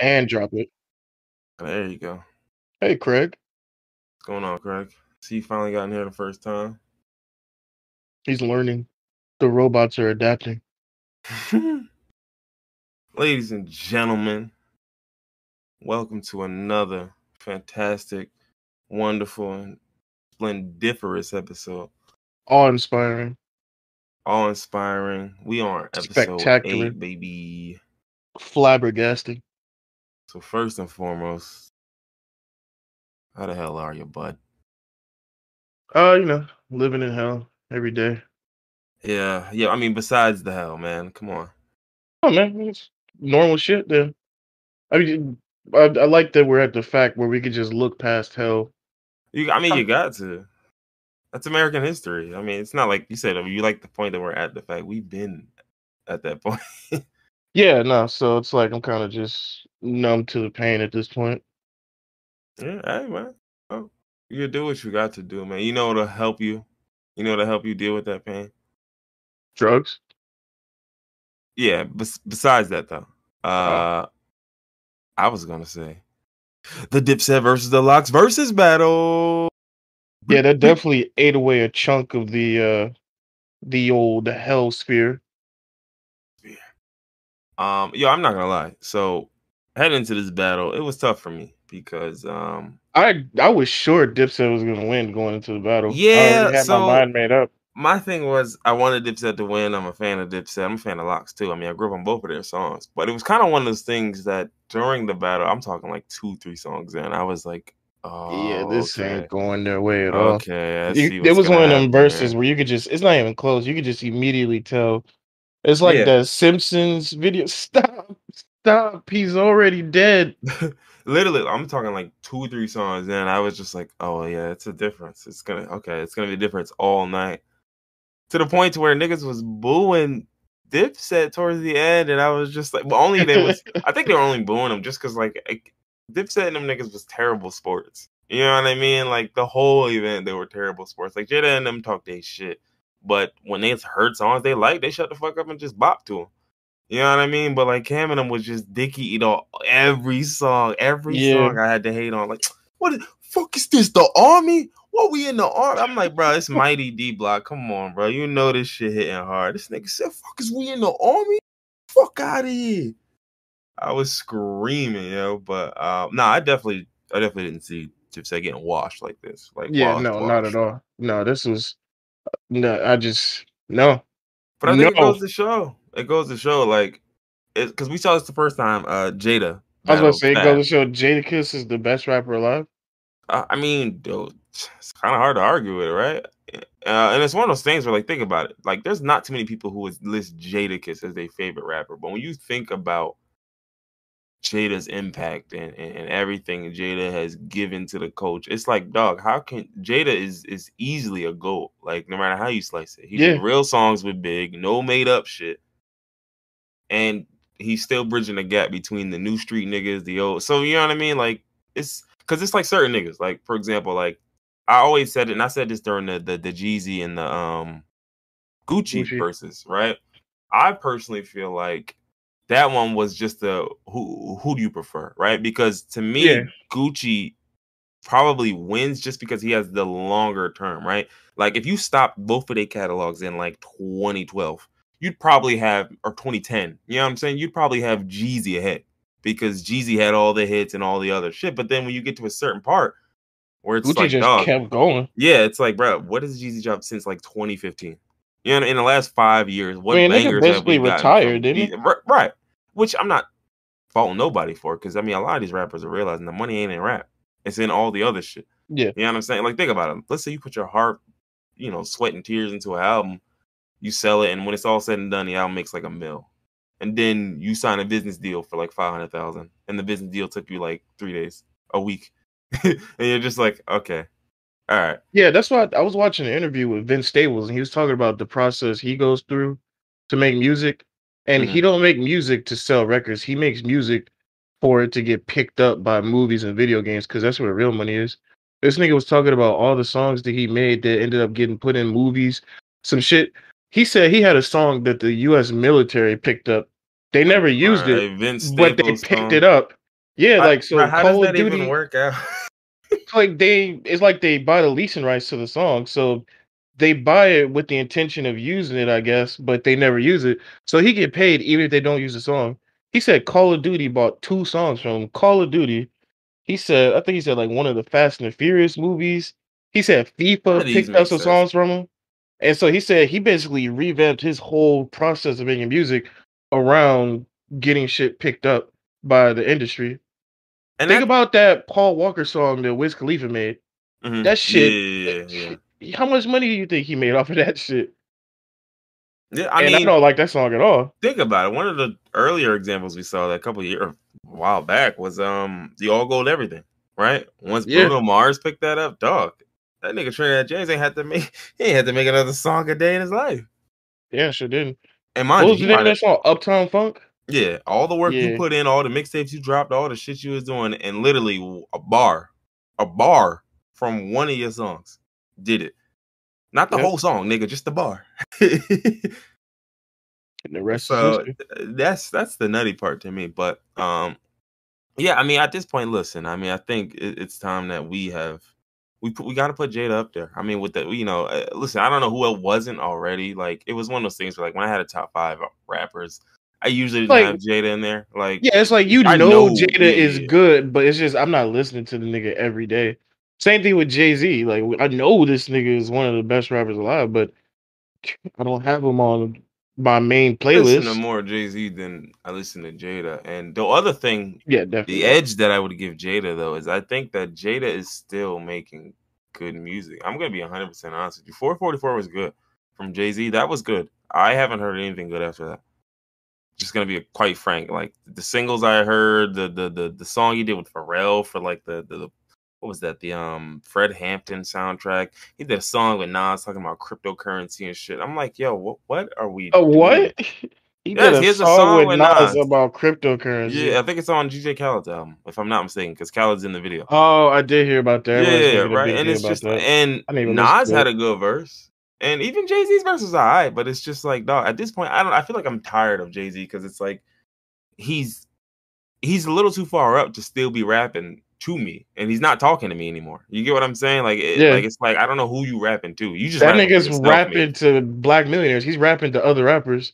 and drop it. Oh, there you go. Hey, Craig. What's going on, Craig? See, you finally got in here the first time. He's learning. The robots are adapting. Ladies and gentlemen, welcome to another fantastic, wonderful, and splendiferous episode. Awe inspiring. All inspiring. We are episode Spectacular. eight, baby. Flabbergasting. So first and foremost, how the hell are you, bud? Uh, you know, living in hell every day. Yeah, yeah. I mean, besides the hell, man. Come on. Oh man, it's normal shit then. I mean I, I like that we're at the fact where we could just look past hell. You, I mean, you got to. That's American history. I mean, it's not like you said. I mean, you like the point that we're at the fact we've been at that point. Yeah, no, so it's like I'm kind of just numb to the pain at this point. yeah, hey man. Oh, you do what you got to do, man. You know what'll help you. You know what'll help you deal with that pain. Drugs. Yeah. Bes- besides that, though, uh, I was gonna say the Dipset versus the LOX Verzuz battle. Yeah, that definitely ate away a chunk of the uh the old hell sphere. Um, yo, I'm not gonna lie. So heading into this battle, it was tough for me because um I I was sure Dipset was gonna win going into the battle. Yeah, already had so- my mind made up. my thing was I wanted Dipset to win. I'm a fan of Dipset. I'm a fan of LOX too. I mean, I grew up on both of their songs, but it was kind of one of those things that during the battle, I'm talking like two, three songs in, I was like, oh, yeah, this okay. ain't going their way at all. Okay, I You- it was one of them verses here. where you could just it's not even close. You could just immediately tell. It's like Yeah. the Simpsons video. Stop, stop. He's already dead. Literally, I'm talking like two, three songs in. I was just like, oh yeah, it's a difference. It's gonna okay, it's gonna be a difference all night. To the point to where niggas was booing Dipset towards the end, and I was just like, well, only they was. I think they were only booing him just because like Dipset and them niggas was terrible sports. You know what I mean? Like the whole event, they were terrible sports. Like Jada and them talk they shit, but when they heard songs they like, they shut the fuck up and just bop to them. You know what I mean? But like Cam and them was just dicky eat know. every song, every Yeah. song I had to hate on. Like, what the fuck is this? The army? What we in the army? I'm like, bro, it's mighty D block. Come on, bro. You know this shit hitting hard. This nigga said, fuck is we in the army? Fuck out of here. I was screaming, yo. But um, no, I definitely I definitely didn't see Dipset getting washed like this. Like Yeah, washed, no, not at all. No, this was no. I just no. But I think it goes to show. It goes to show, like, it's because we saw this the first time. Uh, Jada. I was to say, it goes to show Jadakiss is the best rapper alive. Uh, I mean, dude, it's kind of hard to argue with it, right? Uh, and it's one of those things where, like, think about it. Like, there's not too many people who would list Jadakiss as their favorite rapper, but when you think about Jada's impact and, and, and everything Jada has given to the coach, it's like, dog, how can Jada is is easily a goat? Like, no matter how you slice it, he did Yeah. real songs with Big, no made up shit, and he's still bridging the gap between the new street niggas, the old. So you know what I mean? Like, it's because it's like certain niggas. Like, for example, like I always said it, and I said this during the the, the Jeezy and the um Gucci, Gucci. Verzuz, right? I personally feel like that one was just the who who do you prefer, right? Because to me, Yeah. Gucci probably wins just because he has the longer term, right? Like if you stop both of their catalogs in like 2012, you'd probably have or 2010, you know what I'm saying? You'd probably have Jeezy ahead because Jeezy had all the hits and all the other shit. But then when you get to a certain part where it's Gucci like, just dog, kept going. yeah, it's like, bro, what has Jeezy dropped since like 2015? You know, in the last five years, what mean, nigga bangers have basically we gotten retired, didn't he? Right, right. Which I'm not faulting nobody for, because I mean, a lot of these rappers are realizing the money ain't in rap; it's in all the other shit. Yeah. You know what I'm saying? Like, think about it. Let's say you put your heart, you know, sweat and tears into an album, you sell it, and when it's all said and done, the album makes like a mill. And then you sign a business deal for like five hundred thousand, and the business deal took you like three days, a week, and you're just like, okay, all right, Yeah, that's why I was watching an interview with Vince Staples, and he was talking about the process he goes through to make music. And Mhm. he don't make music to sell records. He makes music for it to get picked up by movies and video games because that's where the real money is. This nigga was talking about all the songs that he made that ended up getting put in movies. Some shit. He said he had a song that the U.S. military picked up. They never used it, Vince but they picked song. it up Yeah, I- like so how Call does of that Duty even work out? like they it's like they buy the leasing rights to the song. So they buy it with the intention of using it, I guess, but they never use it. So he get paid even if they don't use the song. He said Call of Duty bought two songs from him. Call of Duty. He said, I think he said like one of the Fast and the Furious movies. He said FIFA picked up some sense. songs from him. And so he said he basically revamped his whole process of making music around getting shit picked up by the industry. And Think that, about that Paul Walker song that Wiz Khalifa made. Mhm. That shit. Yeah, yeah, yeah. How much money do you think he made off of that shit? Yeah, I and mean, I don't like that song at all. think about it. One of the earlier examples we saw that a couple years, a while back, was um the All Gold Everything, right? Once Yeah. Bruno Mars picked that up, dog, that nigga Trinidad James ain't had to make he ain't had to make another song a day in his life. Yeah, sure didn't. And mind What was you, the name of that song? Uptown Funk? Yeah, all the work you put in, all the mixtapes you dropped, all the shit you was doing, and literally a bar, a bar from one of your songs did it. Not the Yep. whole song, nigga, just the bar. And the rest so that's that's the nutty part to me. But um, yeah, I mean, at this point, listen, I mean, I think it, it's time that we have we put, we got to put Jada up there. I mean, with the you know, uh, listen, I don't know who it wasn't already. Like, it was one of those things where, like, when I had a top five rappers, I usually Like- have Jada in there. Like, Yeah, it's like you know, know- Jada yeah, is good, but it's just I'm not listening to the nigga every day. Same thing with Jay Z. Like I know this nigga is one of the best rappers alive, but I don't have him on my main I listen to more Jay Z than I listen to Jada. And the other thing, Yeah, definitely. the edge that I would give Jada though is I think that Jada is still making good music. I'm gonna be 100 percent honest with you. 444 was good from Jay Z. That was good. I haven't heard anything good after that. Just gonna be quite frank. Like the singles I heard, the the the, the song he did with Pharrell for like the, the the what was that? The um Fred Hampton soundtrack. He did a song with Nas talking about cryptocurrency and shit. I'm like, yo, what what are we? A doing? what? He Yes, did a here's a song, song with with Nas Nas. about cryptocurrency. Yeah, I think it's on DJ Khaled's album, if I'm not mistaken, because Khaled's in the video. Oh, I did hear about that. Everyone's yeah, right. And it's just that. and Nas had a good verse, and even Jay Z's verse was alright. But it's just like, dog. At this point, I don't. I feel like I'm tired of Jay Z because it's like he's he's a little too far up to still be rapping to me, and he's not talking to me anymore. You get what I'm saying? Like, it, Yeah. like it's like I don't know who you rapping to. You just that rapping nigga's rapping to black millionaires. He's rapping to other rappers.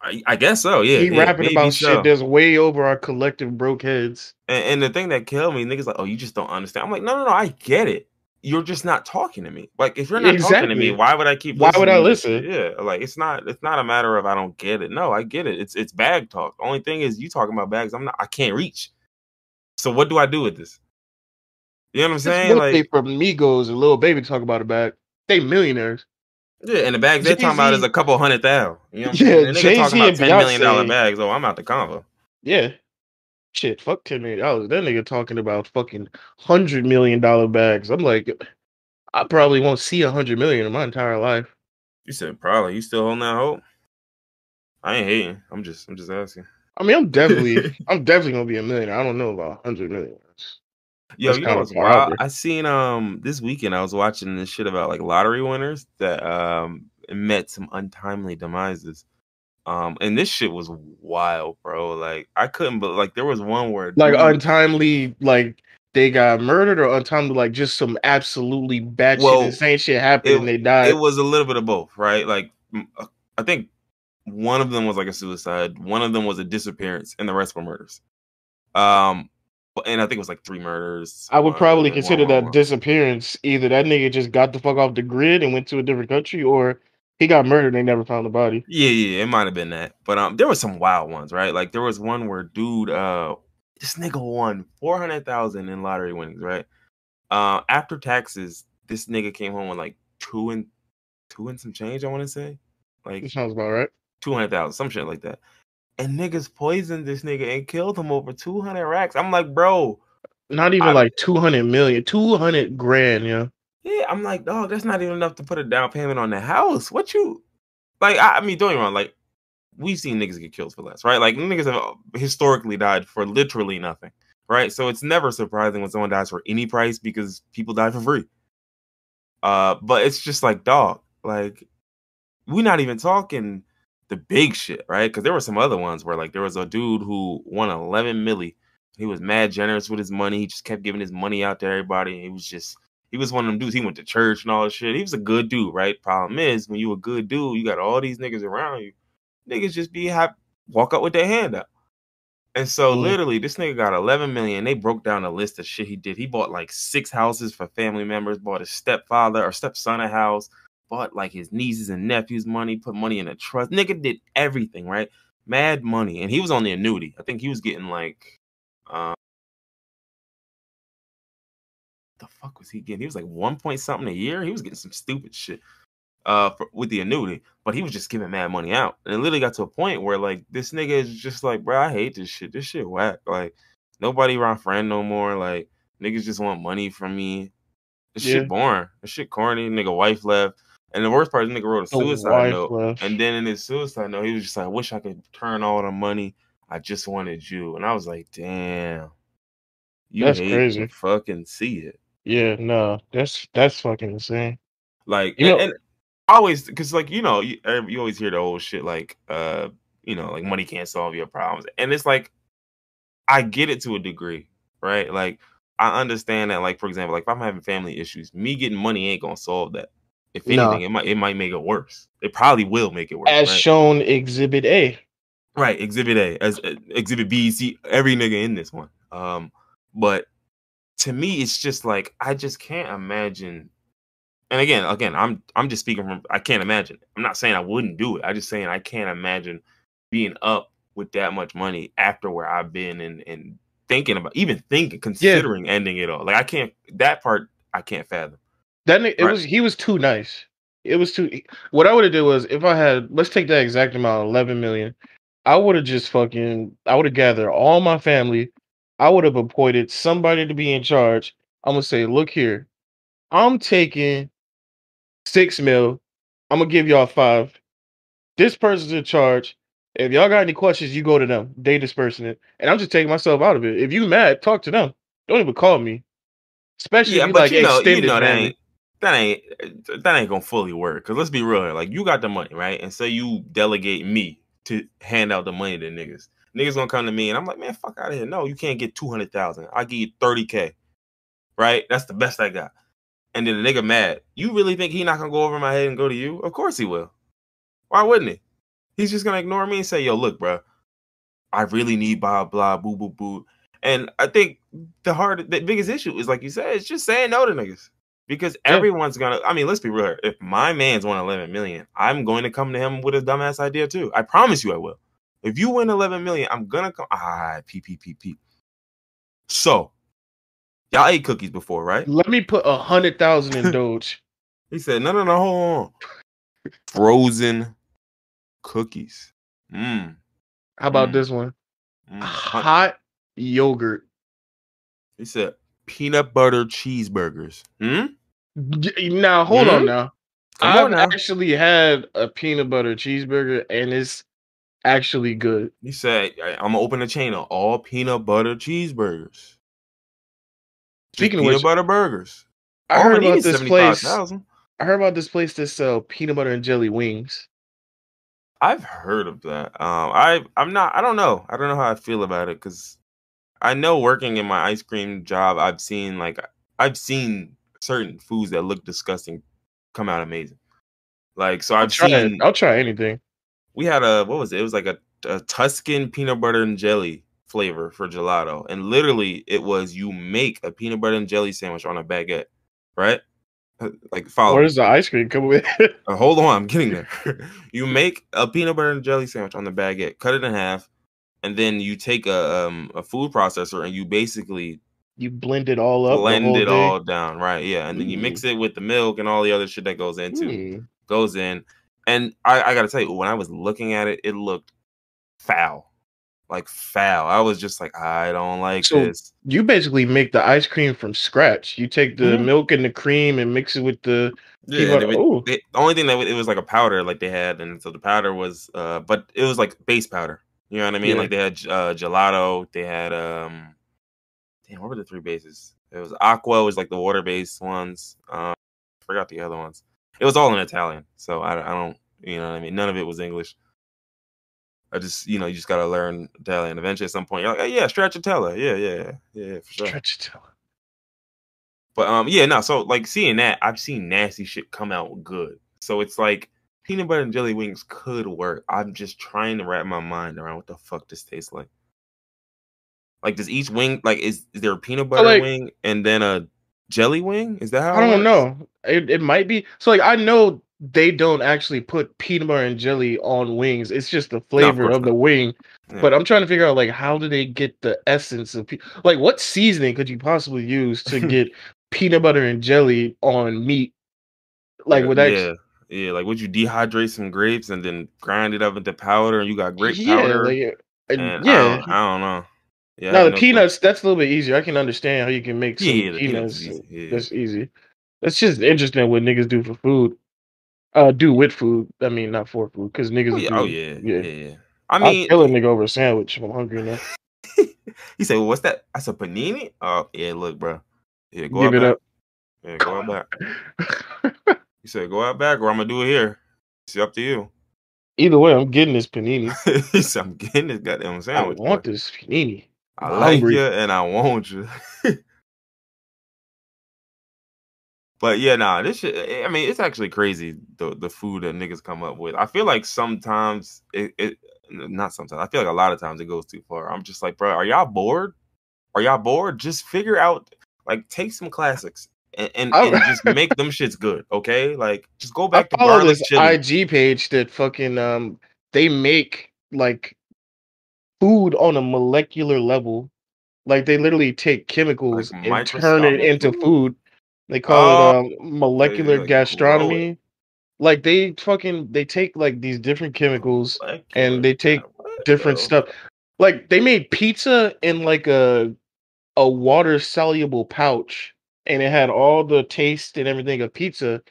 I, I guess so. Yeah, he yeah, rapping about so. shit that's way over our collective broke heads. And, and the thing that killed me, niggas like, oh, you just don't understand. I'm like, no, no, no, I get it. You're just not talking to me. Like, if you're not talking to me, why would I keep? Why would I listen? Yeah, like it's not. It's not a matter of I don't get it. No, I get it. It's it's bag talk. The only thing is you talking about bags. I'm not. I can't reach. So what do I do with this? You know what I'm saying? they Like, from Migos and Lil Baby talk about it back. They millionaires. yeah, and the bags they're talking about is a couple hundred thousand. You know what I'm Yeah, saying? And nigga talking about ten million dollar bags. Oh, I'm out the convo. Yeah. Shit, fuck ten million dollars. That nigga talking about fucking hundred million dollar bags. I'm like, I probably won't see a hundred million in my entire life. You said probably. You still holding that hope? I ain't hating. I'm just. I'm just asking. I mean, I'm definitely, I'm definitely gonna be a millionaire. I don't know about a hundred million. Yo, That's you know what's wild? I seen um this weekend I was watching this shit about like lottery winners that um met some untimely demises. Um and this shit was wild, bro. Like I couldn't but like there was one where Like untimely, like they got murdered, or untimely, like just some absolutely batshit Well, insane shit happened it- and they died. it was a little bit of both, right? Like uh, I think one of them was like a suicide, one of them was a disappearance, and the rest were murders. Um and I think it was like three murders. I would uh, probably consider one- that one- disappearance. Either that nigga just got the fuck off the grid and went to a different country, or he got murdered they never found the body. Yeah, yeah, it might have been that. But um there was some wild ones, right? Like there was one where dude uh this nigga won 400,000 in lottery winnings, right? Uh after taxes, this nigga came home with like 2 and 2 and some change, I want to say. Like That sounds about right. 200,000, some shit like that. And niggas poisoned this nigga and killed him over 200 racks. I'm like, "Bro, Not even I- like 200 million, 200 grand, yeah. Yeah, I'm like, dog, that's not even enough to put a down payment on the house. What you like? I, I mean, don't get me wrong. Like, we've seen niggas get killed for less, right? Like, niggas have historically died for literally nothing, right? So it's never surprising when someone dies for any price because people die for free. Uh, but it's just like, dog, like, we're not even talking the big shit, right? Because there were some other ones where, like, there was a dude who won 11 milli He was mad generous with his money. He just kept giving his money out to everybody. He was just he was one of them dudes. He went to church and all this shit. He was a good dude, right? Problem is, when you a good dude, you got all these niggas around you. Niggas just be happy, walk up with their hand up. And so Mm. literally, this nigga got 11 million. They broke down a list of shit he did. He bought like six houses for family members, bought his stepfather or stepson a house, bought like his nieces and nephews money, put money in a trust. Nigga did everything, right? Mad money. And he was on the annuity. I think he was getting like um the fuck was he getting? He was like one point something a year. He was getting some stupid shit uh for, with the annuity, but he was just giving mad money out. And it literally got to a point where like this nigga is just like, bro, I hate this shit. This shit whack. Like nobody around friend no more. Like niggas just want money from me. This Yeah. shit boring. This shit corny. Nigga wife left. And the worst part, is nigga wrote a suicide note. left. And then in his suicide note, he was just like, I wish I could turn all the money. I just wanted you. And I was like, damn. You That's hate crazy. fucking see it. Yeah, no, that's that's fucking insane. Like You and, know- and always because like you know you, uh, you always hear the old shit like uh you know like money can't solve your problems and it's like I get it to a degree right like I understand that like for example like if I'm having family issues me getting money ain't gonna solve that if No. anything it might it might make it worse it probably will make it worse As right? shown, Exhibit A. Right, Exhibit A as uh, Exhibit B, C, every nigga in this one. Um, but to me, it's just like I just can't imagine. And again, again, I'm I'm just speaking from I can't imagine. I'm not saying I wouldn't do it. I'm just saying I can't imagine being up with that much money after where I've been and and thinking about even thinking considering ending it all. Like I can't that part I can't fathom. That it Right. was he was too nice. It was too. What I would have did was if I had let's take that exact amount, eleven million. I would have just fucking. I would have gathered all my family. I would have appointed somebody to be in charge. I'm gonna say, look here, I'm taking six mil. I'm gonna give y'all five. This person's in charge. If y'all got any questions, you go to them. They dispersing it, and I'm just taking myself out of it. If you mad, talk to them. Don't even call me. Especially Yeah, if you but like you know, you know that ain't that ain't uh, that ain't gonna fully work. Cause let's be real. Like you got the money, right? And say you delegate me to hand out the money to niggas. Niggas gonna come to me and I'm like, man, fuck out of here. No, you can't get two hundred thousand. I give you thirty k. Right? That's the best I got. And then the nigga mad. You really think he not gonna go over my head and go to you? Of course he will. Why wouldn't he? He's just gonna ignore me and say, yo, look, bro, I really need blah blah boo boo boo. And I think the hard the biggest issue is like you said, it's just saying no to niggas. Because Yeah. everyone's gonna I mean, let's be real. here. If my man's won 11 million, I'm going to come to him with a dumbass idea too. I promise you I will. If you win 11 million, I'm gonna come ah peep peep peep peep. So y'all ate cookies before, right? Let me put a hundred thousand in Doge. He said, no, no, no, hold on. Frozen cookies. Mmm. How about Mm. this one? mm. Hot yogurt. He said peanut butter cheeseburgers. Hmm? Now hold on Mhm. now. Come I've now. actually had a peanut butter cheeseburger and it's actually good. He said, I'm gonna open a chain of all peanut butter cheeseburgers. Speaking of peanut butter burgers. I heard about this place. 75,000. I heard about this place that sell peanut butter and jelly wings. I've heard of that. Um, I I'm not. I don't know. I don't know how I feel about it because I know working in my ice cream job, I've seen like I've seen certain foods that look disgusting come out amazing. Like so, I'll I've it. seen I'll try anything. We had a what was it? It was like a, a Tuscan peanut butter and jelly flavor for gelato, and literally it was you make a peanut butter and jelly sandwich on a baguette, right? Uh, Like follow. Where me. does the ice cream come with? Uh, hold on, I'm getting there. you make a peanut butter and jelly sandwich on the baguette, cut it in half, and then you take a um, a food processor and you basically you blend it all up. blend it all down, right? Yeah, and then you mix it with the milk and all the other shit that goes into Mm. goes in. And I, I gotta tell you, when I was looking at it, it looked foul, like foul. I was just like, I don't like So, this. You basically make the ice cream from scratch. You take the Mhm. milk and the cream and mix it with the Yeah, they they- the only thing that it was like a powder, like they had, and so the powder was, uh, but it was like base powder. You know what I mean? Yeah. Like they had uh, gelato, they had um, damn, what were the three bases? It was aqua, was like the water based ones. Um, I forgot the other ones. It was all in Italian, so I, I don't, you know what I mean? None of it was English. I just you know you just gotta learn Italian. Eventually, at some point, you're like, oh, yeah, stracciatella, yeah, yeah, yeah, for sure. Stracciatella. But um, yeah, no. So like seeing that, I've seen nasty shit come out good. So it's like peanut butter and jelly wings could work. I'm just trying to wrap my mind around what the fuck this tastes like. Like, does each wing like is, is there a peanut butter like- wing and then a jelly wing? Is that how? I don't works? know. It it might be. So like I know they don't actually put peanut butter and jelly on wings. It's just the flavor course of the wing. Yeah. But I'm trying to figure out like how do they get the essence of pe- like what seasoning could you possibly use to get peanut butter and jelly on meat? Like with that yeah, yeah. Like, would you dehydrate some grapes and then grind it up into powder, and you got grape yeah, powder? like, uh, yeah. I don't, I don't know. Yeah, I now the no clue. peanuts, that's a little bit easier. I can understand how you can make some Yeah, the peanuts. peanuts easy, yeah. That's easy. That's just interesting what niggas do for food. Uh, do with food. I mean, not for food, because niggas. Oh yeah, oh yeah, yeah. yeah. yeah. I mean, will kill a nigga over a sandwich if I'm hungry enough. he said, well, "What's that?" I said, "Panini." Oh yeah, look, bro. Yeah, go Give out it back. up. Yeah, go out back. He said, "Go out back, or I'm gonna do it here. It's up to you." Either way, I'm getting this panini. he said, "I'm getting this goddamn sandwich." I want boy. this panini. I I'm like hungry. you, and I want you." But yeah, nah, this shit. I mean, it's actually crazy the the food that niggas come up with. I feel like sometimes it, it not sometimes. I feel like a lot of times it goes too far. I'm just like, bro, are y'all bored? Are y'all bored? Just figure out, like, take some classics and and, and just make them shits good. Okay, like, just go I back to follow this chili. IG page that fucking um they make like food on a molecular level. Like they literally take chemicals Like and turn it into food? They call Oh, it um, molecular like, gastronomy. Like they fucking they take like these different chemicals and they take What different stuff. Like they made pizza in like a a water soluble pouch, and it had all the taste and everything of pizza,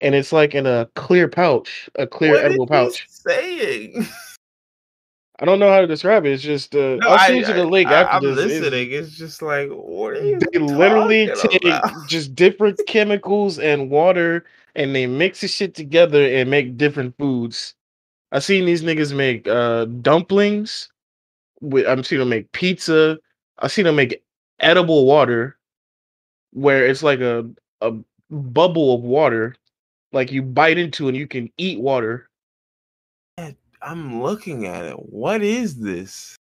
and it's like in a clear pouch, a clear What edible pouch. Saying. I don't know how to describe it. It's just uh, No, I'll I- send you the link I- after I'm this. It's- listening. It's just like, what are you They literally take about? just different chemicals and water, and they mix the shit together and make different foods. I seen these niggas make uh dumplings. With I'm seeing them make pizza. I seen them make edible water, where it's like a a bubble of water, like you bite into and you can eat water. I'm looking at it. What is this?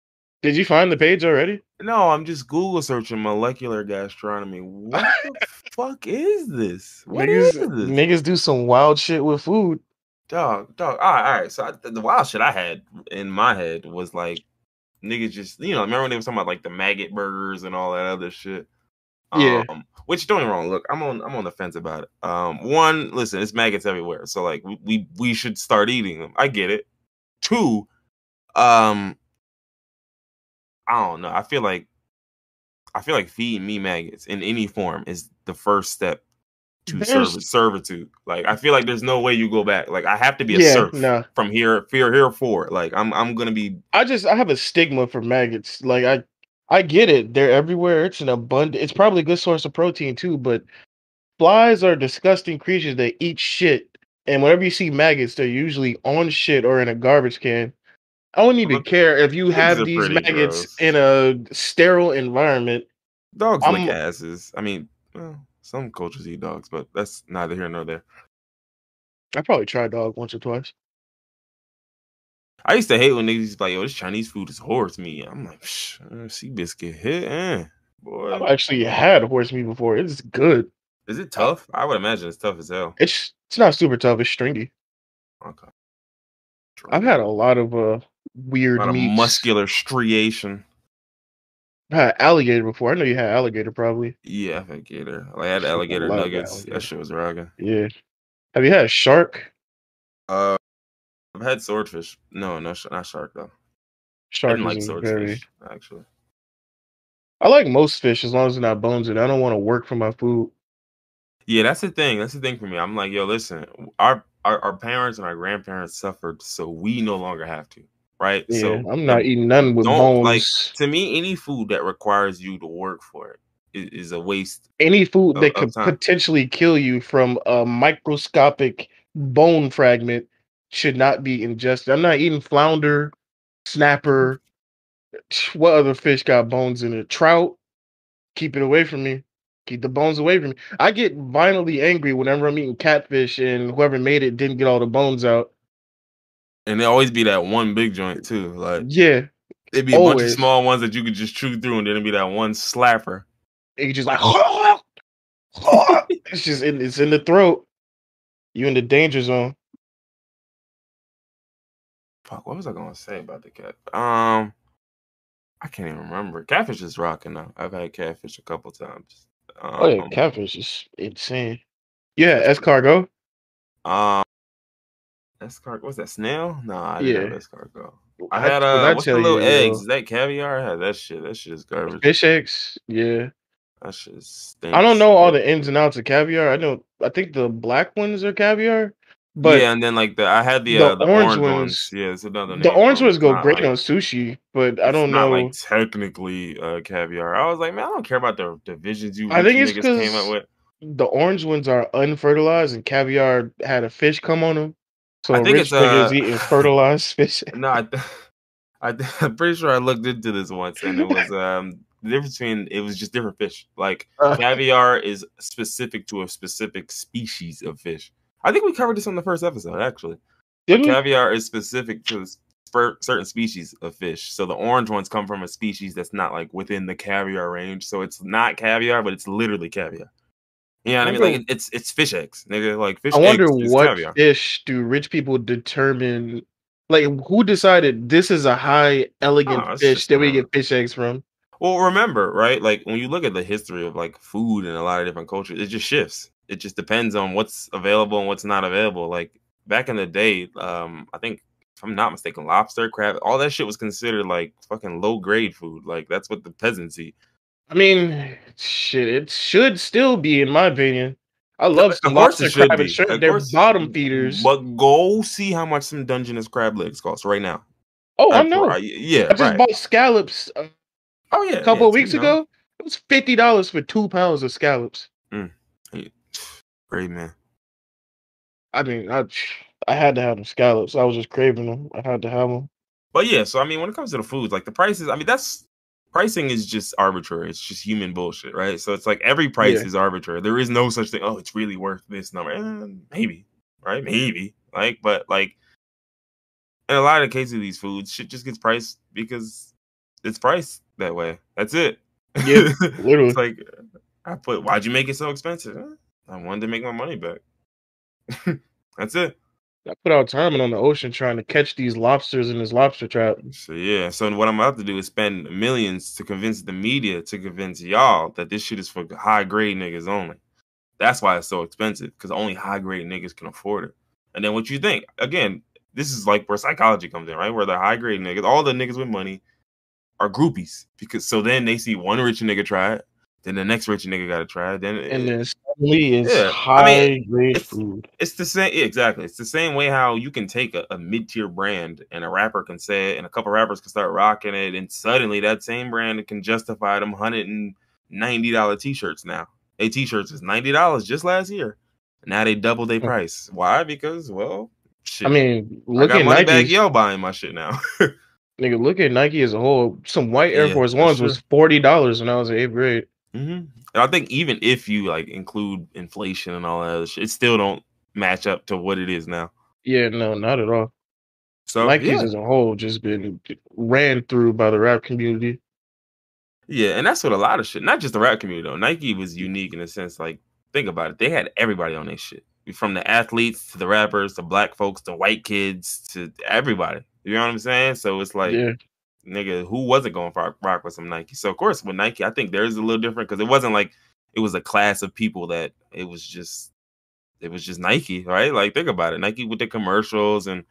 Did you find the page already? No, I'm just Google searching molecular gastronomy. What the fuck is this? What niggas, is this? niggas do some wild shit with food. Dog, dog. All right, all right. So I, the, wild shit I had in my head was like, niggas just, you know, remember when they were talking about like the maggot burgers and all that other shit? Yeah. Um, which don't get me wrong. Look, I'm on, I'm on the fence about it. Um, one, listen, it's maggots everywhere, so like we we, we should start eating them. I get it. Two, um, I don't know. I feel like, I feel like feeding me maggots in any form is the first step to serv- servitude. Like I feel like there's no way you go back. Like I have to be a Yeah, serf nah. from here, fear here for. Like I'm, I'm gonna be. I just I have a stigma for maggots. Like I I get it. They're everywhere. It's an abundant it's probably a good source of protein too, but flies are disgusting creatures that eat shit. And whenever you see maggots, they're usually on shit or in a garbage can. I don't even care if you have these maggots gross. in a sterile environment. Dogs I'm- lick asses. I mean, well, some cultures eat dogs, but that's neither here nor there. I probably tried dog once or twice. I used to hate when niggas used to like, "Yo, this Chinese food is horse meat." I'm like, uh, sea biscuit hit, eh, boy. I've actually had horse meat before. It's good. Is it tough? I would imagine it's tough as hell. It's it's not super tough. It's stringy. Okay. I've had a lot of uh weird lot of muscular striation. I've had alligator before. I know you had alligator probably. Yeah, I've had gator. I had I alligator nuggets. alligator. That shit was rocking. Yeah. Have you had a shark? Uh, I've had swordfish. No, no, not shark though. I Shark didn't like swordfish very. actually. I like most fish as long as they're not bones, and I don't want to work for my food. Yeah, that's the thing. That's the thing for me. I'm like, yo, listen, our our, our parents and our grandparents suffered, so we no longer have to, right? Yeah, so I'm not eating nothing with don't, like, bones. to me, any food that requires you to work for it is, is a waste. Any food of- that could potentially kill you from a microscopic bone fragment should not be ingested. I'm not eating flounder, snapper. What other fish got bones in it? Trout. Keep it away from me. Keep the bones away from me. I get violently angry whenever I'm eating catfish and whoever made it didn't get all the bones out. And there always be that one big joint too. Like Yeah, it'd be a bunch of small ones that you could just chew through, and then it'd be that one slapper. and you just like it's just in, it's in the throat. You in the danger zone. Fuck, what was I gonna say about the cat? Um, I can't even remember. Catfish is rocking though. I've had catfish a couple times. Um, Oh yeah, catfish is insane. Yeah, escargot. Um, escargot. What's that? Snail? Nah, I didn't Yeah. have escargot. I had uh, I what's the little you, eggs? yo, Is that caviar? I had that shit. That shit is garbage. Fish eggs. Yeah, That shit stinks. I don't know all the ins and outs of caviar. I know. I think the black ones are caviar, but yeah, and then like the I had the the uh, the orange orange, ones. ones- Yeah, it's another. the orange ones go great like- on sushi. But I don't know. like technically uh, caviar. I was like, man, I don't care about the divisions you. I think it's niggas came up with. the orange ones are unfertilized, and caviar had a fish come on them. So I think rich it's, niggas uh, eating fertilized fish. No, I, th- I I'm pretty sure I looked into this once, and it was um the difference between it was just different fish. Like Uh, caviar is specific to a specific species of fish. I think we covered this on the first episode, actually. we? Caviar is specific to certain species of fish. So the orange ones come from a species that's not like within the caviar range. So it's not caviar, but it's literally caviar. You know what I mean? Like it's it's fish eggs, nigga. Like fish I wonder what caviar. fish do rich people determine? Like, who decided this is a high elegant Oh, fish that we get fish eggs from? Well, remember, right? Like when you look at the history of like food in a lot of different cultures, it just shifts. It just depends on what's available and what's not available. Like back in the day, um, I think if I'm not mistaken, lobster, crab, all that shit was considered like fucking low grade food. Like that's what the peasants eat. I mean, shit, it should still be, in my opinion. I love some lobster, crab, and be. shrimp. Of They're course. bottom feeders. But go see how much some Dungeness crab legs cost right now. oh, I know. I- yeah, I just right. bought scallops uh, oh yeah, a couple yeah, of weeks know. ago. It was fifty dollars for two pounds of scallops. Great man. I mean, I I had to have them scallops. I was just craving them. I had to have them. But yeah, so I mean, when it comes to the foods, like the prices, I mean, that's pricing is just arbitrary. It's just human bullshit, right? So it's like every price Yeah. is arbitrary. There is no such thing. Oh, it's really worth this number. Eh, maybe, right? Maybe, like, but like in a lot of cases, of these foods, shit just gets priced because it's priced that way. That's it. Yeah, literally. it's like I put. Why'd you make it so expensive? I wanted to make my money back. That's it. I put out time on the ocean trying to catch these lobsters in this lobster trap. So yeah, so what I'm about to do is spend millions to convince the media to convince y'all that this shit is for high grade niggas only. That's why it's so expensive because only high grade niggas can afford it. And then what you think? Again, this is like where psychology comes in, right? Where the high grade niggas, all the niggas with money, are groupies because so then they see one rich nigga try it, then the next rich nigga got to try it, then And then suddenly it's Yeah, I high mean, grade it's- food. it's the same yeah, exactly it's the same way how you can take a, a mid-tier brand and a rapper can say it and a couple rappers can start rocking it and suddenly that same brand can justify them $190 t-shirts now a t-shirts is $90 just last year now they double their Hmm. price why because well shit, I mean, I look got at money Nike. back yo buying my shit now Nigga, look at Nike as a whole. Some white Air Yeah, Force Ones sure. was forty dollars when I was in eighth grade. Hmm and i think even if you like include inflation and all that other shit it still don't match up to what it is now Yeah, no, not at all. so Nike's yeah. as a whole just been ran through by the rap community. Yeah, and that's what a lot of shit, not just the rap community though. Nike was unique in a sense, like, think about it. They had everybody on their shit. From the athletes to the rappers to black folks to white kids to everybody. You know what I'm saying? So it's like, yeah, nigga, who wasn't going for rock with some Nike? So of course with Nike, I think theirs is a little different because it wasn't like it was a class of people that it was just it was just Nike, right? Like think about it. Nike with the commercials and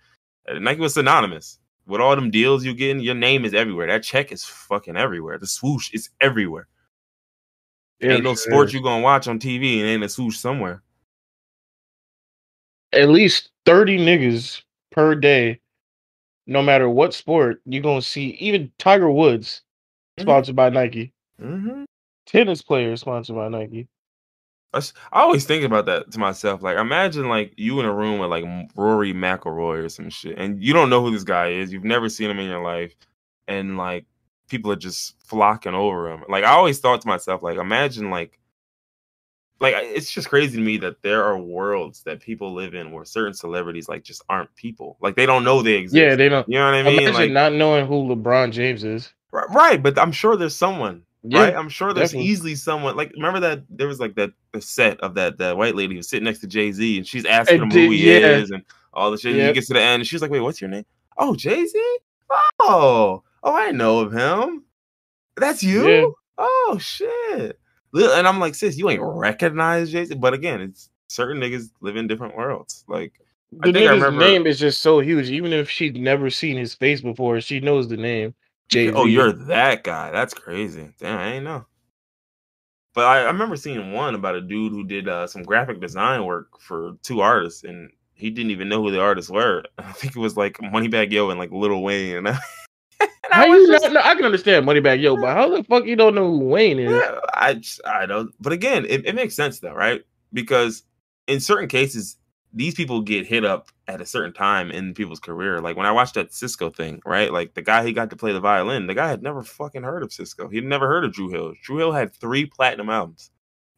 Nike was synonymous. With all them deals you getting, your name is everywhere. That check is fucking everywhere. The swoosh is everywhere. yeah ain't no for sport sure. you gonna watch on TV and ain't a swoosh somewhere. At least thirty niggas per day, no matter what sport, you're gonna see. Even Tiger Woods Mhm. sponsored by Nike. Mm-hmm. Tennis players sponsored by Nike. I always think about that to myself. Like, imagine like you in a room with like Rory McIlroy or some shit, and you don't know who this guy is. You've never seen him in your life, and like people are just flocking over him. Like, I always thought to myself, like, imagine like, like it's just crazy to me that there are worlds that people live in where certain celebrities like just aren't people. Like, they don't know they exist. Yeah, they don't. you know what I mean? Imagine Like, not knowing who LeBron James is. Right, right, but I'm sure there's someone. Yeah, right, I'm sure there's definitely. easily someone. Like, remember that there was like that the set of that that white lady who was sitting next to Jay Z, and she's asking I him who did- he yeah. is and all the shit. And he Yep. gets to the end, and she's like, "Wait, what's your name? Oh, Jay Z. Oh, oh, I know of him. That's you. Yeah. Oh shit." And I'm like, sis, you ain't recognize Jason. But again, it's certain niggas live in different worlds. Like, The think I nigga's remember- name is just so huge. Even if she'd never seen his face before, she knows the name. Jay. Oh, you're that guy. That's crazy. Damn, I ain't know. But I, I remember seeing one about a dude who did uh, some graphic design work for two artists, and he didn't even know who the artists were. I think it was like Moneybagg Yo and like Lil Wayne. And I How was you just- not, no, I can understand Moneybagg Yo, but how the fuck you don't know who Wayne is? I just, I don't. But again, it, it makes sense though, right? Because in certain cases, these people get hit up at a certain time in people's career. Like when I watched that Sisqó thing, right? Like the guy he got to play the violin, the guy had never fucking heard of Sisqó. He'd never heard of Dru Hill. Dru Hill had three platinum albums.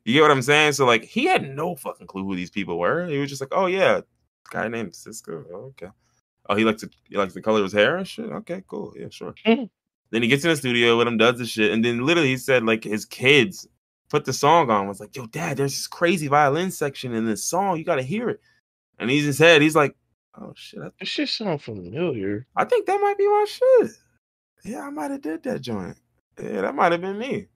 You get what I'm saying? So like he had no fucking clue who these people were. He was just like, oh yeah, guy named Sisqó. Oh, okay. Oh, he likes to he likes the color of his hair and shit. Okay, cool. Yeah, sure. Then he gets in the studio with him, does the shit, and then literally he said like his kids put the song on. Was like, yo, dad, there's this crazy violin section in this song. You got to hear it. And he's his head. He's like, oh shit, I, This shit sound familiar. I think that might be my shit. Yeah, I might have did that joint. Yeah, that might have been me.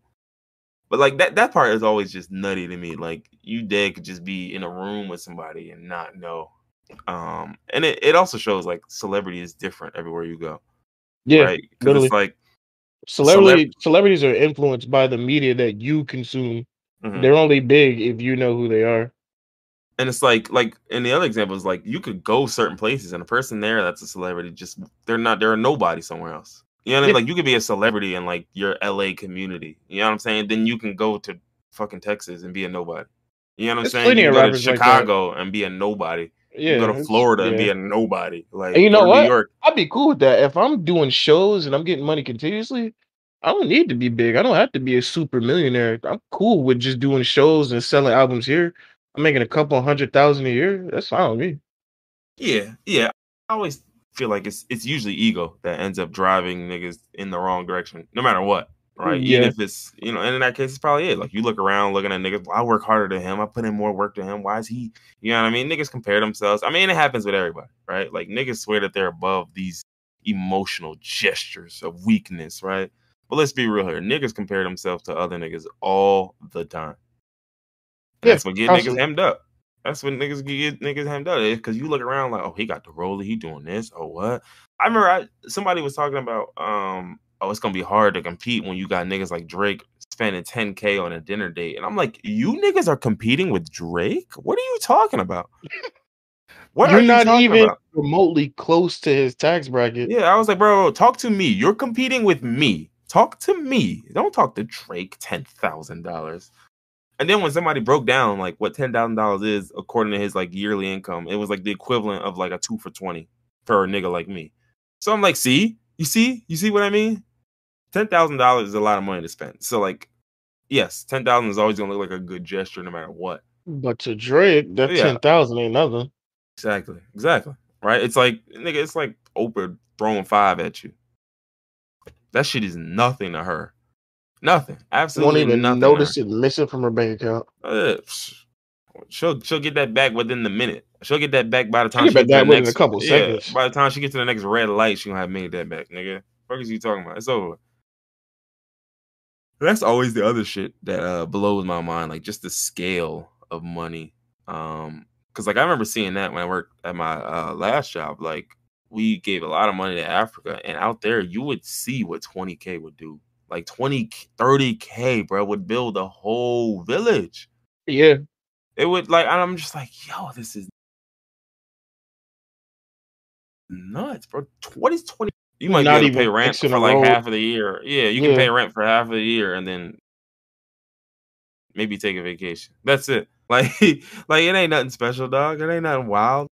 But like that that part is always just nutty to me. Like you dead could just be in a room with somebody and not know. Um, and it, it also shows like celebrity is different everywhere you go. Yeah, right? Because it's like celebrity celebrities are influenced by the media that you consume. mhm. They're only big if you know who they are. and it's like like in the other example is like you could go certain places and a person there that's a celebrity just they're not they're a nobody somewhere else you know what i mean like you could be a celebrity in like your la community you know what i'm saying then you can go to fucking texas and be a nobody you know what i'm There's saying you go to rappers like chicago and be a nobody Yeah, go to florida and be a nobody like And you know what? new york I'd be cool with that. If I'm doing shows and I'm getting money continuously, I don't need to be big. I don't have to be a super millionaire. I'm cool with just doing shows and selling albums here. I'm making a couple hundred thousand a year. That's fine with me. Yeah, yeah. I always feel like it's it's usually ego that ends up driving niggas in the wrong direction, no matter what. Right. Even if it's you know, and in that case it's probably it. Like you look around looking at niggas, well, I work harder than him, I put in more work than him. Why is he you know what I mean? Niggas compare themselves. I mean, it happens with everybody, right? Like niggas swear that they're above these emotional gestures of weakness, right? But let's be real here. Niggas compare themselves to other niggas all the time. Yeah, that's what get constantly. niggas hemmed up. That's when niggas get niggas hemmed up. Because you look around like, oh, he got the roller, he doing this, or what? I remember I, somebody was talking about, um, oh, it's gonna be hard to compete when you got niggas like Drake spending 10k on a dinner date, and I'm like, you niggas are competing with Drake? What are you talking about? What You're are you not even about? remotely close to his tax bracket. Yeah, I was like, bro, talk to me. You're competing with me. Talk to me. Don't talk to Drake. Ten thousand dollars. And then when somebody broke down like what ten thousand dollars is according to his like yearly income, it was like the equivalent of like a two for twenty for a nigga like me. So I'm like, see, you see, you see what I mean? Ten thousand dollars is a lot of money to spend. So like, yes, ten thousand is always gonna look like a good gesture no matter what. But to Drake, that Yeah. ten thousand ain't nothing. Exactly. Exactly. Right? It's like nigga, it's like Oprah throwing five at you. That shit is nothing to her. Nothing. Absolutely won't even nothing. notice it missing from her bank account. Uh, she'll she'll get that back within the minute. She'll get that back by the She'll time get she that gets to back the within a next couple yeah, seconds. By the time she gets to the next red light, she gonna have made that back, nigga. What is you talking about? It's over. That's always the other shit that uh blows my mind, like just the scale of money. Um, because like I remember seeing that when I worked at my uh last job. Like we gave a lot of money to Africa, and out there you would see what 20k would do. Like 20, 30k, bro, would build a whole village. Yeah, It would like, and I'm just like, yo, this is nuts, bro. What is 20? You might Not to pay rent for like road. half of the year. Yeah, you can pay rent for half of the year, and then maybe take a vacation. That's it. Like, like it ain't nothing special, dog. It ain't nothing wild.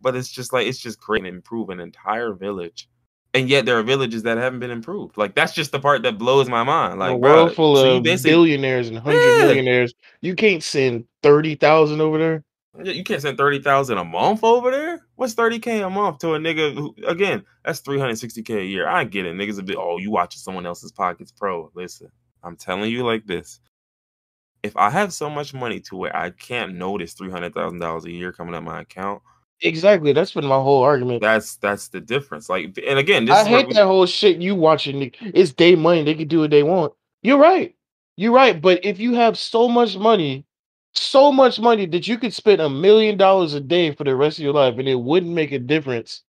But it's just like it's just great to improve an entire village. And yet there are villages that haven't been improved. Like that's just the part that blows my mind. Like a world bruh, full so of billionaires and hundred Yeah. millionaires. You can't send thirty thousand over there. Yeah, You can't send thirty thousand a month over there. What's thirty k a month to a nigga? Who, again, that's three hundred sixty k a year. I get it. Niggas a bit. Oh, you watching someone else's pockets, pro. Listen, I'm telling you like this. If I have so much money to where I can't notice three hundred thousand dollars a year coming out my account, Exactly. That's been my whole argument. that's that's the difference. Like, and again, this I hate we- that whole shit you watching. It's day money. They can do what they want. You're right. You're right. But if you have so much money, so much money that you could spend a million dollars a day for the rest of your life and it wouldn't make a difference,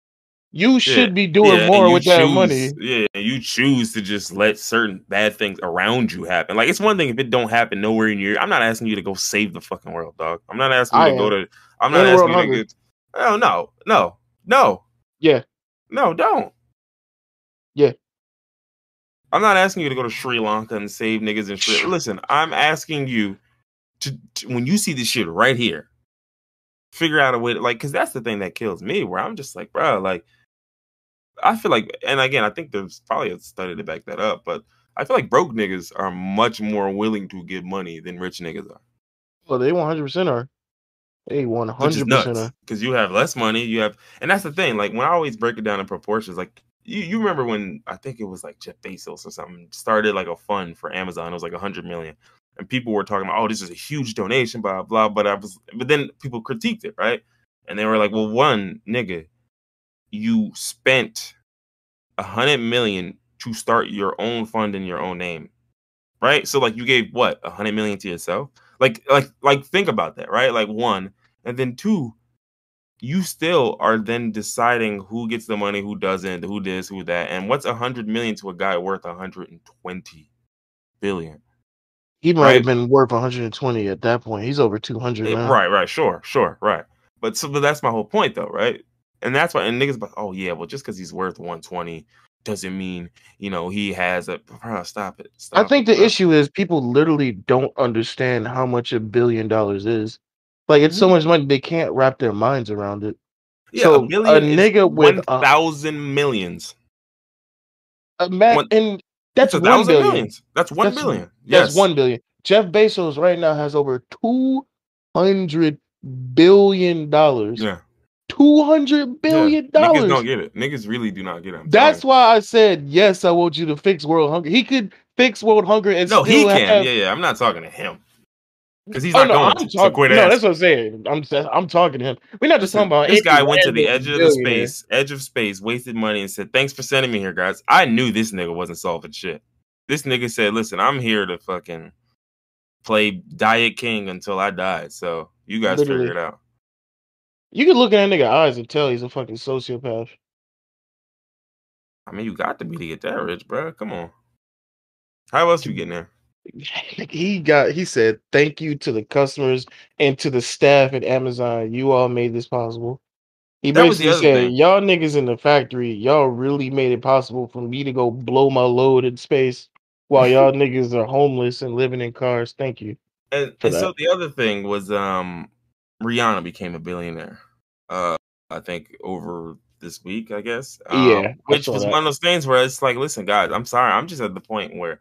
you should be doing Yeah, more with that money. Yeah, and you choose to just let certain bad things around you happen. Like it's one thing if it don't happen nowhere in your. I'm not asking you to go save the fucking world, dog. I'm not asking you I to go to. I'm not End asking you to get. Oh no, no, no. Yeah. No, don't. Yeah. I'm not asking you to go to Sri Lanka and save niggas in Sri. Listen, I'm asking you to, to when you see this shit right here, figure out a way to like, because that's the thing that kills me. Where I'm just like, bro, like, I feel like, and again, I think there's probably a study to back that up, but I feel like broke niggas are much more willing to give money than rich niggas are, Well, they 100% are. They is 100% nuts. Because you have less money, you have, and that's the thing. Like when I always break it down in proportions, like you, you remember when I think it was like Jeff Bezos or something started like a fund for Amazon. It was like a hundred million, and people were talking about, oh, this is a huge donation, blah blah. But I was, but then people critiqued it, right? And they were like, well, one nigga, you spent a hundred million to start your own fund in your own name, right? So like you gave what a hundred million to yourself, like like like think about that, right? Like one, and then two, you still are then deciding who gets the money, who doesn't, who this, who that, and what's a hundred million to a guy worth a hundred and twenty billion. He might Right. have been worth 120 at that point. He's over 200 Eh, now. Right, right, sure, sure, right. But so but that's my whole point though, right? And that's why and niggas but oh yeah, well just because he's worth 120 doesn't mean, you know, he has a bro, stop it. I think it, the issue is people literally don't understand how much a billion dollars is. Like it's so mm-hmm. much money they can't wrap their minds around it. yeah, so a billion a nigga with a- 1,000 millions. Ima- One- and that's That's a one thousand billion. millions. That's one That's- billion. That's Yes. one billion. Jeff Bezos right now has over two hundred billion dollars. Yeah. Two hundred billion yeah. Niggas don't get it. Niggas really do not get it. I'm That's why I said yes. I want you to fix world hunger. He could fix world hunger and. No, he can. have- Yeah, yeah. I'm not talking to him. Because he's Oh, not no, going I'm to. So quit no, that's what I'm saying. I'm I'm talking to him. We're not just talking about this guy went to the edge of the space, edge of space, wasted money, and said, "Thanks for sending me here, guys." I knew this nigga wasn't solving shit. This nigga said, "Listen, I'm here to fucking play Diet King until I die." So you guys Literally. figure it out. You can look at that nigga eyes and tell he's a fucking sociopath. I mean, you got to be to get that rich, bro. Come on. How else you getting there? he got he said thank you to the customers and to the staff at Amazon. You all made this possible. He That basically said, thing. Y'all niggas in the factory, y'all really made it possible for me to go blow my load in space while y'all niggas are homeless and living in cars. Thank you. And, and so the other thing was um Rihanna became a billionaire. Uh I think over this week, I guess. Um, Yeah, I Which was that. one of those things where it's like, listen, guys, I'm sorry. I'm just at the point where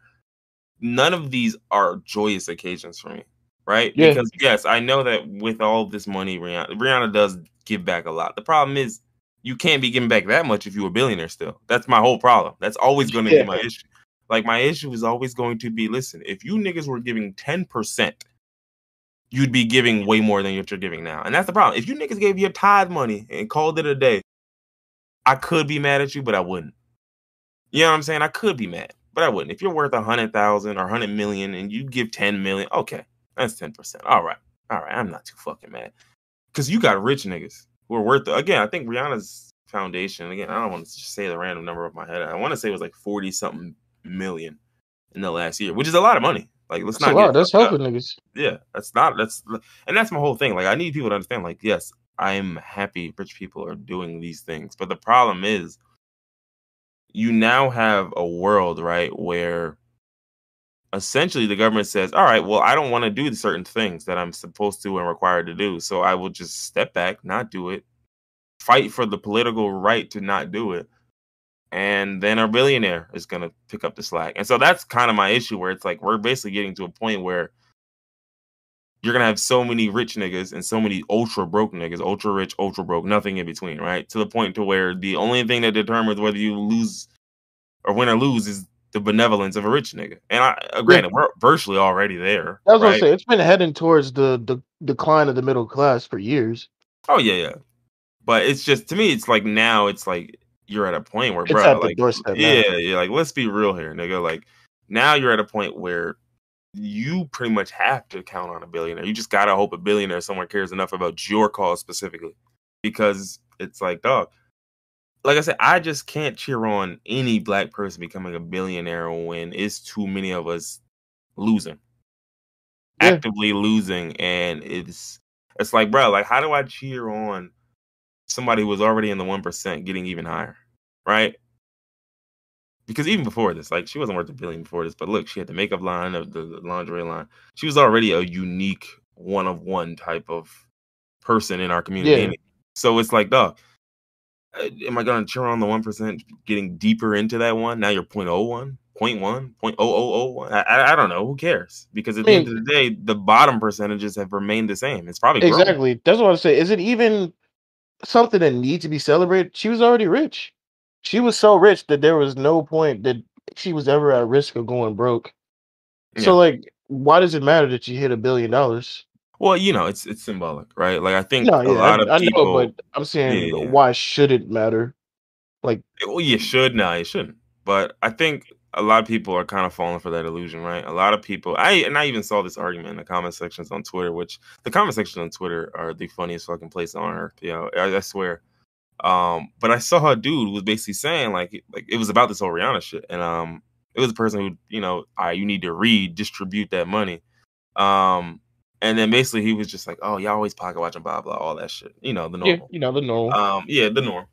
none of these are joyous occasions for me. Right? Yeah. Because yes, I know that with all this money, Rihanna Rihanna does give back a lot. The problem is you can't be giving back that much if you're a billionaire still. That's my whole problem. That's always going to Yeah. be my issue. Like my issue is always going to be listen, if you niggas were giving 10%, you'd be giving way more than what you're giving now. And that's the problem. If you niggas gave your tithe money and called it a day, I could be mad at you, but I wouldn't. You know what I'm saying? I could be mad, but I wouldn't. If you're worth a hundred thousand or hundred million and you give 10 million, okay, that's 10%. All right. All right. I'm not too fucking mad. Cause you got rich niggas who are worth again, I think Rihanna's foundation, again, I don't want to just say the random number of my head. I want to say it was like 40 something million in the last year, which is a lot of money. Like let's That's not get That's fucked up helping niggas. yeah that's not that's and that's my whole thing like i need people to understand like yes i'm happy rich people are doing these things but the problem is you now have a world, right, where essentially the government says, all right, well, I don't want to do certain things that I'm supposed to and required to do. So I will just step back, not do it, fight for the political right to not do it. And then a billionaire is going to pick up the slack. And so that's kind of my issue where it's like we're basically getting to a point where you're going to have so many rich niggas and so many ultra broke niggas, ultra rich, ultra broke, nothing in between, right? To the point to where the only thing that determines whether you lose or win or lose is the benevolence of a rich nigga. And I uh, granted, we're virtually already there. I was right? gonna say it's been heading towards the the decline of the middle class for years. Oh yeah, yeah. But it's just to me, it's like now it's like you're at a point where, bro, like, yeah, now. yeah, like let's be real here, nigga. Like now you're at a point where you pretty much have to count on a billionaire. You just gotta hope a billionaire somewhere cares enough about your cause specifically, because it's like, dog, like I said, I just can't cheer on any black person becoming a billionaire when it's too many of us losing, yeah. actively losing, and it's it's like, bro, like how do I cheer on somebody who was already in the one percent getting even higher, right? Because even before this, like she wasn't worth a billion before this, but look, she had the makeup line of the, the lingerie line. She was already a unique one of one type of person in our community. Yeah. So it's like, dog, uh, am I going to cheer on the 1% getting deeper into that one? Now you're 0.01, 0.1, 0.0001. I, I don't know. Who cares? Because at I mean, the end of the day, the bottom percentages have remained the same. It's probably grown. exactly. That's what I want to say. Is it even something that needs to be celebrated? She was already rich. She was so rich that there was no point that she was ever at risk of going broke. Yeah. So, like, why does it matter that she hit a billion dollars? Well, you know, it's it's symbolic, right? Like I think no, yeah, a lot I, of people. I know, but I'm saying, yeah, why should it matter? Like, eh, well, you should. No, you shouldn't. But I think a lot of people are kind of falling for that illusion, right? A lot of people. I and I even saw this argument in the comment sections on Twitter, which the comment sections on Twitter are the funniest fucking place on earth. You know, I, I swear. Um, but I saw a dude who was basically saying like like it was about this whole Rihanna shit, and um, it was a person who you know, all right, you need to redistribute that money. Um, and then basically he was just like, "Oh, y'all always pocket watching, blah blah, all that shit." You know the normal. Yeah, you know the normal. Um, yeah, the norm.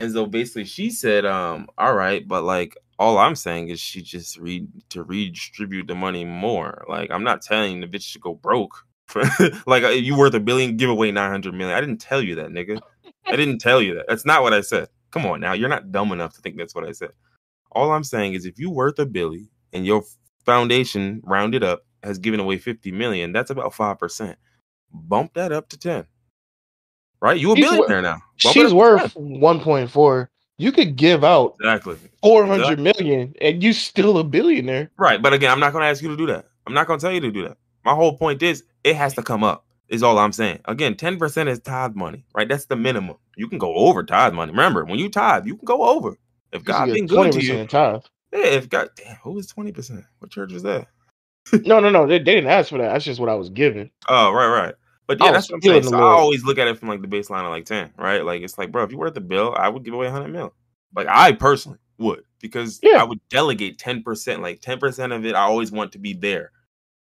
And so basically, she said, "Um, all right, but like, all I'm saying is she just read to redistribute the money more. Like, I'm not telling the bitch to go broke. like, uh, you worth a billion, give away nine hundred million. I didn't tell you that, nigga. I didn't tell you that. That's not what I said. Come on, now you're not dumb enough to think that's what I said. All I'm saying is, if you're worth a billion and your foundation rounded up has given away 50 million, that's about 5%. Bump that up to 10. Right? You a she's billionaire now. Bump she's worth 1.4. You could give out exactly 400 exactly. million, and you still a billionaire. Right. But again, I'm not going to ask you to do that. I'm not going to tell you to do that. My whole point is it has to come up. Is all I'm saying. Again, 10% is tithe money, right? That's the minimum. You can go over tithe money. Remember, when you tithe, you can go over. If God been good to you, tithe. Yeah, if God, damn, who was 20%? What church was that? no, no, no. They, they didn't ask for that. That's just what I was given. Oh, right, right. But yeah, that's what I'm saying. So I always look at it from like the baseline of like 10, right? Like it's like, bro, if you worth the bill, I would give away 100 mil. Like I personally would because yeah. I would delegate 10%. Like 10% of it, I always want to be there.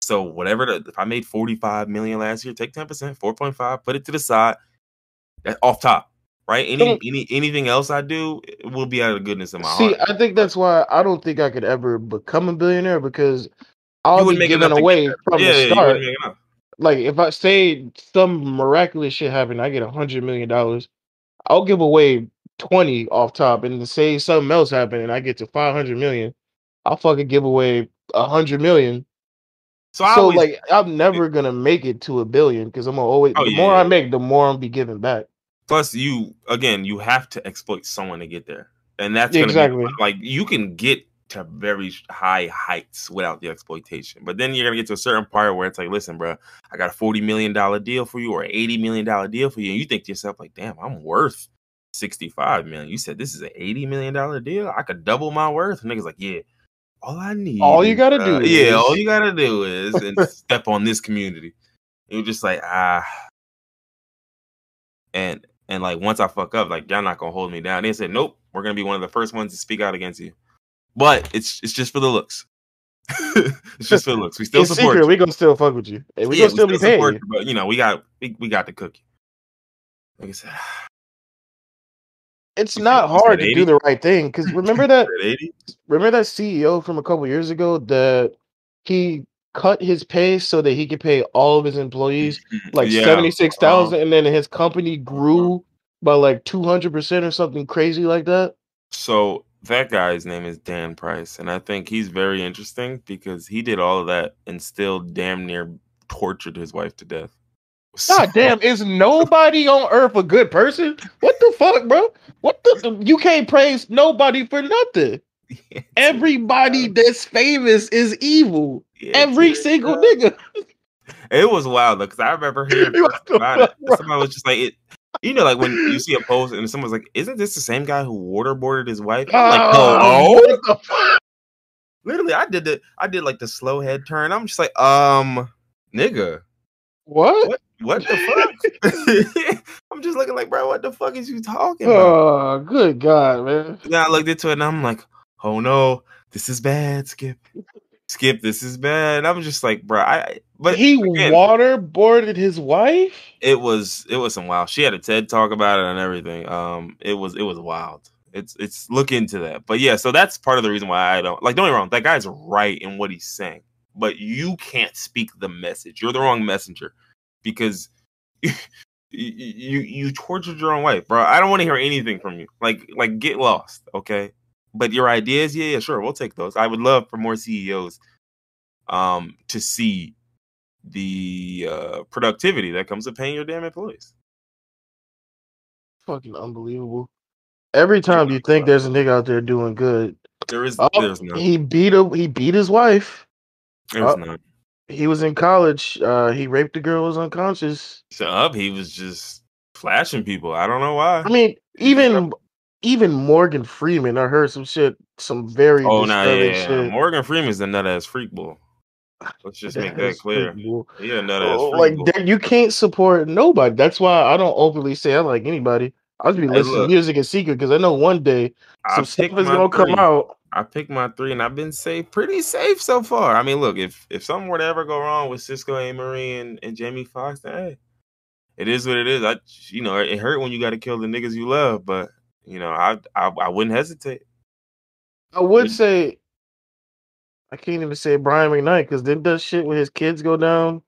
So whatever, the, if I made 45 million last year, take 10%, 4.5, put it to the side. That's off top, right? Any any anything else I do will be out of the goodness of my See, heart. See, I think that's why I don't think I could ever become a billionaire because I'll be giving away from yeah, the start. Yeah, like if I say some miraculous shit happened, I get a hundred million dollars. I'll give away twenty off top, and say something else happened, and I get to five hundred million. I'll fucking give away a hundred million. So, so always, like I'm never gonna make it to a billion because I'm gonna always. Oh, the yeah, more yeah. I make, the more I'm be giving back. Plus, you again, you have to exploit someone to get there, and that's exactly be, like you can get to very high heights without the exploitation. But then you're gonna get to a certain part where it's like, listen, bro, I got a forty million dollar deal for you or an eighty million dollar deal for you, and you think to yourself like, damn, I'm worth sixty five million. You said this is an eighty million dollar deal. I could double my worth. And niggas like, yeah. All I need, all you gotta uh, do, is... yeah, all you gotta do is and step on this community. You're just like, ah, and and like once I fuck up, like y'all not gonna hold me down. They said, nope, we're gonna be one of the first ones to speak out against you but it's it's just for the looks. it's just for the looks. We still in support. Secret, you. We gonna still fuck with you. Hey, we yeah, gonna still, we still be paying. You, but you know, we got we, we got the cookie. Like I said. It's You not said- you said hard to 80? do the right thing because remember that remember that CEO from a couple years ago that he cut his pay so that he could pay all of his employees like Yeah, seventy six thousand, uh-huh. and then his company grew by like two hundred percent or something crazy like that. So that guy's name is Dan Price, and I think he's very interesting because he did all of that and still damn near tortured his wife to death. God damn, is nobody on earth a good person? What the fuck, bro? What the, you can't praise nobody for nothing. Everybody that's famous is evil. Yeah, Every single nigga. It was wild because I remember hearing What first the about it. Somebody was just like, it, you know, like when you see a post and someone's like, "Isn't this the same guy who waterboarded his wife?" I'm like, Oh, "No." what the fuck? Literally, I did the, I did like the slow head turn. I'm just like, um, nigga, What? what, what the fuck? I'm just looking like, bro, what the fuck is you talking about? Oh, good God, man. Then I looked into it and I'm like, oh no, this is bad, Skip. Skip, this is bad. I'm just like, bro, I. But he again, waterboarded his wife? it was it was some wild. She had a TED talk about it and everything. Um, it was it was wild. It's it's look into that. But yeah, so that's part of the reason why I don't like. Don't get me wrong, that guy's right in what he's saying, but you can't speak the message. You're the wrong messenger because you you, you tortured your own wife, bro. I don't want to hear anything from you. Like like get lost, okay? But your ideas, yeah, yeah, sure, we'll take those. I would love for more CEOs um to see the uh productivity that comes with paying your damn employees. Fucking unbelievable. Every time you think there's a nigga out there doing good, There is oh, there's none. he beat a, he beat his wife. There's oh. none. He was in college. Uh, he raped a girl who was unconscious. So up, he was just flashing people. I don't know why. I mean, even even Morgan Freeman, I heard some shit, some very oh no, yeah, shit. Morgan Freeman's a nut ass freak bull. Let's just make that clear. Yeah, nut ass Oh, like that, you can't support nobody. That's why I don't openly say I like anybody. I'll just be Hey, listening look. to music in secret because I know one day some stuff is gonna come out. I picked my three, and I've been safe, pretty safe so far. I mean, look, if if something were to ever go wrong with Sisqó A. Marie and, and Jamie Foxx, then hey, it is what it is. I, you know, it hurt when you got to kill the niggas you love, but you know, I I, I wouldn't hesitate. I would say I can't even say Brian McKnight because didn't that shit with his kids go down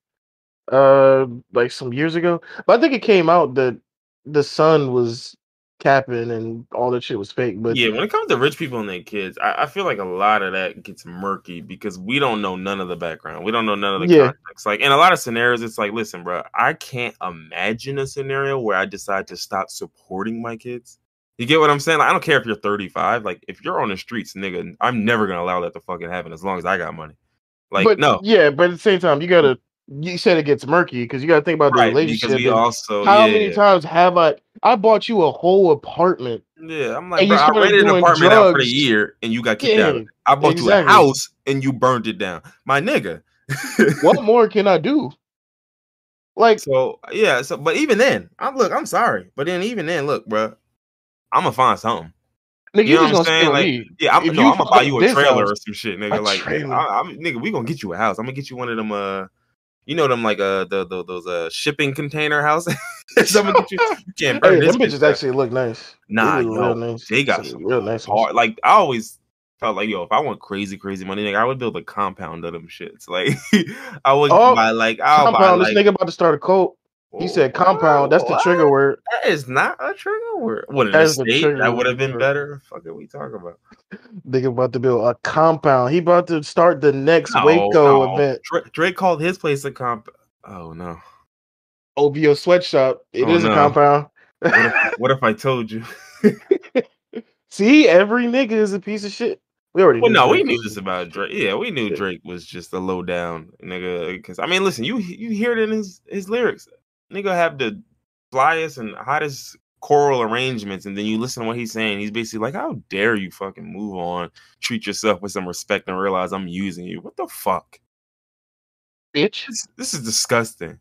uh like some years ago? But I think it came out that the son was capping and all that shit was fake. But yeah, when it comes to rich people and their kids, I, I feel like a lot of that gets murky because we don't know none of the background. We don't know none of the Yeah. context. Like in a lot of scenarios, it's like, listen, bro, I can't imagine a scenario where I decide to stop supporting my kids. You get what I'm saying? Like, I don't care if you're 35. Like, if you're on the streets, nigga, I'm never gonna allow that to fucking happen as long as I got money. Like, but no, yeah, but at the same time, you gotta you said it gets murky because you gotta think about the right? relationship. Because we also, how yeah, many times have I I bought you a whole apartment? yeah. I'm like, bro, I rented an apartment out for a year, and you got kicked out. Yeah, it. I bought you a house, and you burned it down, my nigga. what more can I do? Like So yeah, so but even then, I'm look, I'm sorry, but then even then, look, bro, I'm gonna find something. nigga, You know just what gonna I'm saying? Like, me. yeah, I'm, no, I'm gonna buy you a trailer or some shit, nigga. Like. I, I'm, nigga, we gonna get you a house. I'm gonna get you one of them, uh, you know them like uh the, the those uh shipping container houses. so I'm you. You can't burn Hey, this them bitch bitches actually look nice. Nah, they yo, nice. they got Some real nice hard. Like I always felt like, yo, if I want crazy, crazy money, nigga, I would build a compound of them shits. Like I would Oh, buy like I'll buy like This nigga about to start a cult. He said compound. That's the trigger word. That is not a trigger word. What an That is the estate? That would have been better. Fuck are we talking about? Nigga about to build a compound. He about to start the next No, Waco no. event. Drake, Drake called his place a comp. Oh no. OVO sweatshop. It oh, is Oh, no. a compound. What if, what if I told you? See, every nigga is a piece of shit. We already. Well, knew no, we knew this about Drake. Yeah, we knew Drake was just a low down nigga. Because I mean, listen, you you hear it in his his lyrics. Nigga have the flyest and hottest choral arrangements, and then you listen to what he's saying. He's basically like, "How dare you fucking move on, treat yourself with some respect, and realize I'm using you." What the fuck? bitch. This, this is disgusting.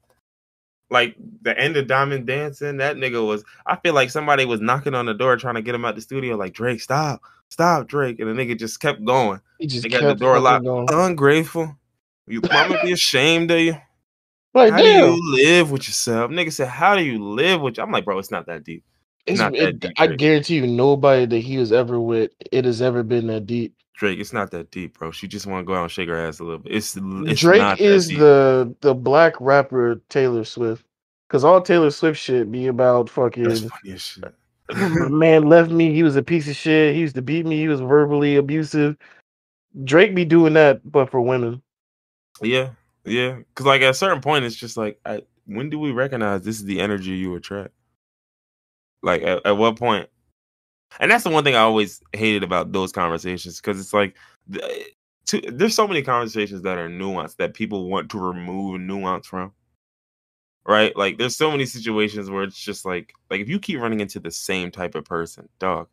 Like the end of Diamond Dancing, that nigga was. I feel like somebody was knocking on the door trying to get him out the studio. Like Drake, stop, stop, Drake, and the nigga just kept going. He just They got the door locked. going. Ungrateful. You mama be ashamed of you. Like, How do you live with yourself? Nigga said, How do you live with you? I'm like, bro, it's not that deep. It's, not that deep, I Drake. guarantee you, nobody that he was ever with, it has ever been that deep. Drake, it's not that deep, bro. She just want to go out and shake her ass a little bit. It's, it's not Drake is deep. the the black rapper Taylor Swift, because all Taylor Swift shit be about fucking funny as shit. man left me. He was a piece of shit. He used to beat me. He was verbally abusive. Drake be doing that, but for women. Yeah, yeah. Because like at a certain point, it's just like, I, when do we recognize this is the energy you attract? Like at, at what point? And that's the one thing I always hated about those conversations because it's like, to, there's so many conversations that are nuanced that people want to remove nuance from. Right? Like there's so many situations where it's just like, like if you keep running into the same type of person, dog,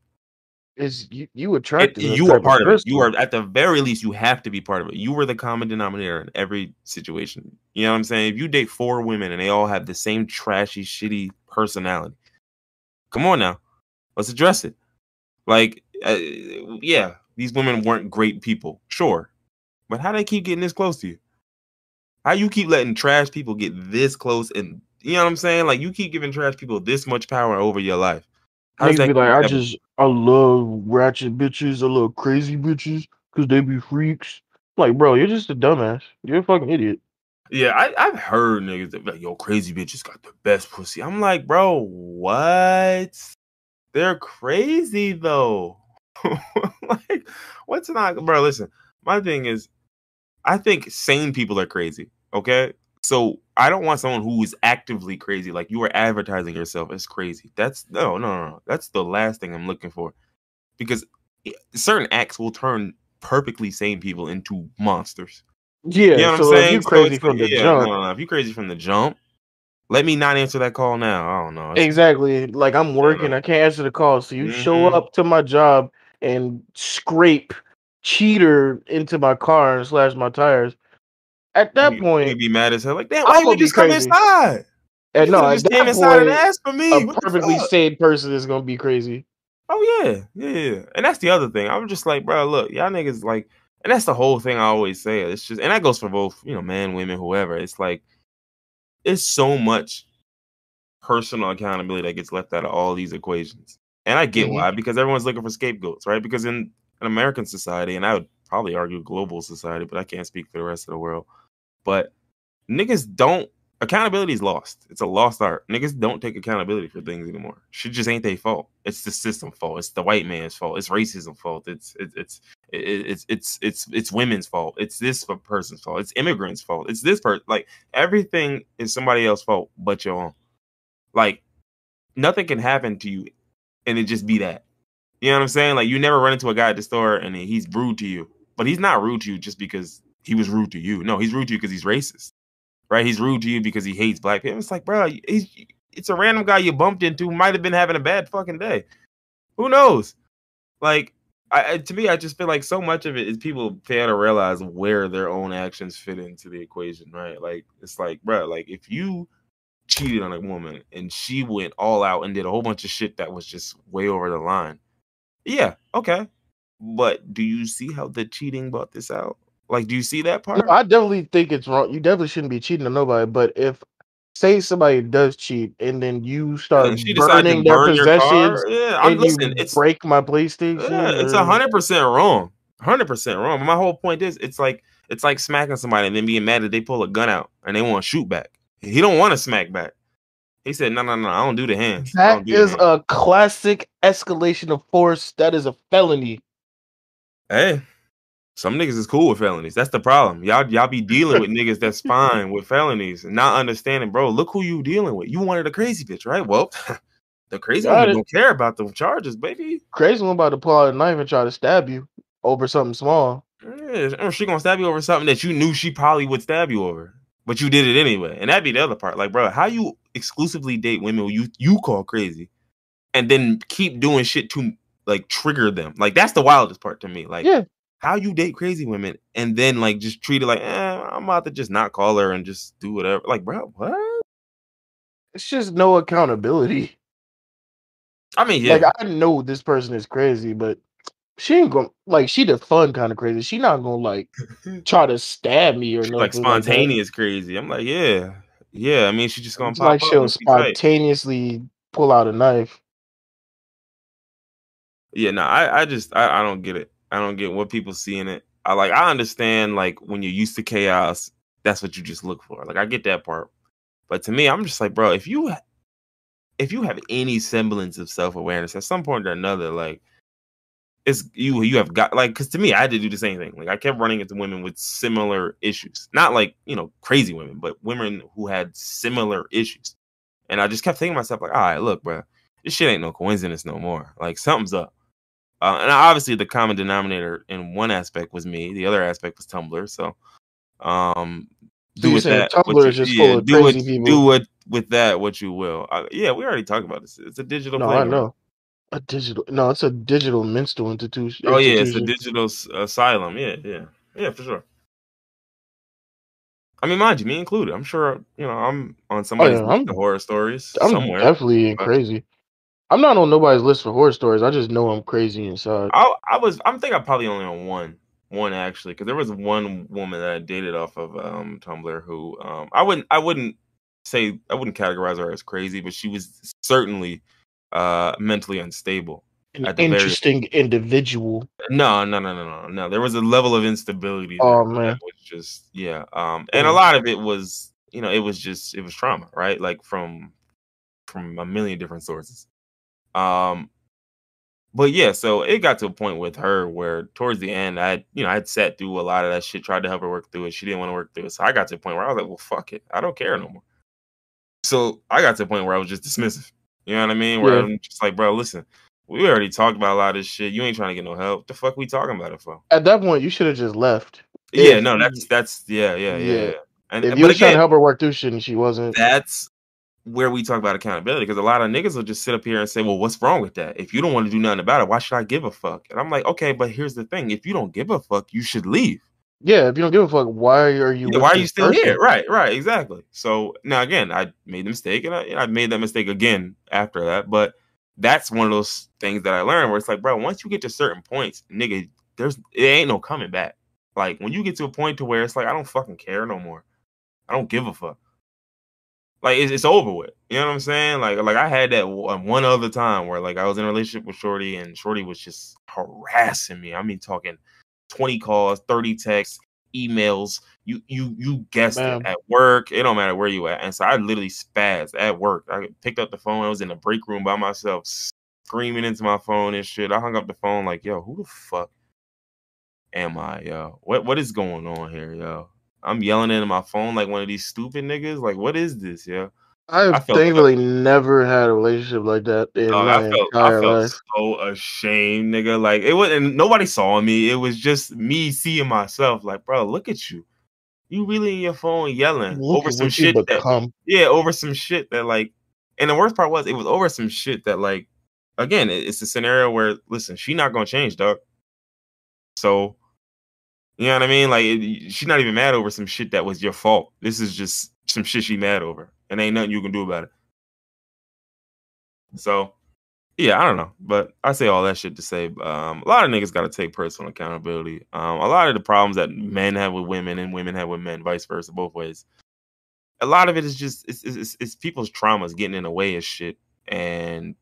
Is you you it, attracted? you are part of it. You are at the very least, you have to be part of it. You were the common denominator in every situation. You know what I'm saying? If you date four women and they all have the same trashy, shitty personality, come on now, let's address it. Like, uh, yeah, these women weren't great people, sure, but how they keep getting this close to you? How you keep letting trash people get this close and you know what I'm saying? Like you keep giving trash people this much power over your life. How does Niggas that be like, I keep- just I love ratchet bitches. I love crazy bitches because they be freaks. Like, bro, you're just a dumbass. You're a fucking idiot. Yeah, I, I've heard niggas that be like, yo, crazy bitches got the best pussy. I'm like, bro, what? They're crazy though. like, what's not, bro? Listen, my thing is, I think sane people are crazy. Okay, so I don't want someone who is actively crazy, like you are advertising yourself as crazy. That's no, no, no, no. That's the last thing I'm looking for, because certain acts will turn perfectly sane people into monsters. Yeah. You know what so I'm saying? you crazy it's- from the yeah, jump, No, no, if you crazy from the jump, let me not answer that call now. I don't know. It's- exactly. Like I'm working, I can't answer the call. So you show Mhm. up to my job and scrape cheater into my car and slash my tires. At that you- point, you'd be mad as hell. Like, damn, why would be just come inside? and You no, at just came that inside and point, asked for me. a What perfectly sane person is gonna be crazy. Oh yeah, yeah, yeah. And that's the other thing. I'm just like, bro, look, y'all niggas like, and that's the whole thing I always say. It's just, and that goes for both, you know, men, women, whoever. It's like, it's so much personal accountability that gets left out of all these equations. And I get Mhm. why, because everyone's looking for scapegoats, right? Because in an American society, and I would probably argue global society, but I can't speak for the rest of the world. But niggas don't accountability is lost. It's a lost art. Niggas don't take accountability for things anymore. Shit just ain't their fault. It's the system fault. It's the white man's fault. It's racism fault. It's it, it's it, it's it's it's it's women's fault. It's this person's fault. It's immigrants' fault. It's this person. Like everything is somebody else's fault but your own. Like nothing can happen to you and it just be that. You know what I'm saying? Like you never run into a guy at the store and he's rude to you, but he's not rude to you just because he was rude to you. No, he's rude to you because he's racist, right? He's rude to you because he hates black people. It's like, bro, it's a random guy you bumped into might have been having a bad fucking day. Who knows? Like, I, I- to me, I just feel like so much of it is people fail to realize where their own actions fit into the equation, right? Like, it's like, bro, like if you cheated on a woman and she went all out and did a whole bunch of shit that was just way over the line, yeah, okay. But do you see how the cheating brought this out? Like, do you see that part? No, I definitely think it's wrong. You definitely shouldn't be cheating on nobody. But if say somebody does cheat and then you start she burning their burn possessions. Yeah, I'm and listen. It's break my PlayStation, yeah, it's or- hundred percent wrong. Hundred percent wrong. My whole point is, it's like it's like smacking somebody and then being mad that they pull a gun out and they want to shoot back. He don't want to smack back. He said, "No, no, no, I don't do the hands. That do is hands." a classic escalation of force. That is a felony. Hey, some niggas is cool with felonies. That's the problem. Y'all, y'all be dealing with niggas that's fine with felonies and not understanding, bro. Look who you dealing with. You wanted a crazy bitch, right? Well, the crazy one don't care about the charges, baby. Crazy one about to pull out a knife and try to stab you over something small. Yeah, she gonna stab you over something that you knew she probably would stab you over, but you did it anyway. And that'd be the other part. Like, bro, how you exclusively date women you you call crazy, and then keep doing shit to like trigger them? Like, that's the wildest part to me. Like, Yeah. How you date crazy women and then like just treat it like, eh, I'm about to just not call her and just do whatever. Like, bro, what? It's just no accountability. I mean, yeah, Like I know this person is crazy, but she ain't gonna like she the fun kind of crazy. She not gonna like try to stab me or nothing. like spontaneous crazy. I'm like, yeah, yeah. I mean, she just gonna It's pop like up she'll and be tight. spontaneously pull out a knife. Yeah, no, I, I just I, I don't get it. I don't get what people see in it. I like I understand like when you're used to chaos, that's what you just look for. Like I get that part. But to me, I'm just like, bro, if you if you have any semblance of self-awareness at some point or another, like it's you you have got like because to me, I had to do the same thing. Like I kept running into women with similar issues. Not like, you know, crazy women, but women who had similar issues. And I just kept thinking to myself, like, all right, look, bro, this shit ain't no coincidence no more. Like something's up. Uh, and obviously, the common denominator in one aspect was me. The other aspect was Tumblr. So, um, do with that. Tumblr is just yeah, full of do crazy what, people. Do what with that what you will. Uh, yeah, we already talked about this. It's a digital. No, playground. I know. A digital. No, it's a digital mental institution. Oh yeah, it's a digital asylum. Yeah, yeah, yeah, for sure. I mean, mind you, me included. I'm sure you know I'm on somebody's oh, yeah, I'm, horror stories I'm somewhere. Definitely but, crazy. I'm not on nobody's list for horror stories. I just know I'm crazy inside. I, I was. I'm think I'm probably only on one. One actually, because there was one woman that I dated off of um, Tumblr who um, I wouldn't. I wouldn't say I wouldn't categorize her as crazy, but she was certainly uh, mentally unstable. An interesting very... individual. No, no, no, no, no, no. There was a level of instability. Oh man, was just yeah. Um, and a lot of it was, you know, it was just it was trauma, right? Like from from a million different sources. Um, but yeah, so it got to a point with her where towards the end, I, you know, I had sat through a lot of that shit, tried to help her work through it. She didn't want to work through it, so I got to a point where I was like, well, fuck it, I don't care no more. So I got to a point where I was just dismissive. You know what I mean? Where yeah. I'm just like, bro, listen, we already talked about a lot of this shit. You ain't trying to get no help. The fuck we talking about it for? At that point, you should have just left. Yeah, if, no, that's that's yeah, yeah, yeah. yeah. And if you were trying to help her work through shit and she wasn't, that's where we talk about accountability because a lot of niggas will just sit up here and say, "Well, what's wrong with that? If you don't want to do nothing about it, why should I give a fuck?" And I'm like, "Okay, but here's the thing: if you don't give a fuck, you should leave." Yeah, if you don't give a fuck, why are you? Yeah, why are you still person? here? Right, right, exactly. So now again, I made the mistake, and I, I made that mistake again after that. But that's one of those things that I learned where it's like, bro, once you get to certain points, nigga, there's it ain't no coming back. Like when you get to a point to where it's like, I don't fucking care no more. I don't give a fuck like it's, it's over with. You know what I'm saying? Like like I had that um, one other time where like I was in a relationship with Shorty and Shorty was just harassing me. I mean talking 20 calls, 30 texts, emails. You you you guessed Man. it at work. It don't matter where you at. And so I literally spazzed at work. I picked up the phone. I was in the break room by myself, screaming into my phone and shit. I hung up the phone like, yo, who the fuck am I, yo? What what is going on here, yo? I'm yelling into my phone like one of these stupid niggas. Like, what is this, yo? I've thankfully like, never had a relationship like that in dog, my I felt, entire I felt life. so ashamed, nigga. Like it was, and nobody saw me. It was just me seeing myself. Like, bro, look at you. You really in your phone yelling look over some shit that, yeah, over some shit that like, and the worst part was it was over some shit that like, again, it's a scenario where listen, she not gonna change, dog. So you know what I mean? Like it, she's not even mad over some shit that was your fault. This is just some shit she mad over, and ain't nothing you can do about it. So, yeah, I don't know, but I say all that shit to say, um, a lot of niggas got to take personal accountability. Um, a lot of the problems that men have with women and women have with men, vice versa, both ways. A lot of it is just it's, it's, it's people's traumas getting in the way of shit, and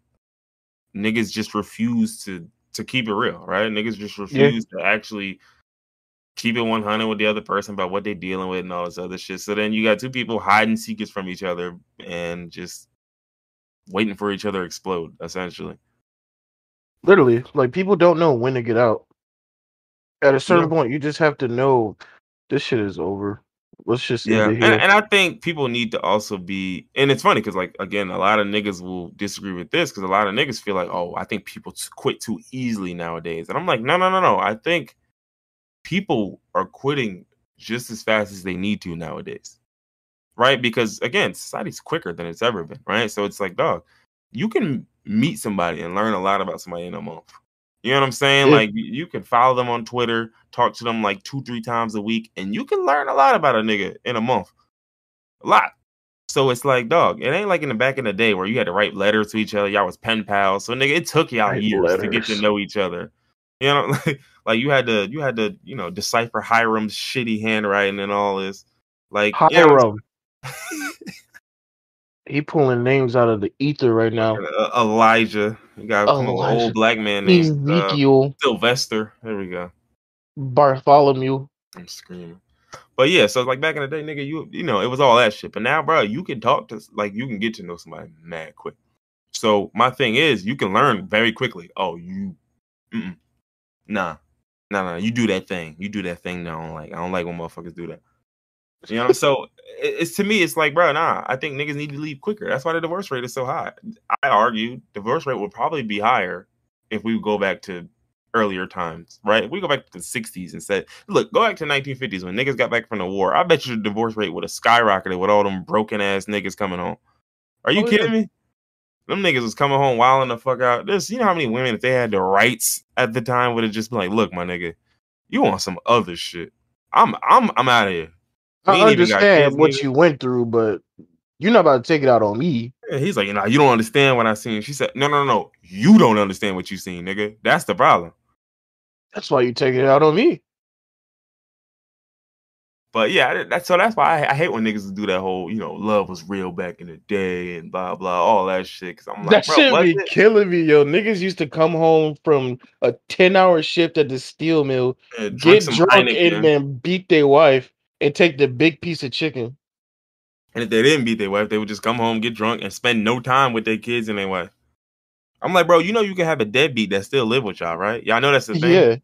niggas just refuse to to keep it real, right? Niggas just refuse yeah. to actually keep it 100 with the other person about what they're dealing with and all this other shit. So then you got two people hiding secrets from each other and just waiting for each other to explode, essentially. Literally, like people don't know when to get out. At a certain yeah. point, you just have to know this shit is over. Let's just yeah. And, and, I think people need to also be, and it's funny because like again, a lot of niggas will disagree with this because a lot of niggas feel like, oh, I think people quit too easily nowadays, and I'm like, no, no, no, no. I think people are quitting just as fast as they need to nowadays. Right? Because again, society's quicker than it's ever been, right? So it's like, dog, you can meet somebody and learn a lot about somebody in a month. You know what I'm saying? Yeah. Like you can follow them on Twitter, talk to them like two, three times a week, and you can learn a lot about a nigga in a month. A lot. So it's like, dog, it ain't like in the back in the day where you had to write letters to each other. Y'all was pen pals. So nigga, it took y'all write years letters. to get to know each other. You know, like, like you had to you had to you know decipher Hiram's shitty handwriting and all this. Like Hiram. he pulling names out of the ether right now. Uh, Elijah. You got on, old black man named uh, Ezekiel Sylvester. There we go. Bartholomew. I'm screaming. But yeah, so like back in the day, nigga, you you know, it was all that shit. But now, bro, you can talk to like you can get to know somebody mad quick. So my thing is, you can learn very quickly. Oh, you, nah, nah, nah. You do that thing. You do that thing. Now, like I don't like when motherfuckers do that. You know, so it's to me, it's like, bro, nah. I think niggas need to leave quicker. That's why the divorce rate is so high. I argue divorce rate would probably be higher if we go back to earlier times, right? If we go back to the '60s and said, look, go back to 1950s when niggas got back from the war. I bet you the divorce rate would have skyrocketed with all them broken ass niggas coming home. Are you Oh, yeah. kidding me? Them niggas was coming home wilding the fuck out. This, you know how many women, if they had the rights at the time, would have just been like, "Look, my nigga, you want some other shit? I'm, I'm, I'm out of here." We I ain't even got understand kids, what neither. you went through, but you're not about to take it out on me. And he's like, "You "Nah, you don't understand what I seen." She said, "No, no, no, no, you don't understand what you seen, nigga. That's the problem." That's why you taking it out on me. But yeah, that's so that's why I, I hate when niggas do that whole, you know, love was real back in the day and blah blah, all that shit. Cause I'm like, that shit be it? killing me, yo. Niggas used to come home from a 10 hour shift at the steel mill, Yeah, get drunk, Heineken. and then beat their wife and take the big piece of chicken. And if they didn't beat their wife, they would just come home, get drunk, and spend no time with their kids and their wife. I'm like, bro, you know you can have a deadbeat that still live with y'all, right? Y'all know that's the thing. Yeah.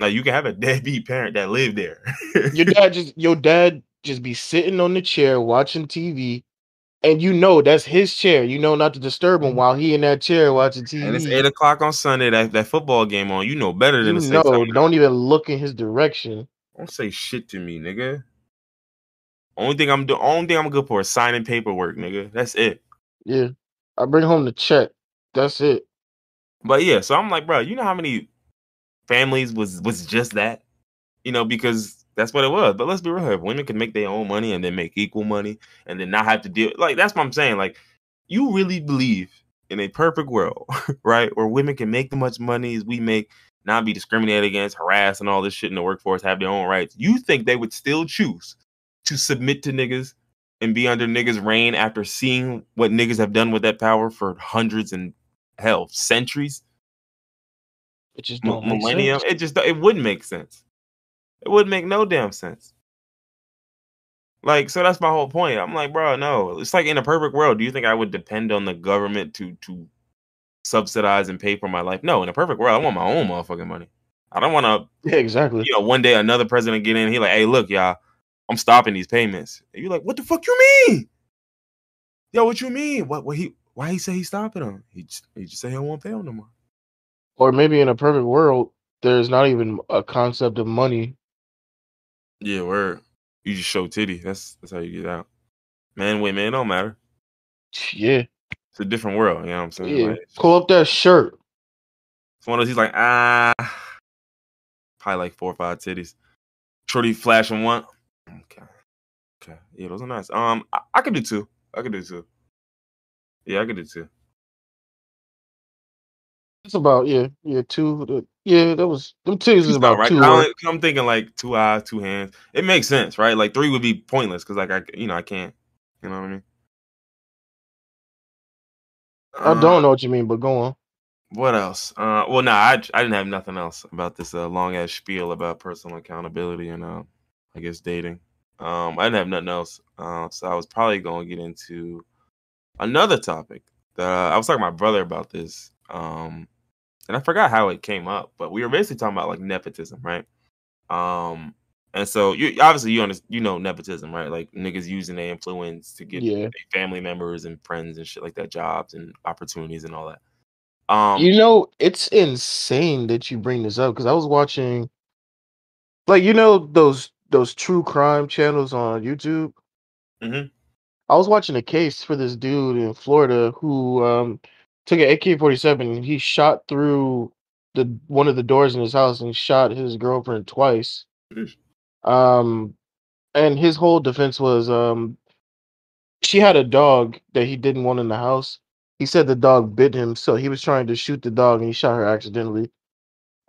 Like you can have a deadbeat parent that live there. Your dad just your dad just be sitting on the chair watching TV, and you know that's his chair. You know not to disturb him mm-hmm. while he in that chair watching TV. and it's eight o'clock on Sunday. That that football game on. You know better than you to know, don't even look in his direction. Don't say shit to me, nigga. Only thing I'm doing, only thing I'm good for is signing paperwork, nigga. That's it. Yeah. I bring home the check. That's it. But yeah, so I'm like, bro, you know how many families was was just that, you know, because that's what it was. But let's be real, if women can make their own money and then make equal money and then not have to deal, like that's what I'm saying. Like, you really believe in a perfect world, right, where women can make the much money as we make, not be discriminated against, harassed, and all this shit in the workforce, have their own rights. You think they would still choose to submit to niggas and be under niggas' reign after seeing what niggas have done with that power for hundreds and hell centuries? It just don't make millennium. sense. It just it wouldn't make sense. It wouldn't make no damn sense. Like, so that's my whole point. I'm like, bro, no. It's like in a perfect world, do you think I would depend on the government to to subsidize and pay for my life? No, in a perfect world, I want my own motherfucking money. I don't want to, Yeah, exactly. you know, one day another president get in, he like, hey, look, y'all, I'm stopping these payments. And you're like, what the fuck you mean? Yo, what you mean? What what he why he say he's stopping them? He just he just say he don't want to pay them no more. Or maybe in a perfect world, there's not even a concept of money. Yeah, word. You just show titty. That's that's how you get out. Man, women, it don't matter. Yeah. It's a different world. You know what I'm saying? Yeah. Like, Pull up that shirt. it's one of those. He's like, ah, probably like four or five titties. Shorty flashing one. Okay, okay. Yeah, those are nice. Um, I, I could do two. I could do two. Yeah, I could do two. It's about yeah, yeah, two. uh, Yeah, that was them Two's about about right. two. I or- only- I'm thinking like two eyes, two hands. It makes sense, right? Like three would be pointless because like I, you know, I can't. You know what I mean? I Uh, don't know what you mean, but go on. What else? Uh, well, nah, I I didn't have nothing else about this uh, long ass spiel about personal accountability and uh, I guess dating. Um, I didn't have nothing else, uh, so I was probably going to get into another topic that uh, I was talking to my brother about this, um, and I forgot how it came up, but we were basically talking about like nepotism, right? Um, and so you obviously you understand, you know nepotism, right? Like niggas using their influence to get Yeah. family members and friends and shit like that, jobs and opportunities and all that. Um, You know, it's insane that you bring this up because I was watching, like, you know, those those true crime channels on YouTube. Mhm. I was watching a case for this dude in Florida who um took an AK forty seven and he shot through the one of the doors in his house and shot his girlfriend twice. Um, and his whole defense was um she had a dog that he didn't want in the house. He said the dog bit him, so he was trying to shoot the dog and he shot her accidentally.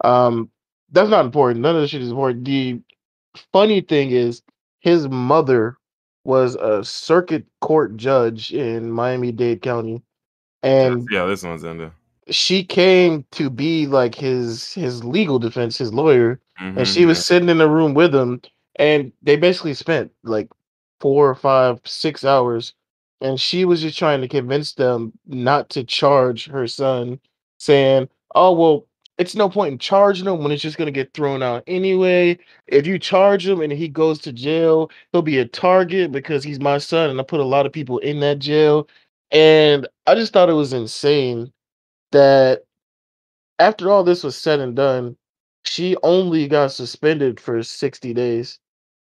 Um, that's not important. None of this shit is important. The funny thing is his mother was a circuit court judge in Miami Dade County, and Yeah, this one's in there. she came to be like his his legal defense, his lawyer, and Mhm, she was sitting in the room with him, and they basically spent like four or five, six hours, and she was just trying to convince them not to charge her son, saying, "Oh well, it's no point in charging him when it's just gonna get thrown out anyway. If you charge him and he goes to jail, he'll be a target because he's my son, and I put a lot of people in that jail." And I just thought it was insane that after all this was said and done, she only got suspended for 60 days.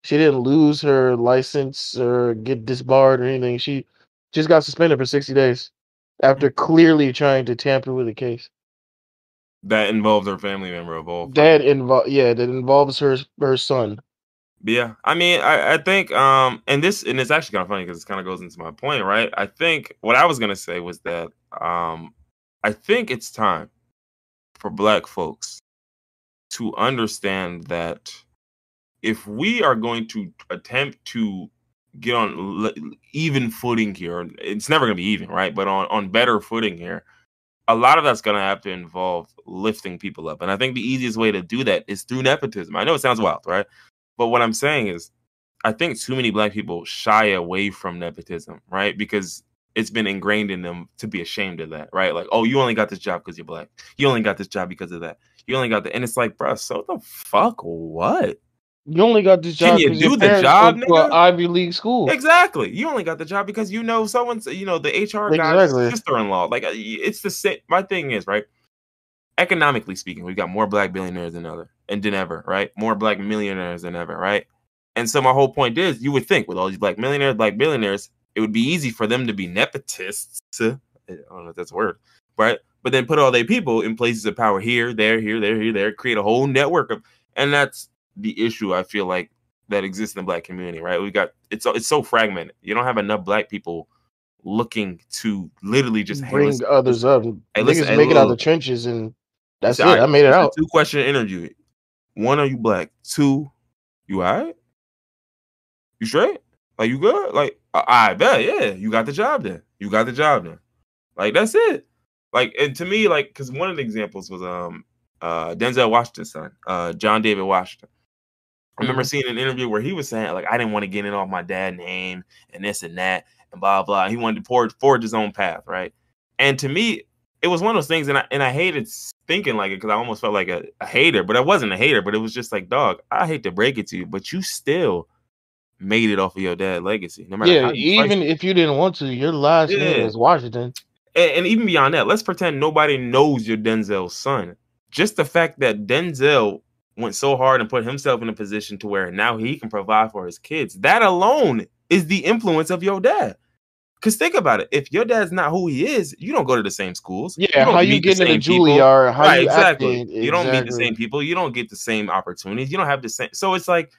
She didn't lose her license or get disbarred or anything. She just got suspended for 60 days after clearly trying to tamper with the case. That involves her family member of all. That involve yeah, that involves her her son. Yeah, I mean, I, I think, um, and this, and it's actually kind of funny because it kind of goes into my point, right? I think what I was gonna say was that, um, I think it's time for Black folks to understand that if we are going to attempt to get on even footing here, it's never gonna be even, right? But on on better footing here, a lot of that's going to have to involve lifting people up. And I think the easiest way to do that is through nepotism. I know it sounds wild, right? But what I'm saying is, I think too many black people shy away from nepotism, right? Because it's been ingrained in them to be ashamed of that, right? Like, oh, you only got this job because you're black. You only got this job because of that. You only got that. And it's like, bro, so the fuck what? You only got this Can job you 'cause your do the job, nigga? Ivy League school. Exactly. You only got the job because you know someone's, you know, the HR guy's sister-in-law. Like uh, it's the same. My thing is right. Economically speaking, we've got more black billionaires than ever, and than ever, right? More black millionaires than ever, right? And so my whole point is, you would think with all these black millionaires, black billionaires, it would be easy for them to be nepotists. I don't know if that's a word, right? But then put all their people in places of power here, there, here, there, here, there, create a whole network of, and that's the issue. I feel like that exists in the black community, right? We got it's so- it's so fragmented. You don't have enough black people looking to literally just hey, bring listen, others up. Hey, Niggas listen, hey, make it out the trenches and that's Listen, it. right, I made it out. Two question interview. One, are you black? Two, you all right? You straight? Like you good? Like I, I bet, yeah. You got the job then. You got the job then. Like that's it. Like and to me, like because one of the examples was um uh Denzel Washington's son, uh John David Washington. I remember Mhm. seeing an interview where he was saying like I didn't want to get in off my dad name and this and that and blah blah. He wanted to forge, forge his own path, right? And to me, it was one of those things, and I and I hated thinking like it because I almost felt like a, a hater, but I wasn't a hater. But it was just like, dog, I hate to break it to you, but you still made it off of your dad legacy, no matter Yeah, how even if you didn't want to, your last name is Washington. And, and even beyond that, let's pretend nobody knows you're Denzel's son. Just the fact that Denzel went so hard and put himself in a position to where now he can provide for his kids. That alone is the influence of your dad. Because think about it, if your dad's not who he is, you don't go to the same schools. Yeah, don't how you get into. Juilliard, how right, you exactly. acting. You don't meet the same people. You don't get the same opportunities. You don't have the same. So it's like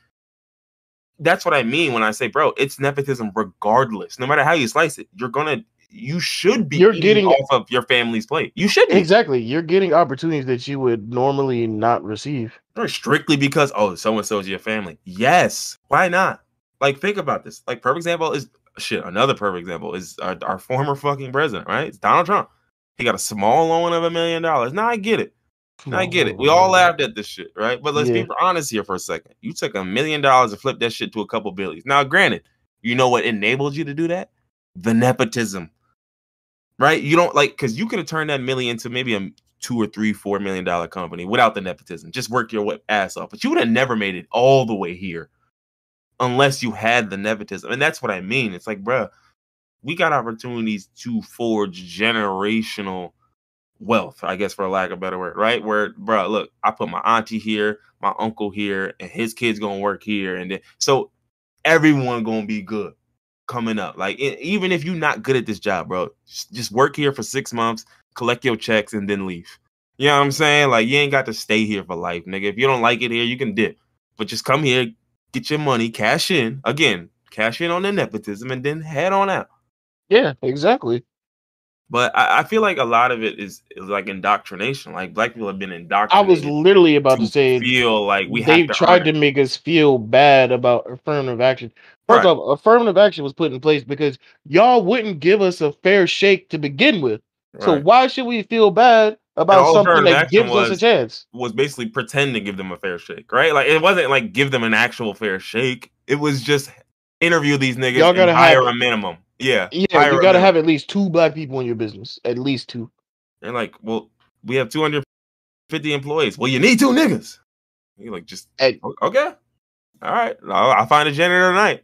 that's what I mean when I say, bro, it's nepotism regardless. No matter how you slice it, you're gonna, you should be You're getting- off of your family's plate. You should be Exactly. You're getting opportunities that you would normally not receive. Or strictly because oh, so and so is your family. Yes, why not? Like think about this. Like perfect example is shit. Another perfect example is our, our former fucking president, right? It's Donald Trump. He got a small loan of a million dollars. Now I get it. I get it. We all laughed at this shit, right? But let's Yeah. be honest here for a second. You took a million dollars and flipped that shit to a couple billions. Now, granted, you know what enabled you to do that? The nepotism, right? You don't like because you could have turned that million into maybe a two or three, four million dollar company without the nepotism. Just work your ass off, but you would have never made it all the way here unless you had the nepotism. And that's what I mean. It's like, bruh, we got opportunities to forge generational wealth, I guess, for lack of a better word, right? Where, bro, look, I put my auntie here, my uncle here, and his kids gonna work here, and then so everyone gonna be good coming up. Like, e- even if you're not good at this job, bro, just work here for six months, collect your checks, and then leave. You know what I'm saying? Like, you ain't got to stay here for life, nigga. If you don't like it here, you can dip, but just come here, get your money, cash in again, cash in on the nepotism, and then head on out. Yeah, exactly. But I, I, feel like a lot of it is, is like indoctrination. Like black people have been indoctrinated. I was literally about to, to say feel like we they've to tried to make us feel bad about affirmative action. First right. off, affirmative action was put in place because y'all wouldn't give us a fair shake to begin with. Right. So why should we feel bad about something that gives was, us a chance? Was basically pretend to give them a fair shake, right? Like it wasn't like give them an actual fair shake. It was just interview these niggas y'all gotta hire a minimum. Yeah. Yeah, you gotta have at least two black people in your business. At least two. They're like, well, we have 250 employees. Well, you need two niggas. You like just hey. okay. All right. I'll, I'll, find a janitor tonight.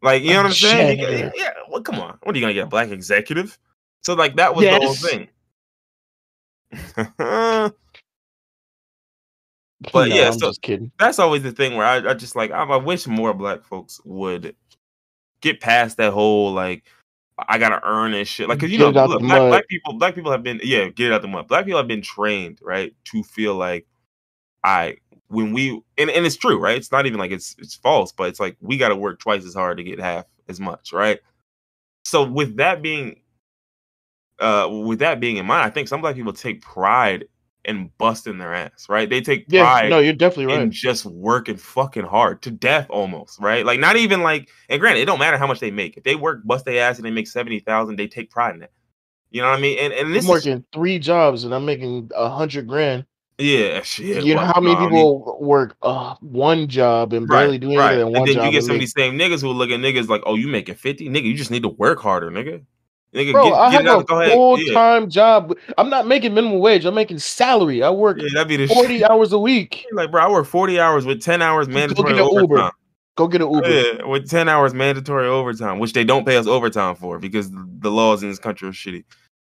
Like, you know what I'm saying? Yeah, yeah, Well, come on. What are you gonna get? A black executive? So like that was yes. the whole thing. but no, yeah, I'm so. That's always the thing where I, I just like I, I wish more black folks would get past that whole like I gotta earn and shit. Like, cause you get know, look, black, black, people, black people have been, yeah, get it out the mud. Black people have been trained, right, to feel like, I when we and, and it's true, right? It's not even like it's it's false, but it's like we gotta work twice as hard to get half as much, right? So with that being, uh, with that being in mind, I think some black people take pride in busting their ass, right? They take pride. Yeah, no, you're definitely right. just working fucking hard to death, almost, right? Like not even like. And granted, it don't matter how much they make. If they work, bust their ass, and they make seventy thousand, they take pride in it. You know what I mean? And and this I'm working is, three jobs, and I'm making a hundred grand. Yeah, shit. You know how many people I mean, work uh, one job and barely right, do anything right. and then you get some of these same niggas who look at niggas like, oh, you making fifty, nigga. You just need to work harder, nigga. Nigga, Bro, get, I get have a full time yeah. job. I'm not making minimum wage. I'm making salary. I work yeah, that'd be the 40 shit. hours a week. Like, bro, I work 40 hours with 10 hours mandatory Go overtime. Uber. Go get an Uber. Yeah, with 10 hours mandatory overtime, which they don't pay us overtime for because the laws in this country are shitty.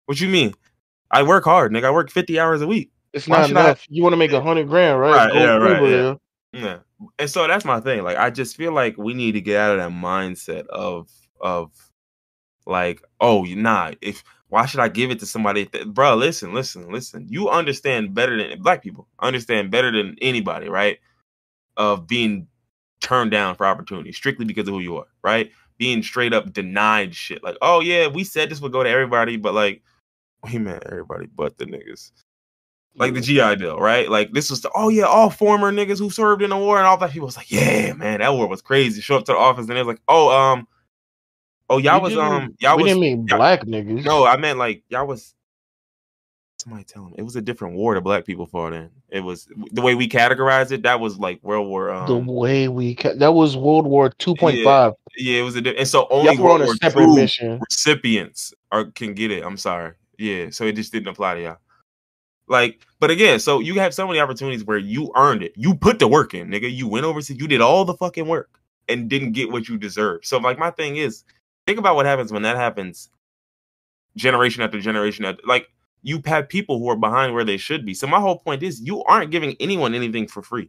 What you mean? I work hard, nigga. I work 50 hours a week. It's Why not enough. I... You want to make a hundred grand, right? right yeah, right. Yeah. yeah. And so that's my thing. Like, I just feel like we need to get out of that mindset of of like, oh, you're nah, if why should I give it to somebody? Th- Bro, listen, listen, listen. You understand better than black people understand better than anybody, right? Of being turned down for opportunity strictly because of who you are, right? Being straight up denied shit. Like, oh yeah, we said this would go to everybody, but like, we meant everybody but the niggas. Like the GI Bill, right? Like this was the oh yeah, all former niggas who served in the war and all that. People was like, yeah, man, that war was crazy. Show up to the office and it was like, oh, um, Oh, y'all was um y'all we was didn't mean black niggas. No, I meant like y'all was somebody tell him it was a different war that black people fought in. It was the way we categorized it. That was like World War. Um, the way we ca- that was World War two point five. yeah. Yeah, it was a and so only y'all World War two mission. recipients are can get it. I'm sorry. Yeah, so it just didn't apply to y'all. Like, but again, so you have so many opportunities where you earned it. You put the work in, nigga. You went overseas. You did all the fucking work and didn't get what you deserve. So like, my thing is think about what happens when that happens generation after generation after like you have people who are behind where they should be. So my whole point is you aren't giving anyone anything for free.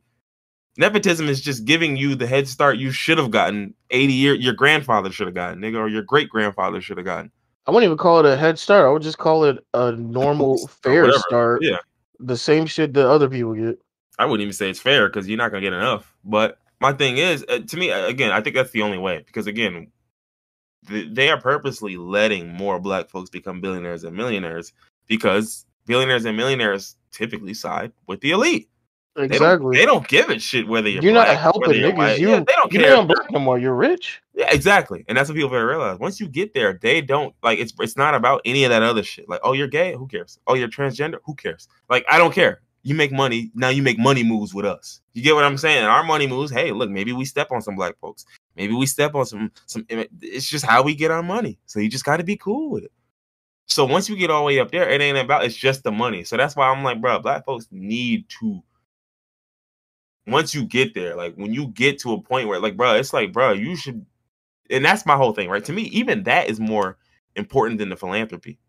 Nepotism is just giving you the head start you should have gotten 80 year your grandfather should have gotten nigga or your great grandfather should have gotten. I wouldn't even call it a head start. I would just call it a normal fair start. Yeah. The same shit that other people get. I wouldn't even say it's fair because you're not gonna get enough. But my thing is uh, to me again i think that's the only way. Because again they are purposely letting more black folks become billionaires and millionaires because billionaires and millionaires typically side with the elite. Exactly. They don't, they don't give a shit whether you're, you're black, not helping niggas. You, yeah, they don't you're care. not black no more. You're rich. Yeah, exactly. And that's what people better realize. Once you get there, they don't like it's. It's not about any of that other shit. Like, oh, you're gay. Who cares? Oh, you're transgender. Who cares? Like, I don't care. You make money now. You make money moves with us. You get what I'm saying? Our money moves. Hey, look, maybe we step on some black folks. Maybe we step on some some. It's just how we get our money. So you just got to be cool with it. So once you get all the way up there, it ain't about. It's just the money. So that's why I'm like, bro, black folks need to. Once you get there, like when you get to a point where, like, bro, it's like, bro, you should. And that's my whole thing, right? To me, even that is more important than the philanthropy,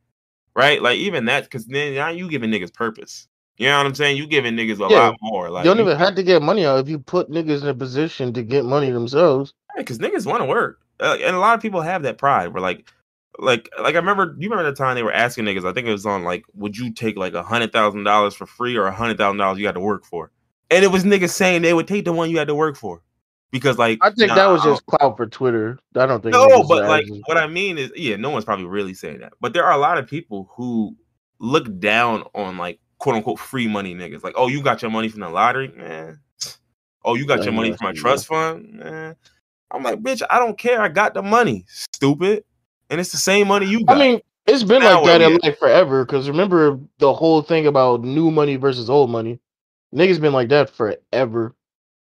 right? Like even that, because then now you giving niggas purpose. You know what I'm saying? You giving niggas a yeah, lot more. Like you don't even have to get money out if you put niggas in a position to get money themselves because niggas want to work, uh, and a lot of people have that pride. Where like, like, like I remember, you remember the time they were asking niggas. I think it was on like, would you take like a hundred thousand dollars for free or a hundred thousand dollars you had to work for? And it was niggas saying they would take the one you had to work for. because like I think nah, that was just clout for Twitter. I don't think. no, but like what I mean is, yeah, no one's probably really saying that. But there are a lot of people who look down on like quote unquote free money niggas. Like, oh, you got your money from the lottery, man. Oh, you got Yeah, your money yeah, from a yeah. trust fund, man. I'm like, bitch, I don't care. I got the money, stupid. And it's the same money you got. I mean, it's been Now like that in like forever. Because remember the whole thing about new money versus old money. Niggas been like that forever.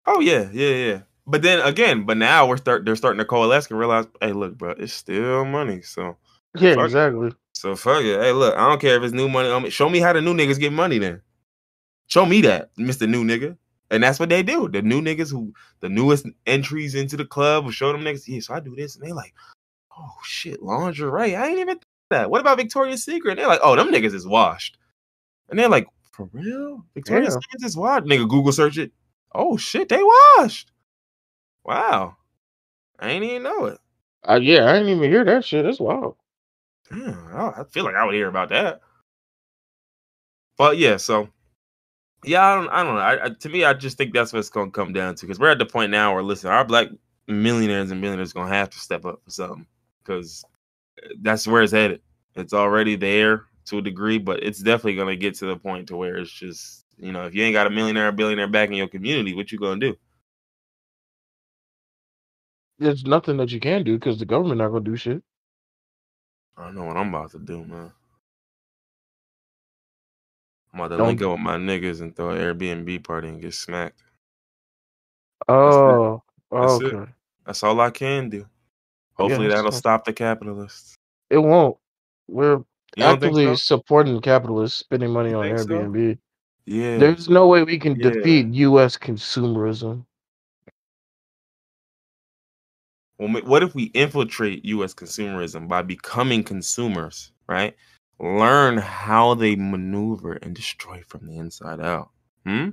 oh yeah, yeah, yeah. But then again, but now we're start they're starting to coalesce and realize, hey, look, bro, it's still money. So Yeah, Fuck. exactly. So fuck it. Hey, look, I don't care if it's new money. Show me how the new niggas get money then. Show me that, Mr. New Nigga. And that's what they do. The new niggas who the newest entries into the club will show them niggas, yeah, so I do this. And they like, oh shit, lingerie. I ain't even think that. What about Victoria's Secret? And they're like, oh, them niggas is washed. And they're like, for real? Victoria's Yeah. Secret is washed. Nigga, Google search it. Oh shit, they washed. Wow. I ain't even know it. Uh, yeah, I didn't even hear that shit. That's wild. Damn, I I feel like I would hear about that. But yeah, so yeah, I don't, I don't know. I, I, to me, I just think that's what it's gonna come down to because we're at the point now where listen, our black millionaires and millionaires gonna have to step up for something because eh, that's where it's headed. It's already there to a degree, but it's definitely gonna get to the point to where it's just you know if you ain't got a millionaire or billionaire back in your community, what you gonna do? There's nothing that you can do because the government not gonna do shit. I don't know what I'm about to do, man. I'm about to link up with my niggas and throw an Airbnb party and get smacked. Oh, That's it. okay. That's all I can do. Hopefully that's that'll fine. stop the capitalists. It won't. We're You don't think actively so? supporting the capitalists spending money on think so? Airbnb. Yeah. There's no way we can Yeah. defeat U.S. consumerism. Well, what if we infiltrate U.S. consumerism by becoming consumers, right? Learn how they maneuver and destroy from the inside out. Hmm.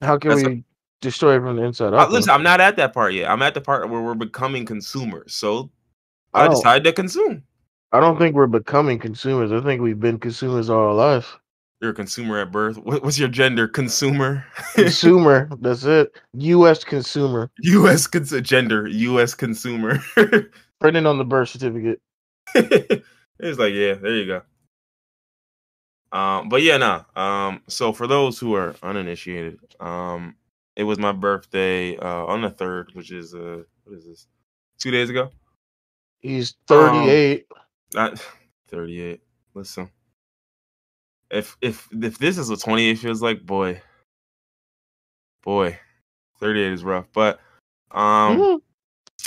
How can That's we destroy from the inside Uh, out? listen. I'm not at that part yet. I'm at the part where we're becoming consumers. So I Oh. decide to consume. I don't think we're becoming consumers. I think we've been consumers all our life. You're a consumer at birth. What, what's your gender? Consumer. Consumer. that's it. U.S. consumer. U.S. Cons- gender. U.S. consumer. Printed on the birth certificate. it's like, yeah, there you go. Um, but yeah, nah. Um, so for those who are uninitiated, um, it was my birthday uh on the third, which is uh what is this? Two days ago? He's Um, 38. Not 38. Listen. If if if this is what 28 feels like, boy. Boy. 38 is rough. But um Mhm.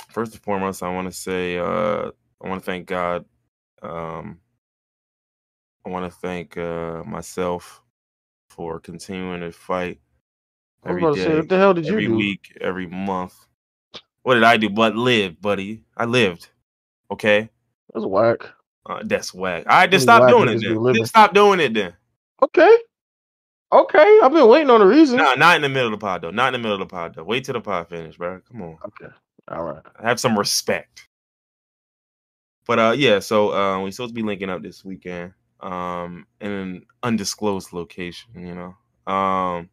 first and foremost, I want to say uh I want to thank God. Um I want to thank uh myself for continuing to fight I was every about to say, what the hell did you every do? week, every month. What did I do? But live, buddy. I lived. Okay? That's whack. Uh, that's whack. All right, Only stop doing it then. Then stop doing it then. Okay. Okay. I've been waiting on a reason. Nah, not in the middle of the pod though. Not in the middle of the pod though. Wait till the pod finish, bro. Come on. Okay. All right. have some respect. But uh yeah, so uh we're supposed to be linking up this weekend. Um in an undisclosed location, you know. Um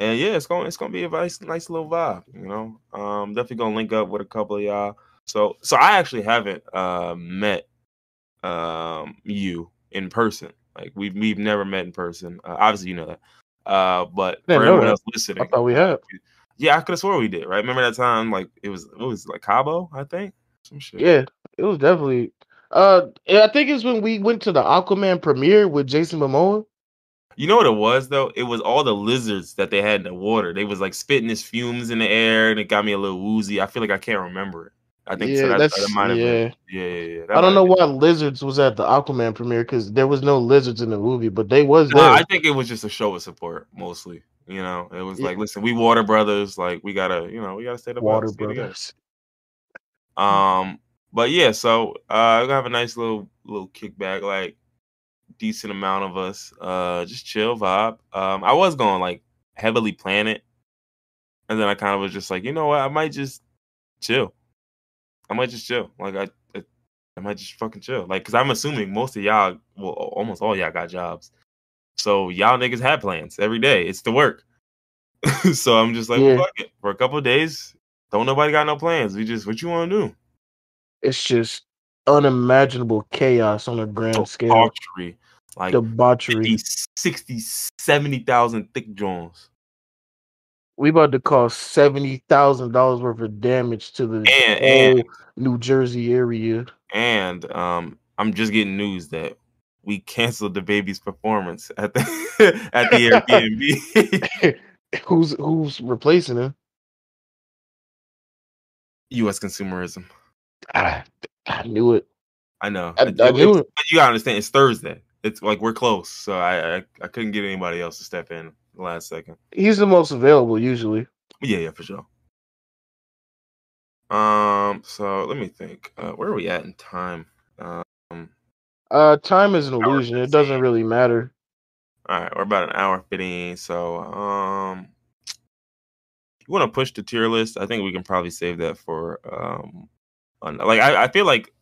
and yeah, it's going it's gonna be a nice nice little vibe, you know. Um definitely gonna link up with a couple of y'all. So so I actually haven't uh met um you in person. Like we've we've never met in person. Uh, obviously you know that. Uh but for everyone that. else I thought we had. yeah, I could have swore we did, right? Remember that time? Like it was it was like Cabo, I think. Some shit. Yeah. It was definitely. Uh, I think it's when we went to the Aquaman premiere with Jason Momoa. You know what it was though? It was all the lizards that they had in the water. They was like spitting his fumes in the air, and it got me a little woozy. I feel like I can't remember it. I think yeah, so that, that's that might have yeah. been. Yeah, yeah, yeah. I don't know why lizards was at the Aquaman premiere because there was no lizards in the movie, but they was there. I think it was just a show of support mostly. You know, it was Yeah. like, listen, we water brothers. Like we gotta, you know, we gotta stay the Water brothers. Um, but yeah, so uh, gonna have a nice little little kickback, like decent amount of us. Uh, just chill vibe. Um, I was going like heavily plan it, and then I kind of was just like, you know what, I might just chill. I might just chill. Like I, I, I might just fucking chill. Like, cause I'm assuming most of y'all, well, almost all y'all got jobs. So y'all niggas have plans every day. It's the work. so I'm just like, Yeah. fuck it. For a couple of days, don't nobody got no plans. We just what you want to do? It's just unimaginable chaos on a grand scale. Debauchery. Like Debauchery. 50, 60, 70,000 thick Jones. We about to cause seventy thousand dollars worth of damage to the And- whole and- New Jersey area. And um, I'm just getting news that we canceled the baby's performance at the at the Airbnb. who's who's replacing him? U.S. consumerism. I, I knew it. I know. I- I knew it. But you gotta understand, it's Thursday. It's like we're close, so I, I I couldn't get anybody else to step in the last second. He's the most available usually. Yeah, yeah, for sure. Um, so let me think. Uh, where are we at in time? Um, Uh, time is an illusion. It doesn't really matter. all right, we're about an hour fifteen. So, um, you want to push the tier list? I think we can probably save that for um, on, like I, I feel like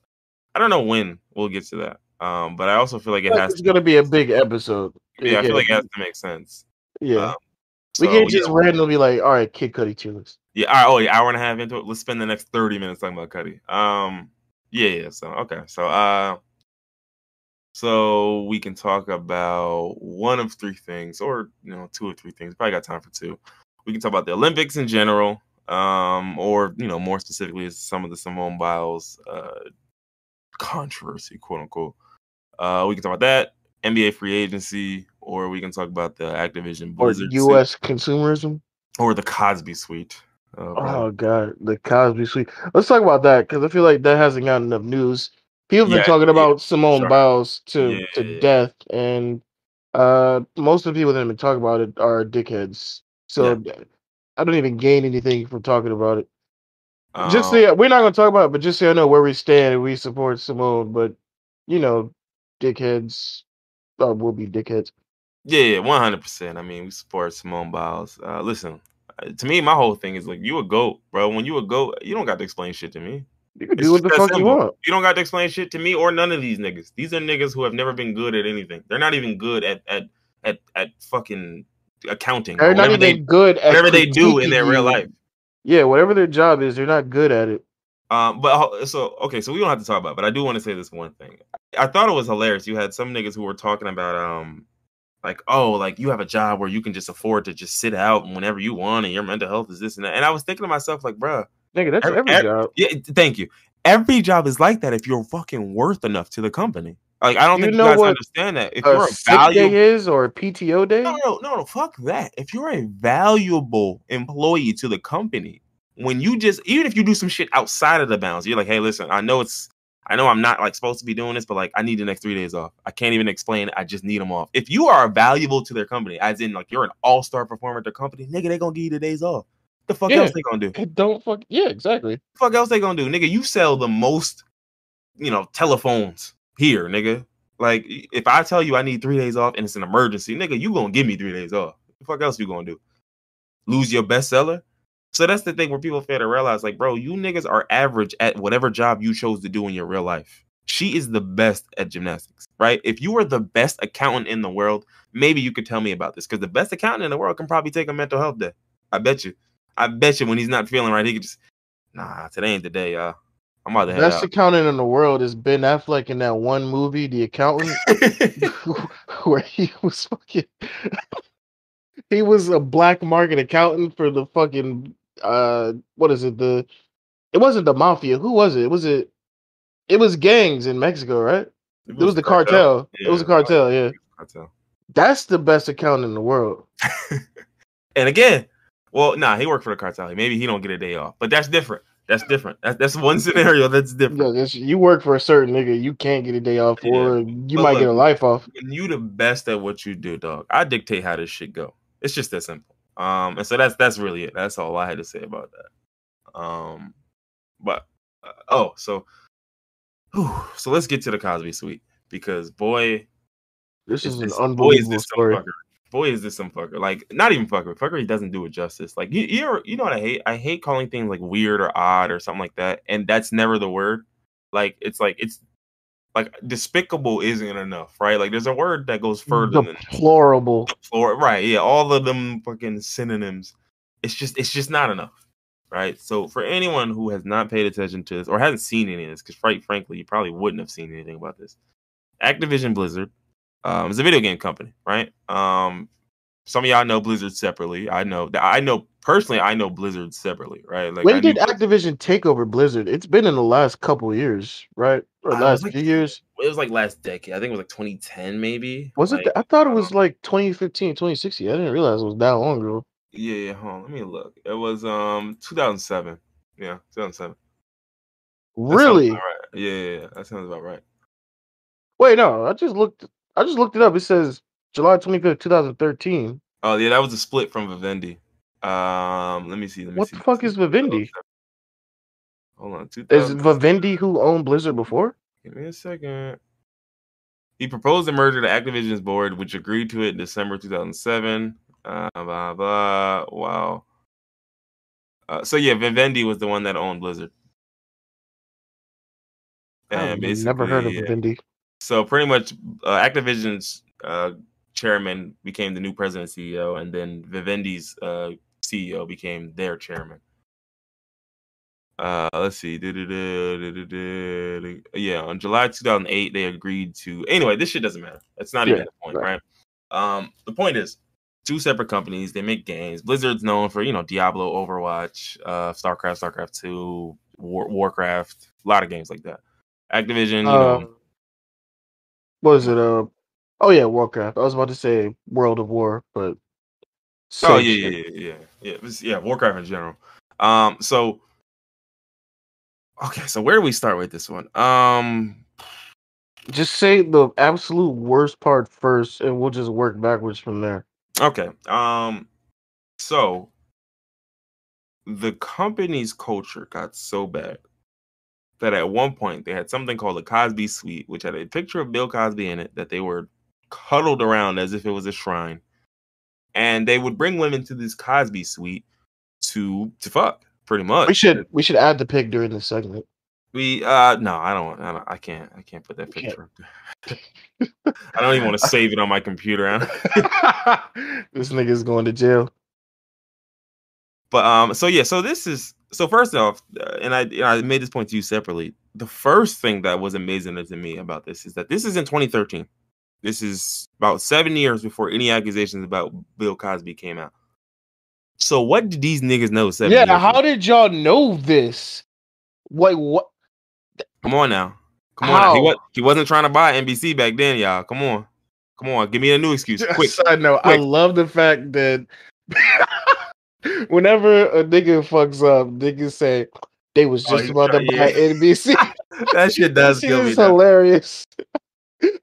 I don't know when we'll get to that. Um, but I also feel like it has it's to. gonna be a big episode. Yeah, I feel like it has to make sense. yeah. um, we So, can't just yeah. randomly be like, all right, Kid Cudi tier. Yeah, all right, oh, yeah, hour and a half into it. Let's spend the next 30 minutes talking about Cudi. Um, yeah, yeah. So okay. So uh so we can talk about one of three things, or you know, two or three things. Probably got time for two. We can talk about the Olympics in general, um, or you know, more specifically some of the Simone Biles uh controversy, quote unquote. Uh we can talk about that, NBA free agency, or we can talk about the Activision Or Blizzard suit, U.S. consumerism. or the Cosby suite. Uh, Oh God, the Cosby suite. Let's talk about that because I feel like that hasn't gotten enough news. People have been Yeah, talking yeah, about Simone. Biles to Yeah, to death, and uh, most of the people that have been talking about it are dickheads. So I don't even gain anything from talking about it. just um, say we're not going to talk about it, but just so I know where we stand and we support Simone. But you know, dickheads uh, will be dickheads. Yeah, yeah, one hundred percent. I mean, we support Simone Biles. Uh, listen, uh, to me, my whole thing is like you a goat, bro. When you a goat, you don't got to explain shit to me. You can do what the fuck you simple. want. You don't got to explain shit to me or none of these niggas. These are niggas who have never been good at anything. They're not even good at at at at fucking accounting. They're not whatever even they good at whatever they do in their real life. Yeah, whatever their job is, they're not good at it. Um, but so okay, so we don't have to talk about. It, but I do want to say this one thing. I thought it was hilarious. You had some niggas who were talking about um, like oh, like you have a job where you can just afford to just sit out whenever you want, and your mental health is this and that. And I was thinking to myself, like, bruh, Nigga, that's every, every- job. yeah, thank you. Every job is like that if you're fucking worth enough to the company. Like I don't You think you know guys understand that. If A you're a valuable day is or a PTO day. no, no, no, no, fuck that. If you're a valuable employee to the company, when you just even if you do some shit outside of the bounds, you're like, hey, listen, I know it's I know I'm not like supposed to be doing this, but like I need the next three days off. I can't even explain it. I just need them off. If you are valuable to their company, as in like you're an all-star performer at their company, nigga, they gonna give you the days off. The fuck Yeah. else they gonna do? Don't fuck. Yeah, exactly. The fuck else they gonna do? Nigga, you sell the most, you know, telephones here, nigga. Like if I tell you I need three days off and it's an emergency, nigga, you gonna give me three days off. The fuck else you gonna do? Lose your bestseller? So that's the thing where people fail to realize, like, bro, you niggas are average at whatever job you chose to do in your real life. She is the best at gymnastics, right? If you were the best accountant in the world, maybe you could tell me about this because the best accountant in the world can probably take a mental health day. I bet you. I bet you when he's not feeling right, he could just, nah, today ain't the day, y'all. I'm about to head Best out. accountant in the world is Ben Affleck in that one movie, The Accountant, where he was fucking. he was a black market accountant for the fucking uh what is it the it wasn't the mafia who was it was it it was gangs in Mexico right it was the cartel, it was a cartel yeah cartel. that's the best accountant in the world And again, well, nah, he worked for the cartel. Maybe he don't get a day off, but that's different. That's different. That's, that's one scenario that's different. yeah, that's, you work for a certain nigga you can't get a day off Yeah. or you But might get a life off you the best at what you do, dog, I dictate how this shit go. It's just that simple. Um, and so that's that's really it. That's all I had to say about that. Um, but uh, oh, so whew, so let's get to the Cosby Suite because boy, this is an this- boy, is story. Boy, is this some fucker. Like, not even fucker. Fucker, he doesn't do it justice. Like, you, you're, you know what I hate? I hate calling things like weird or odd or something like that. And that's never the word. Like, it's like, it's like despicable isn't enough, right? Like there's a word that goes further than Deplorable. right, yeah, all of them fucking synonyms. It's just it's just not enough, right? So for anyone who has not paid attention to this or hasn't seen any of this, because quite frankly, you probably wouldn't have seen anything about this. Activision Blizzard um, is a video game company, right? Um, some of y'all know Blizzard separately. I know that I know personally. I know Blizzard separately, right? Like when knew did Activision take over Blizzard? It's been in the last couple years, right? Or it last like- few years. it was like last decade. I think it was like 2010, maybe. Was it? Like, th- I thought it was like 2015, 2016. I didn't realize it was that long ago. Yeah, yeah. Hold on, let me look. It was um 2007. Yeah, 2007. Really? right. Yeah, yeah, yeah, that sounds about right. Wait, no. I just looked. I just looked it up. It says July 25th, 2013. Oh yeah, that was a split from Vivendi. Um, let me see. Let me What see. the fuck is Vivendi? Hold on, Is Vivendi who owned Blizzard before? Give me a second. He proposed a merger to Activision's board, which agreed to it in December 2007. Uh, blah blah. Wow. Uh, so yeah, Vivendi was the one that owned Blizzard. I've never heard of yeah. Vivendi. So pretty much, uh, Activision's uh, chairman became the new president CEO, and then Vivendi's uh, CEO became their chairman. Uh, let's see. Yeah, on July 2008, they agreed to. Anyway, this shit doesn't matter. It's not even the point, right. right? Um, the point is, two separate companies. They make games. Blizzard's known for you know Diablo, Overwatch, uh, StarCraft, StarCraft Two, War- Warcraft, a lot of games like that. Activision, you know, Um, what is it? Uh, oh yeah, Warcraft. I was about to say World of War, but Oh yeah, yeah, yeah, yeah, yeah. Yeah, Warcraft in general. Um, so okay, so where do we start with this one? Um, Just say the absolute worst part first, and we'll just work backwards from there. okay. Um, so the company's culture got so bad that at one point they had something called the Cosby Suite, which had a picture of Bill Cosby in it that they were cuddled around as if it was a shrine, and they would bring women to this Cosby Suite to to fuck. Pretty much, We should we should add the pic during this segment. We uh no, I don't. I, don't, I can't. I can't put that You picture. I don't even want to save it on my computer. this nigga's going to jail. but um, so yeah, so this is so first off, uh, and I and I made this point to you separately. The first thing that was amazing to me about this is that this is in 2013. This is about seven years before any accusations about Bill Cosby came out. So what did these niggas know? Seven Yeah, how ago? did y'all know this? Wait, what? Come on now, come on. Now. He was he wasn't trying to buy NBC back then, y'all. Come on, come on. Give me a new excuse, quick. Side note, I love the fact that whenever a nigga fucks up, niggas say they was Oh, just you about to buy. NBC. that shit does That kill shit me. is hilarious.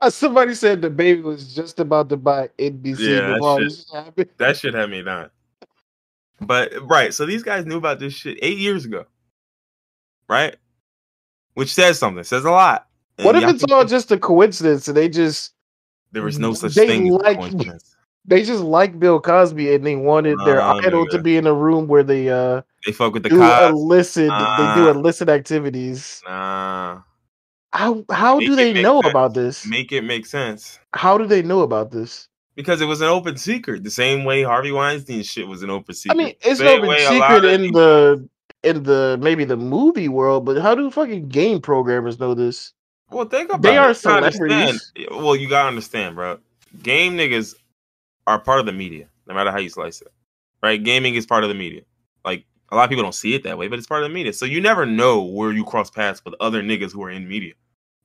Uh, Somebody said the baby was just about to buy NBC Yeah, that shit- That shit had me dying. But right, so these guys knew about this shit eight years ago, right? Which says something, says a lot. And What if it's all just a coincidence and they just there was no such they thing as like- coincidence? They just like Bill Cosby and they wanted their Oh, idol to be in a room where they uh They fuck with the do cops. illicit they do illicit activities. Nah, How how Make do they know sense. about this? make it make sense How do they know about this? because it was an open secret. The same way Harvey Weinstein shit was an open secret. I mean, it's Same no way big a lot secret in people- the in the maybe the movie world, but how do fucking game programmers know this? Well, think about They it. are gotta understand- celebrities. Well, you gotta understand, bro. Game niggas are part of the media, no matter how you slice it. Right? Gaming is part of the media. Like a lot of people don't see it that way, but it's part of the media. So you never know where you cross paths with other niggas who are in media,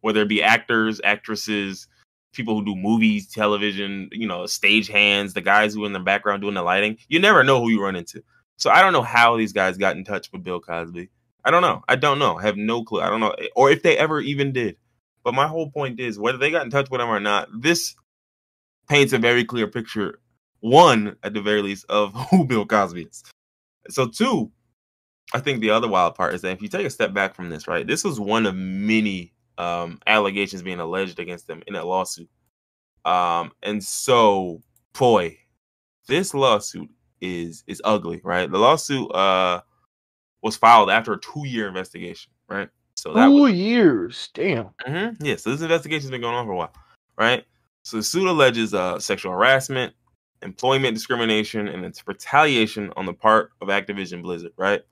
whether it be actors, actresses, people who do movies, television, you know, stage hands, the guys who are in the background doing the lighting. You never know who you run into. So I don't know how these guys got in touch with Bill Cosby. I don't know. I don't know. I have no clue. I don't know, or if they ever even did. But my whole point is whether they got in touch with him or not, this paints a very clear picture, one, at the very least, of who Bill Cosby is. So, two, I think the other wild part is that if you take a step back from this, right, this was one of many um, allegations being alleged against them in that lawsuit. Um, and so, boy, this lawsuit is is ugly, right? The lawsuit uh was filed after a two year investigation, right? So that Two was years. Damn. hmm yeah. So this investigation's been going on for a while, right? So the suit alleges uh, sexual harassment, employment discrimination, and it's retaliation on the part of Activision Blizzard, right?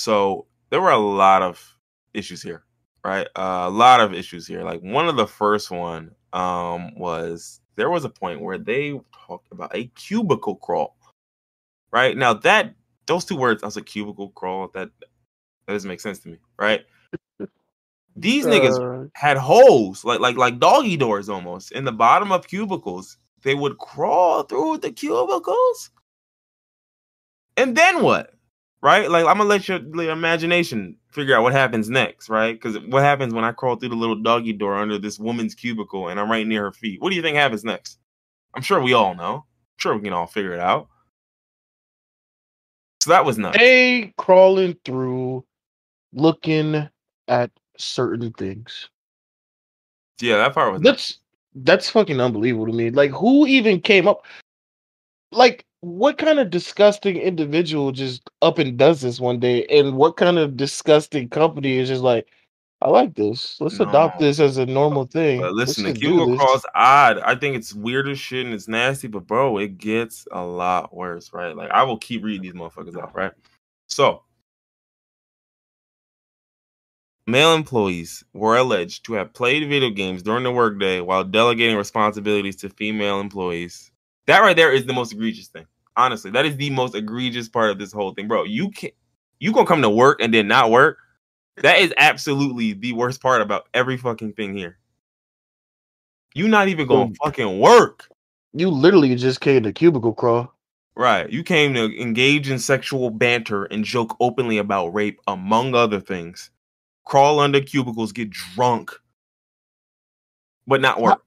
So there were a lot of issues here, right? Uh, a lot of issues here. Like one of the first one um, was there was a point where they talked about a cubicle crawl, right? Now that those two words, I was a cubicle crawl. That that doesn't make sense to me, right? These niggas Uh, had holes, like like like doggy doors almost in the bottom of cubicles. They would crawl through the cubicles, and then what? Right? Like I'm gonna let your, your imagination figure out what happens next, right? Because what happens when I crawl through the little doggy door under this woman's cubicle and I'm right near her feet? What do you think happens next? I'm sure we all know. I'm sure we can all figure it out. So that was nuts. they crawling through, looking at certain things. Yeah, that part was. That's that's fucking unbelievable to me. Like, who even came up? Like, what kind of disgusting individual just up and does this one day? And what kind of disgusting company is just like, I like this. Let's adopt this as a normal thing. But Let's listen, the do cubicle this." crawl's odd. I think it's weird as shit and it's nasty, but bro, it gets a lot worse, right? Like I will keep reading these motherfuckers off, right? So male employees were alleged to have played video games during the workday while delegating responsibilities to female employees. That right there is the most egregious thing. Honestly, that is the most egregious part of this whole thing, bro. You can't—you gonna come to work and then not work? That is absolutely the worst part about every fucking thing here. You not even gonna fucking work. You literally just came to cubicle crawl. Right. You came to engage in sexual banter and joke openly about rape, among other things. Crawl under cubicles, get drunk, but not work.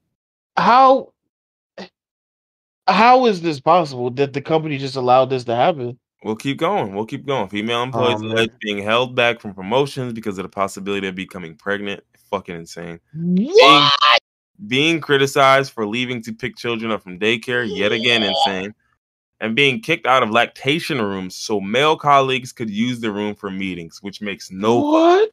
How how is this possible that the company just allowed this to happen? We'll keep going. We'll keep going. Female oh, employees Oh, alleged being held back from promotions because of the possibility of becoming pregnant. Fucking insane. What? Being criticized for leaving to pick children up from daycare, yet again insane. And being kicked out of lactation rooms so male colleagues could use the room for meetings, which makes no What?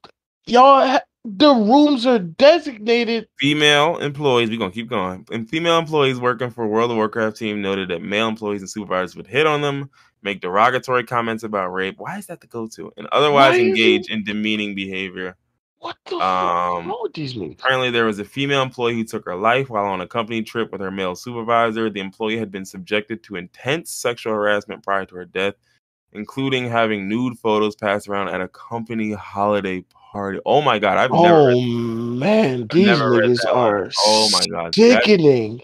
Y'all, ha- the rooms are designated. female employees. We're gonna keep going. And female employees working for World of Warcraft team noted that male employees and supervisors would hit on them, make derogatory comments about rape. Why is that the go-to? And otherwise engage it- in demeaning behavior. What the fuck Um, wrong these niggas? Apparently, there was a female employee who took her life while on a company trip with her male supervisor. The employee had been subjected to intense sexual harassment prior to her death, including having nude photos passed around at a company holiday party. Oh my god, I've never Oh man, these never read niggas are Oh my God, that- sickening.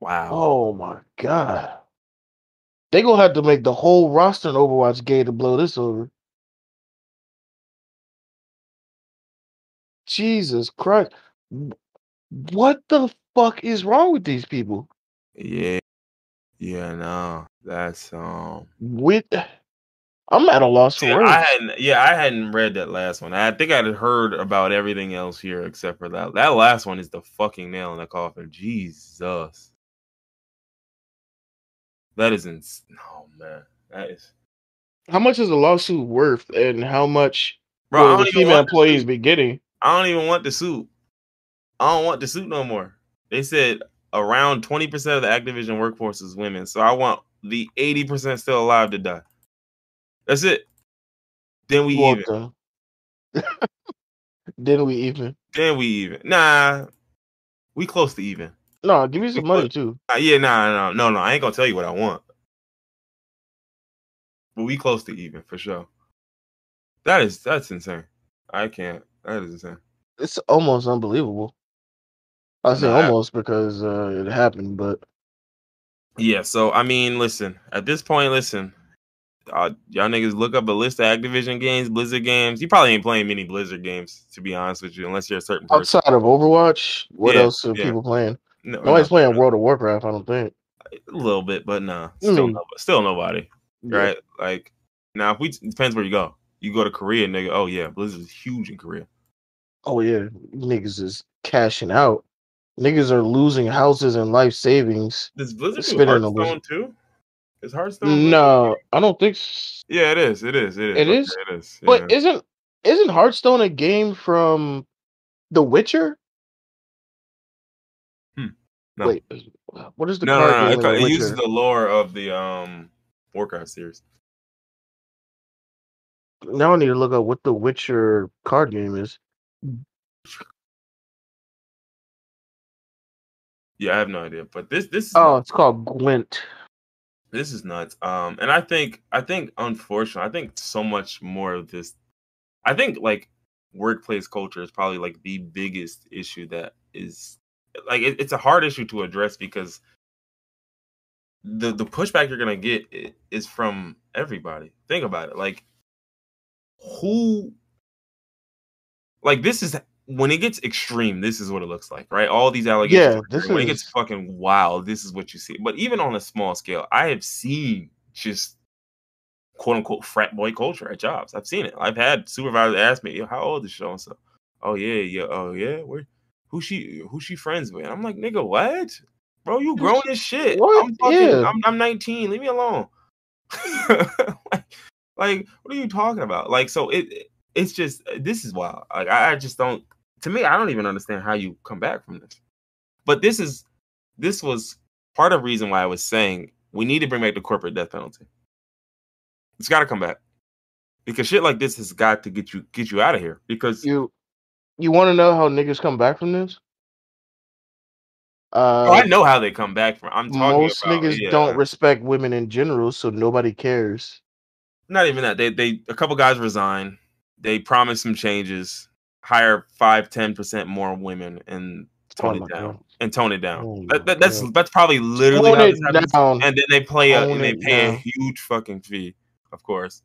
Wow. Oh my god. They gonna have to make the whole roster in Overwatch gay to blow this over. Jesus Christ. What the fuck is wrong with these people? Yeah. Yeah, no. That's um With I'm at a loss for See, words. I hadn't yeah, I hadn't read that last one. I think I'd heard about everything else here except for that. That last one is the fucking nail in the coffin. Jesus. That is ins- oh man. That is How much is a lawsuit worth and how much Bro, will the female want the employees be getting? I don't even want the suit. I don't want the suit no more. They said around 20% of the Activision workforce is women. So I want the 80% still alive to die. That's it. Then we even. then we even. Then we even. Nah. We close to even. No, give me some We money put- too. Uh, yeah, nah, no, no, no. I ain't gonna tell you what I want. But we close to even for sure. That is that's insane. I can't. That is insane. It's almost unbelievable. I say Nah, almost because uh, it happened, but Yeah, so I mean, listen. At this point, listen. Uh, y'all niggas look up a list of Activision games, Blizzard games. You probably ain't playing many Blizzard games, to be honest with you, unless you're a certain person. outside of Overwatch, what Yeah, else are yeah. people playing? No, Nobody's no, playing World of Warcraft. I don't think. a little bit, but nah, still, Mm. no, still nobody. Yeah. right? Like now, if we depends where you go. You go to Korea, nigga. Oh yeah, Blizzard is huge in Korea. Oh yeah, niggas is cashing out. Niggas are losing houses and life savings. Does Blizzard do Hearthstone too? Is Hearthstone? No, I don't think. s- Yeah, it is. It is. It is. It Okay, is? It is. But isn't isn't Hearthstone a game from The Witcher? Hmm. No. Wait, what is the no, card no, no. It, The it uses the lore of the um Warcraft series. Now I need to look up what the Witcher card game is. Yeah, I have no idea, but this this is Oh, it's called Gwent. This is nuts. Um, and I think I think unfortunately, I think so much more of this. I think like workplace culture is probably like the biggest issue that is like it, it's a hard issue to address because the the pushback you're gonna get is from everybody. Think about it, like who, like this is when it gets extreme. This is what it looks like, right? All these allegations. Yeah, are this true. when it gets fucking wild. This is what you see. But even on a small scale, I have seen just quote unquote frat boy culture at jobs. I've seen it. I've had supervisors ask me, Yo, "How old is so and so?" Oh yeah, yeah, oh yeah. Where, who she, who she friends with? I'm like, nigga, what, bro? You grown as shit. What? I'm fucking, Yeah. I'm, I'm 19. Leave me alone. like, like, what are you talking about? Like, so it, it's just this is wild. Like, I, I just don't. To me, I don't even understand how you come back from this. But this is, this was part of the reason why I was saying we need to bring back the corporate death penalty. It's got to come back because shit like this has got to get you get you out of here. Because You you want to know how niggas come back from this? Uh, oh, I know how they come back from. I'm talking most about niggas yeah. don't respect women in general, so nobody cares. not even that. They they a couple guys resign. They promise some changes, hire five ten percent more women, and tone Oh it down. God. And tone it down. Oh That- that- that's God. that's probably literally Tone how this happens. down. And then they play a, and they it pay a huge fucking fee, of course,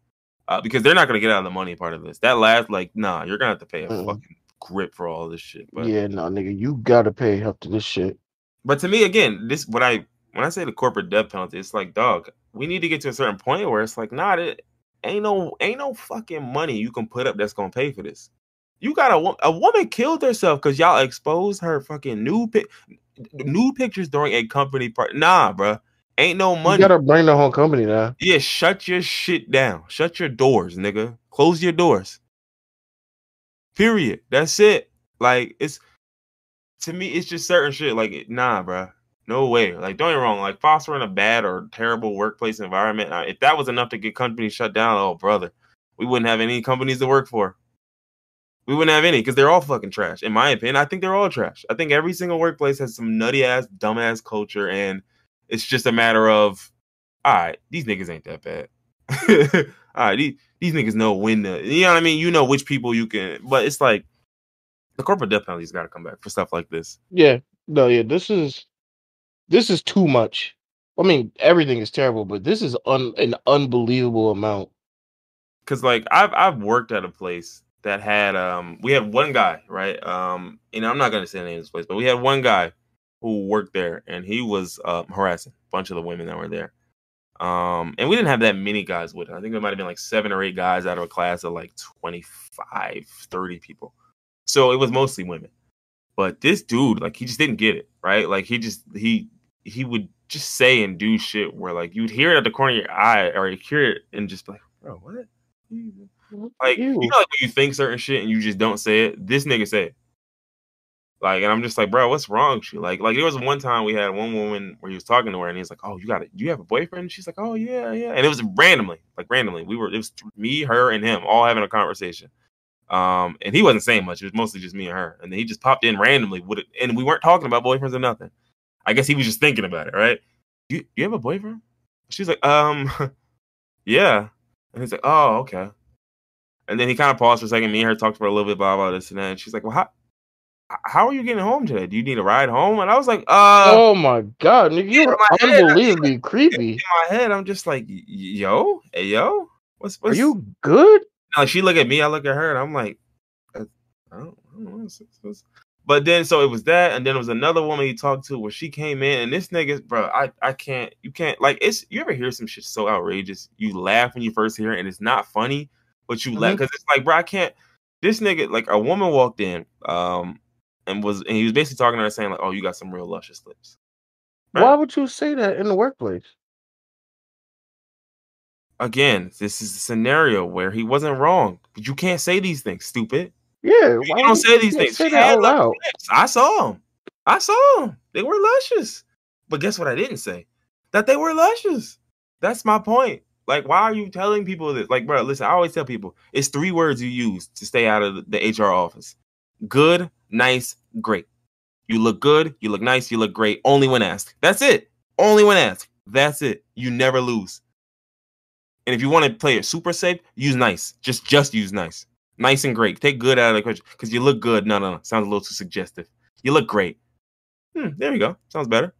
uh, because they're not gonna get out of the money part of this. That last like, nah, you're gonna have to pay a Mm-mm. fucking grip for all this shit. But yeah, no, nigga, you gotta pay up to this shit. But to me, again, this what I when I say the corporate death penalty, it's like, dog, we need to get to a certain point where it's like, nah, it ain't no ain't no fucking money you can put up that's gonna pay for this. You got a a woman killed herself because y'all exposed her fucking nude pic, nude pictures during a company part. Nah, bruh. ain't no money. You gotta bring the whole company now. Yeah, shut your shit down. Shut your doors, nigga. Close your doors. Period. That's it. Like it's to me, it's just certain shit. Like nah, bruh. No way. Like don't get me wrong. Like fostering a bad or terrible workplace environment. uh, If that was enough to get companies shut down, oh brother, we wouldn't have any companies to work for. We wouldn't have any because they're all fucking trash. In my opinion, I think they're all trash. I think every single workplace has some nutty ass, dumbass culture, and it's just a matter of all right, these niggas ain't that bad. all right, these, these niggas know when to, you know what I mean? You know which people you can, but it's like the corporate death penalty's got to come back for stuff like this. Yeah, no, yeah, this is this is too much. I mean, everything is terrible, but this is un, an unbelievable amount. Cause like I've I've worked at a place that had um we had one guy right? Um and I'm not gonna say the name of this place but we had one guy who worked there and he was uh, harassing a bunch of the women that were there. Um and we didn't have that many guys with him I think there might have been like seven or eight guys out of a class of like 25 30 people. So it was mostly women. But this dude like he just didn't get it right? Like he just he he would just say and do shit where like you'd hear it at the corner of your eye or you hear it and just be like bro what like Ew. you know, like when you think certain shit and you just don't say it. This nigga said, like, and I'm just like, bro, what's wrong you? Like, like there was one time we had one woman where he was talking to her and he's like, oh, you got it? Do you have a boyfriend? And she's like, oh yeah, yeah. And it was randomly, like randomly. We were it was me, her, and him all having a conversation. Um, and he wasn't saying much. It was mostly just me and her. And then he just popped in randomly with it, and we weren't talking about boyfriends or nothing. I guess he was just thinking about it, right? You you have a boyfriend? She's like, um, yeah. And he's like, oh, okay. And then he kind of paused for a second. Me and her talked for a little bit, blah blah this and that. And she's like, "Well, how how are you getting home today? Do you need a ride home?" And I was like, "Uh." oh my god, nigga, you're my head, unbelievably creepy. In my head, I'm just like, "Yo, hey, yo, what's Are you good? Like she look at me, I look at her, and I'm like, "Uh, I don't, I don't know. what's- what's- what's-" But then, so it was that, and then it was another woman he talked to where she came in, and this nigga, bro, I, I can't, you can't, like, it's, you ever hear some shit so outrageous? You laugh when you first hear it, and it's not funny, but you laugh Mhm. because it's like, bro, I can't. This nigga, like, a woman walked in, um, and was, and he was basically talking to her, saying like, "Oh, you got some real luscious lips." Right. Why would you say that in the workplace? again, this is a scenario where he wasn't wrong, but you can't say these things, stupid. Yeah, You don't say these things. Say that out loud. lips. I saw them. I saw them. They were luscious. But guess what? I didn't say that they were luscious. That's my point. Like, why are you telling people this? Like, bro, listen. I always tell people it's three words you use to stay out of the, HR office: good, nice, great. You look good. You look nice. You look great. Only when asked. That's it. Only when asked. That's it. You never lose. And if you want to play it super safe, use nice. Just just use nice. Nice and great. Take good out of the question because you look good. No, no, no. Sounds a little too suggestive. You look great. Hmm, there you go. Sounds better.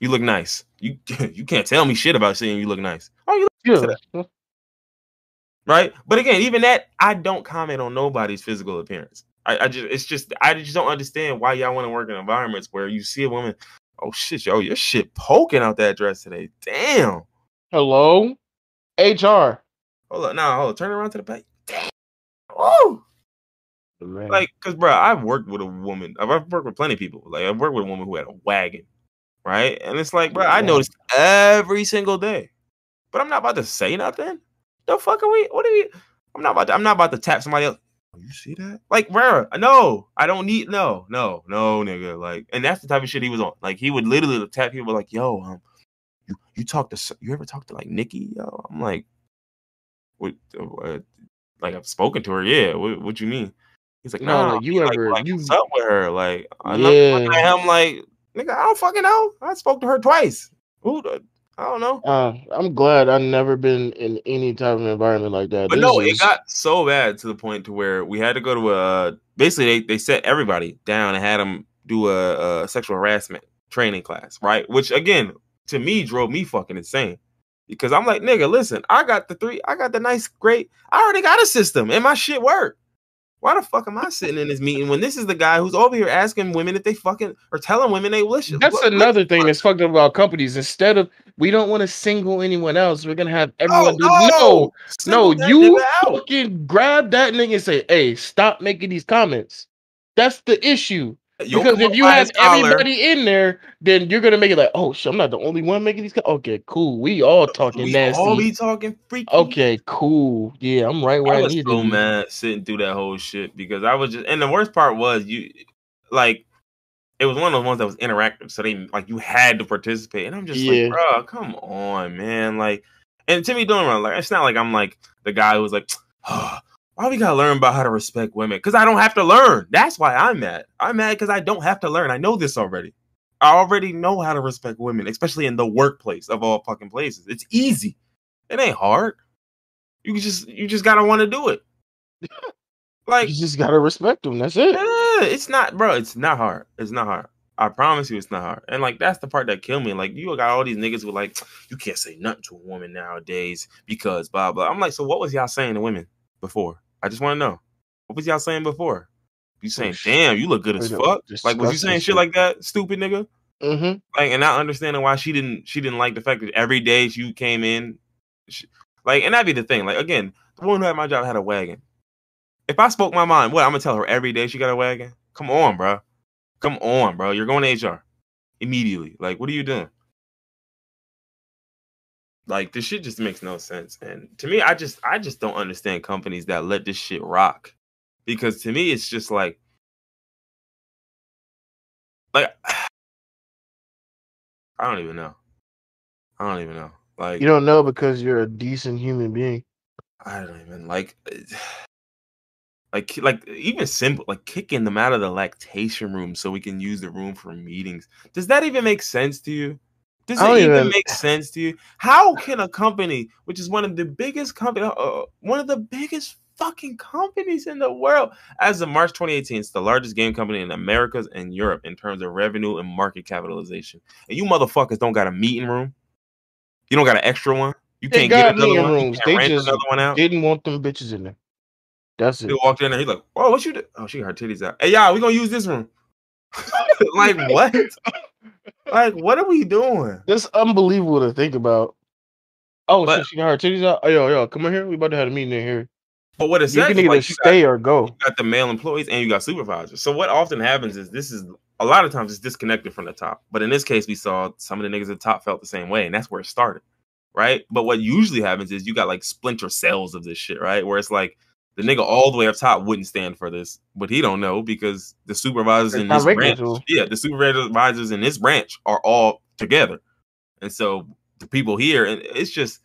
You look nice. You you can't tell me shit about saying you look nice. Oh, you look Yeah. right. But again, even that, I don't comment on nobody's physical appearance. I, I just it's just I just don't understand why y'all want to work in environments where you see a woman. Oh shit, yo, your shit poking out that dress today. Damn. Hello, HR. Hold on, now hold on. Turn around to the back. Damn. Woo. Like, cause bro, I've worked with a woman. I've I've worked with plenty of people. Like, I've worked with a woman who had a wagon, right? And it's like, bro, I Yeah. noticed every single day, but I'm not about to say nothing. The fuck are we? What are we? I'm not about. To, I'm not about to tap somebody else. Oh, you see that? Like, bro, no, I don't need. No, no, no, nigga. Like, and that's the type of shit he was on. Like, he would literally tap people like, yo, um, you you talk to you ever talk to like Nikki? Yo, I'm like, what? Uh, like I've spoken to her. Yeah. What, what you mean? He's like, No, no, like, you ever- like, you- up with her? Like, I'm Yeah. at him like, nigga, I don't fucking know. I spoke to her twice. Who? the- I don't know. Uh, I'm glad I've never been in any type of environment like that. But This no, it is- got so bad to the point to where we had to go to a. Basically, they they set everybody down and had them do a, a sexual harassment training class, right? Which again, to me, drove me fucking insane. Because I'm like, nigga, listen, I got the three, I got the nice, great, I already got a system and my shit work. Why the fuck am I sitting in this meeting when this is the guy who's over here asking women if they fucking or telling women they wish? That's what- another thing that's fucked up about companies. Instead of we don't want to single anyone else, we're gonna have oh, everyone do oh, no, no, you fucking grab that nigga and say, "Hey, stop making these comments." That's the issue. Because if you have everybody in there, then you're gonna make it like, "Oh, shit, I'm not the only one making these." Co-. Okay, cool. We all talking we nasty. all be talking freaky. okay, cool. Yeah, I'm right where I I, was need so to be. mad sitting through that whole shit because I was just, and the worst part was you, like, it was one of those ones that was interactive, so they like you had to participate, and I'm just Yeah. like, bro, come on, man, like, and Timmy doing like, it's not like I'm like the guy who's like, oh, why we gotta learn about how to respect women? Because I don't have to learn. That's why I'm mad. I'm mad because I don't have to learn. I know this already. I already know how to respect women, especially in the workplace of all fucking places. It's easy. It ain't hard. You just you just gotta want to do it. like You just gotta respect them. That's it. yeah, it's not, bro. It's not hard. It's not hard. I promise you, it's not hard. And like that's the part that killed me. Like you got all these niggas who like you can't say nothing to a woman nowadays because blah blah. I'm like, so what was y'all saying to women before? I just want to know. What was y'all saying before? You saying, shit. damn, you look good as fuck. Like was you saying shit like that, stupid nigga? Mm-hmm. like and not understanding why she didn't she didn't like the fact that every day you came in she, like and that'd be the thing like again the woman who had my job had a wagon if i spoke my mind what i'm gonna tell her every day she got a wagon come on bro come on bro you're going to hr immediately like what are you doing like this shit just makes no sense and to me i just i just don't understand companies that let this shit rock because to me it's just like like I don't even know. I don't even know. Like You don't know because you're a decent human being. I don't even like like like even simple like kicking them out of the lactation room so we can use the room for meetings. Does that even make sense to you? Does it even, even- make sense to you? How can a company, which is one of the biggest company, uh, one of the biggest fucking companies in the world, as of March 2018, it's the largest game company in Americas and Europe in terms of revenue and market capitalization. And you motherfuckers don't got a meeting room. You don't got an extra one. You They can't get another one. Rooms. They just another one out. Didn't want them bitches in there. That's it. He walked in there. He's like, "Oh, what you do? Oh, she got her titties out. Hey, y'all, we gonna use this room." like what? like what are we doing? That's unbelievable to think about. Oh, But- shit, she got her titties out. Oh, yo, yo, come in here. We about to have a meeting in here. But what it You says can either like you got, stay or go. you got the male employees and you got supervisors. So what often happens is this is a lot of times it's disconnected from the top. But in this case, we saw some of the niggas at the top felt the same way, and that's where it started. right? But what usually happens is you got like splinter cells of this shit, right? Where it's like the nigga all the way up top wouldn't stand for this, but he don't know because the supervisors It's in this branch, regulatory. yeah, the supervisors in this branch are all together, and so the people here, and it's just,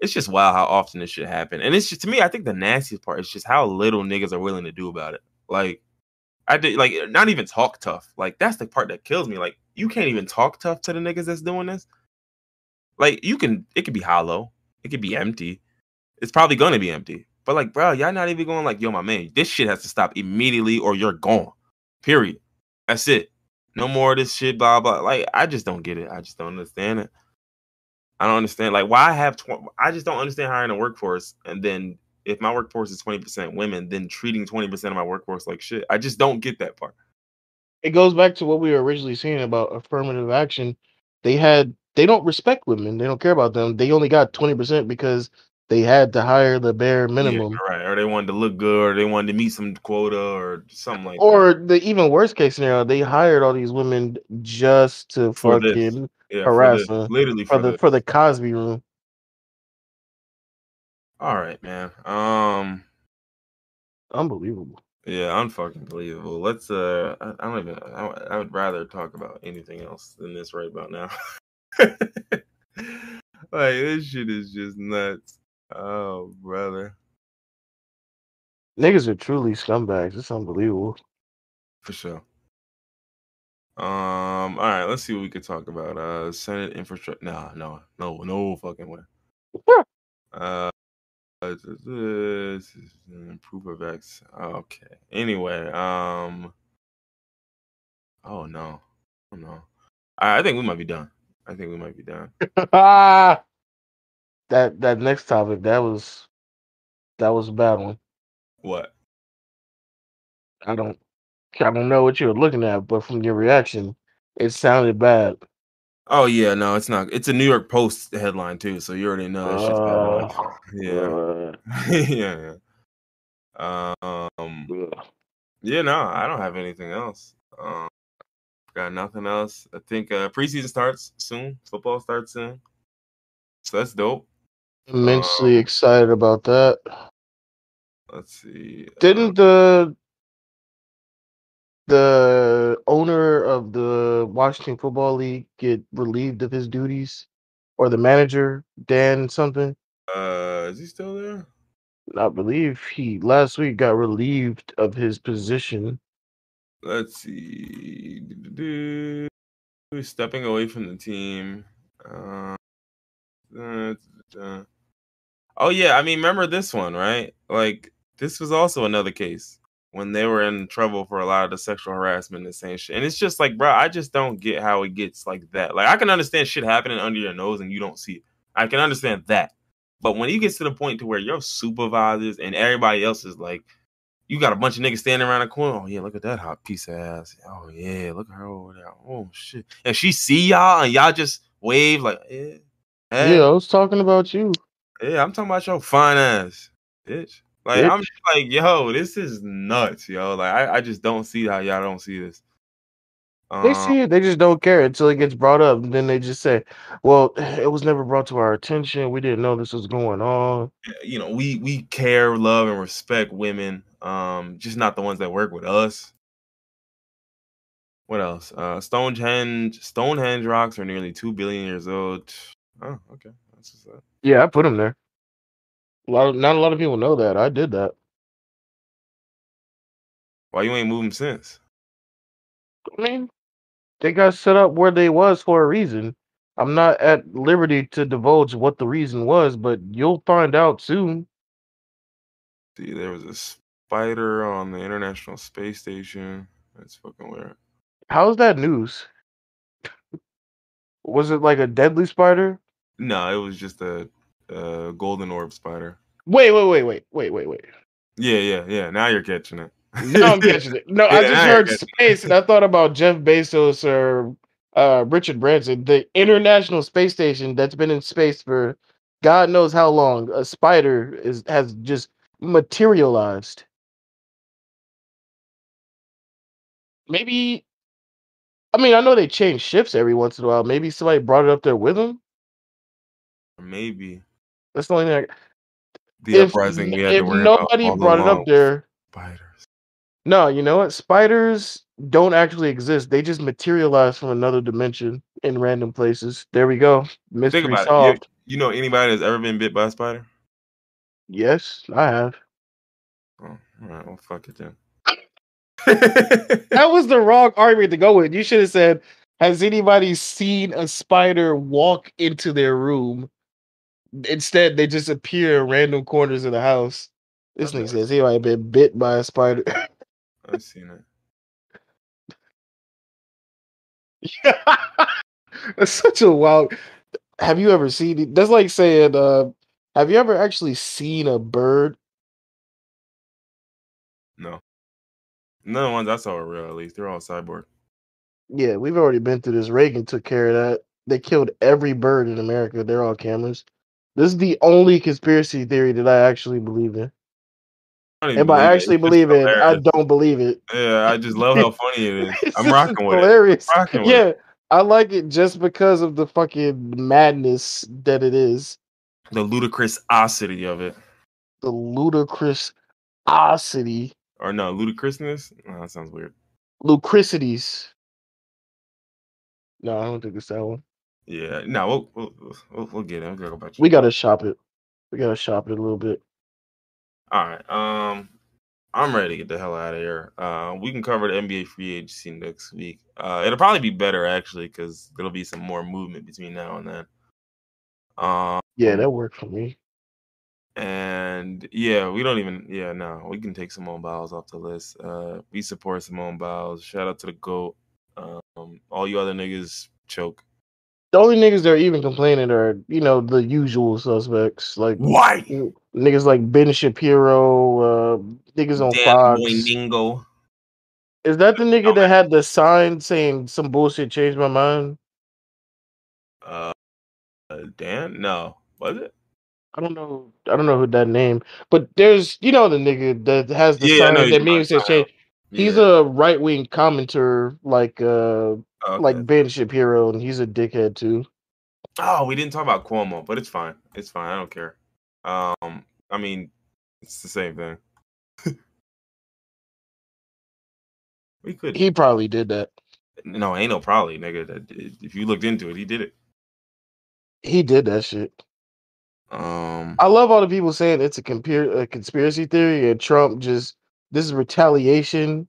it's just wild how often this shit happen, and it's just to me, I think the nastiest part is just how little niggas are willing to do about it. Like, I did, like, not even talk tough. Like, that's the part that kills me. Like, you can't even talk tough to the niggas that's doing this. Like, you can, it could be hollow, it could be empty. It's probably gonna be empty. But like, bro, y'all not even going like, yo, my man, this shit has to stop immediately or you're gone. Period. That's it. No more of this shit, blah blah. Like, I just don't get it. I just don't understand it. I don't understand. Like, why I have? Tw- I just don't understand hiring a workforce, and then if my workforce is twenty percent women, then treating twenty percent of my workforce like shit. I just don't get that part. It goes back to what we were originally saying about affirmative action. They had they don't respect women. They don't care about them. They only got twenty percent because they had to hire the bare minimum. Yeah, right. Or they wanted to look good, or they wanted to meet some quota, or something like that. Or the even worst case scenario, they hired all these women just to For fucking Yeah, harass for the, literally for for, the the. for the Cosby room. All right, man. Um. Unbelievable. Yeah, unfucking believable. Let's. Uh, I, I don't even. I, I would rather talk about anything else than this right about now. like this shit is just nuts. Oh, brother, Niggas are truly scumbags. It's unbelievable. for sure. Um. All right. Let's see what we could talk about. Uh, Senate infrastructure. Nah, no, no, no fucking way. Uh. This is proof of X. Okay. Anyway, um. Oh no, oh no. I, I think we might be done. I think we might be done. that that next topic that was that was a bad one. What? I don't I don't know what you were looking at, but from your reaction, it sounded bad. Oh yeah, no, it's not. It's a New York Post headline too, so you already know that shit's bad. Uh, Yeah, yeah, yeah. Um, uh, yeah, no, I don't have anything else. Um, got nothing else. I think uh, preseason starts soon. Football starts soon, so that's dope. Immensely Um, excited about that. Let's see. uh, Didn't the the owner of the Washington Football League get relieved of his duties, or the manager Dan something? Uh, is he still there? I believe he last week got relieved of his position. Let's see. Who's stepping away from the team? Uh, uh, uh, oh yeah, I mean, remember this one, right? Like this was also another case when they were in trouble for a lot of the sexual harassment and same shit. And it's just like, bro, I just don't get how it gets like that. Like I can understand shit happening under your nose and you don't see it. I can understand that. But when you get to the point to where your supervisors and everybody else is like, you got a bunch of niggas standing around the corner. Oh yeah, look at that hot piece of ass. Oh yeah, look at her over there. Oh shit. And she see y'all and y'all just wave like, yeah. Hey, Yeah, I was talking about you. Yeah, I'm talking about your fine ass, bitch. Like Bitch. I'm just like, yo, this is nuts, yo. Like I, I just don't see how y'all don't see this. They Um, see it, they just don't care until it gets brought up. And then they just say, Well, it was never brought to our attention. We didn't know this was going on. you know, we we care, love, and respect women. Um, just not the ones that work with us. What else? Uh, Stonehenge Stonehenge rocks are nearly two billion years old. Oh, okay. That's what's up. Yeah, I put him there. A lot of, not a lot of people know that. I did that. Why you ain't moved 'em since? I mean, they got set up where they was for a reason. I'm not at liberty to divulge what the reason was, but you'll find out soon. See, there was a spider on the International Space Station. That's fucking weird. How's that news? Was it like a deadly spider? No, it was just a, a golden orb spider. Wait, wait, wait, wait, wait, wait, wait. Yeah, yeah, yeah. Now you're catching it. Now I'm catching it. No, I just heard space and I thought about Jeff Bezos or uh, Richard Branson, the International Space Station that's been in space for God knows how long. A spider is has just materialized. Maybe, I mean, I know they change shifts every once in a while. Maybe somebody brought it up there with them. Maybe That's the only thing. I, the if uprising we had if to worry nobody about brought it up there, Spiders. no, you know what? Spiders don't actually exist. They just materialize from another dimension in random places. There we go. Mystery Think about it. solved. You, you know anybody that's ever been bit by a spider? Yes, I have. Oh, all right. Well, fuck it then. That was the wrong argument to go with. You should have said, "Has anybody seen a spider walk into their room?" Instead, they just appear in random corners of the house. This nigga says he might have been bit by a spider. I've seen it. That's such a wild. Have you ever seen it? That's like saying, uh, have you ever actually seen a bird? No. None of the ones I saw were real. At least they're all cyborg. Yeah, we've already been through this. Reagan took care of that. They killed every bird in America. They're all cameras. This is the only conspiracy theory that I actually believe in. I If I believe it. actually believe it, I don't believe it. Yeah, I just love how funny it is. I'm rocking with it. hilarious. Yeah, it. I like it just because of the fucking madness that it is. The ludicrousity of it. The ludicrous osity, Or no, ludicrousness? Oh, that sounds weird. lucricities. No, I don't think it's that one. Yeah. No, we'll we'll, we'll, we'll get it. We'll go back to We gotta shop it. We gotta shop it a little bit. All right. Um, I'm ready to get the hell out of here. Uh, we can cover the NBA free agency next week. Uh, it'll probably be better actually because there'll be some more movement between now and then. Um, Yeah, that worked for me. and yeah, we don't even. Yeah, no, we can take Simone Biles off the list. Uh, we support Simone Biles. Shout out to the goat. Um, all you other niggas choke. The only niggas that are even complaining are, you know, the usual suspects. Like Why? niggas like Ben Shapiro, uh, niggas on Damn Fox. boy Is that the nigga that had the sign saying some bullshit changed my mind? Uh, uh, Dan? No, was it? I don't know. I don't know who that name, but there's you know the nigga that has the Yeah, sign that means says about. He's a right wing commenter like uh Okay. like Ben Shapiro, and he's a dickhead too. Oh, we didn't talk about Cuomo, but it's fine. It's fine. I don't care. Um, I mean, it's the same thing. we could. He probably did that. no, ain't no probably, nigga. If you looked into it, he did it. He did that shit. Um, I love all the people saying it's a, compir- a conspiracy theory and Trump just this is retaliation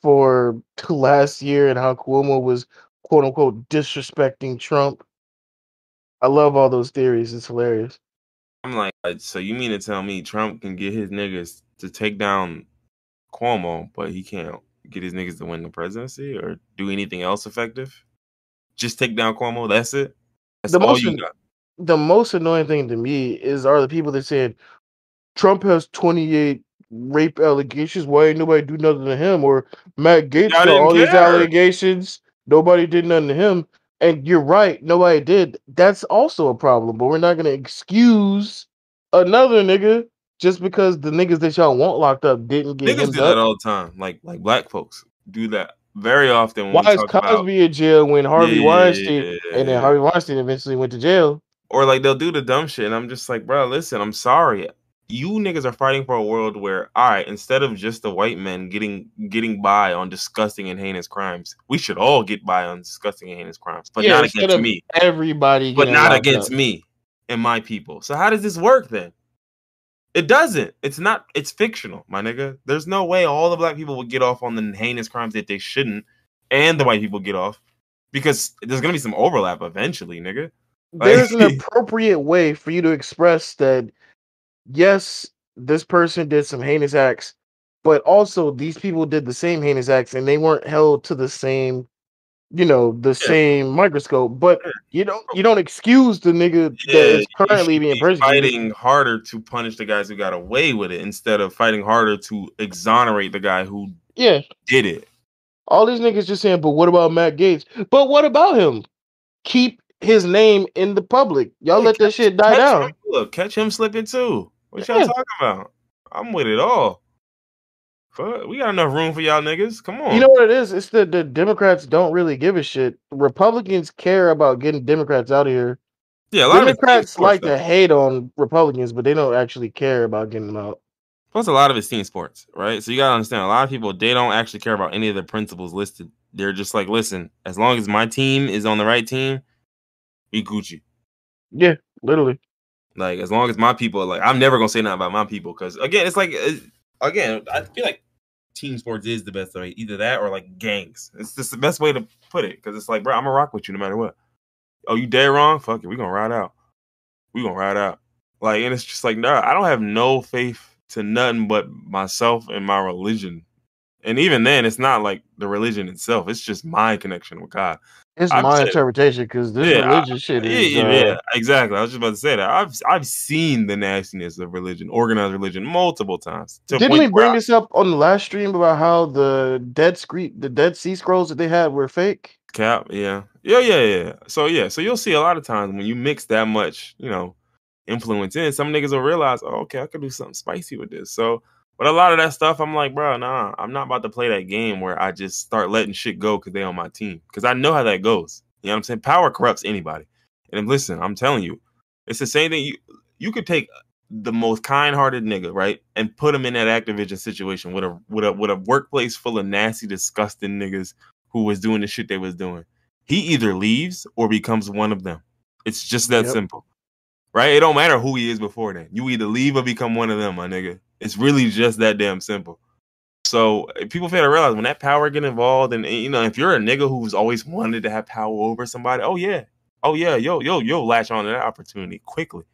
for last year and how Cuomo was quote unquote disrespecting Trump. I love all those theories. It's hilarious. I'm like, so you mean to tell me Trump can get his niggas to take down Cuomo, but he can't get his niggas to win the presidency or do anything else effective? Just take down Cuomo. That's it. That's The all most you got. The most annoying thing to me is are the people that said Trump has 28 rape allegations. Why ain't nobody do nothing to him? Or Matt Gaetz Y'all got these allegations. Nobody did nothing to him. And you're right, nobody did. That's also a problem. But we're not gonna excuse another nigga just because the niggas that y'all want locked up didn't get Niggas do that all the time. Like like black folks do that very often. When Why is Cosby about, in jail when Harvey Yeah, Weinstein yeah, and then. Harvey Weinstein eventually went to jail? or like they'll do the dumb shit, and I'm just like, bro, listen, I'm sorry. You niggas are fighting for a world where, all right, instead of just the white men getting getting by on disgusting and heinous crimes, we should all get by on disgusting and heinous crimes, but Yeah, not against me, Everybody but not against up. me and my people. So how does this work then? It doesn't. It's not. It's fictional, my nigga. There's no way all the black people would get off on the heinous crimes that they shouldn't, and the white people get off because there's gonna be some overlap eventually, nigga. there's an appropriate way for you to express that yes this person did some heinous acts but also these people did the same heinous acts and they weren't held to the same you know the same microscope but you don't you don't excuse the nigga that is currently being be persecuted. fighting harder to punish the guys who got away with it instead of fighting harder to exonerate the guy who yeah. did it. all these niggas just saying but what about matt gaetz but what about him? Keep his name in the public. Y'all Yeah, let that shit die catch down. Him, look, catch him slipping too. What Yeah. y'all talking about? I'm with it all. Fuck, we got enough room for y'all niggas. Come on. You know what it is? It's that the Democrats don't really give a shit. Republicans care about getting Democrats out of here. Yeah, a lot Democrats like to hate on Republicans, but they don't actually care about getting them out. Plus, a lot of it's team sports, right? So you gotta understand, a lot of people they don't actually care about any of the principles listed. They're just like, listen, as long as my team is on the right team, we Gucci. Yeah, literally. Like as long as my people, like I'm never gonna say nothing about my people because again, it's like uh, again, I feel like team sports is the best way. Either that or like gangs. It's just the best way to put it because it's like, bro, I'm gonna rock with you no matter what. Oh, you dead wrong? Fuck it, we gonna ride out. We gonna ride out. Like, and it's just like, nah, I don't have no faith to nothing but myself and my religion. And even then, it's not like the religion itself. It's just my connection with God. It's I've my said, interpretation because this yeah, religion I, shit is. Yeah, uh, yeah, exactly. I was just about to say that. I've I've seen the nastiness of religion, organized religion, multiple times. Didn't we bring I, this up on the last stream about how the dead screen, the Dead Sea Scrolls that they had were fake? Cap, yeah, yeah, yeah, yeah. So yeah, so you'll see a lot of times when you mix that much, you know, influence in, some niggas will realize, oh, okay, I could do something spicy with this. So but a lot of that stuff, I'm like, bro, nah, I'm not about to play that game where I just start letting shit go because they on my team. Because I know how that goes. You know what I'm saying? Power corrupts anybody. And listen, I'm telling you, it's the same thing. You you could take the most kind-hearted nigga, right, and put him in that Activision situation with a with a with a workplace full of nasty, disgusting niggas who was doing the shit they was doing. He either leaves or becomes one of them. It's just that yep. simple, right? It don't matter who he is before then. You either leave or become one of them, my nigga. It's really just that damn simple. So eh, people fail to realize when that power get involved, and, and, you know, if you're a nigga who's always wanted to have power over somebody, oh yeah, oh yeah, yo, yo, yo, latch on to that opportunity quickly.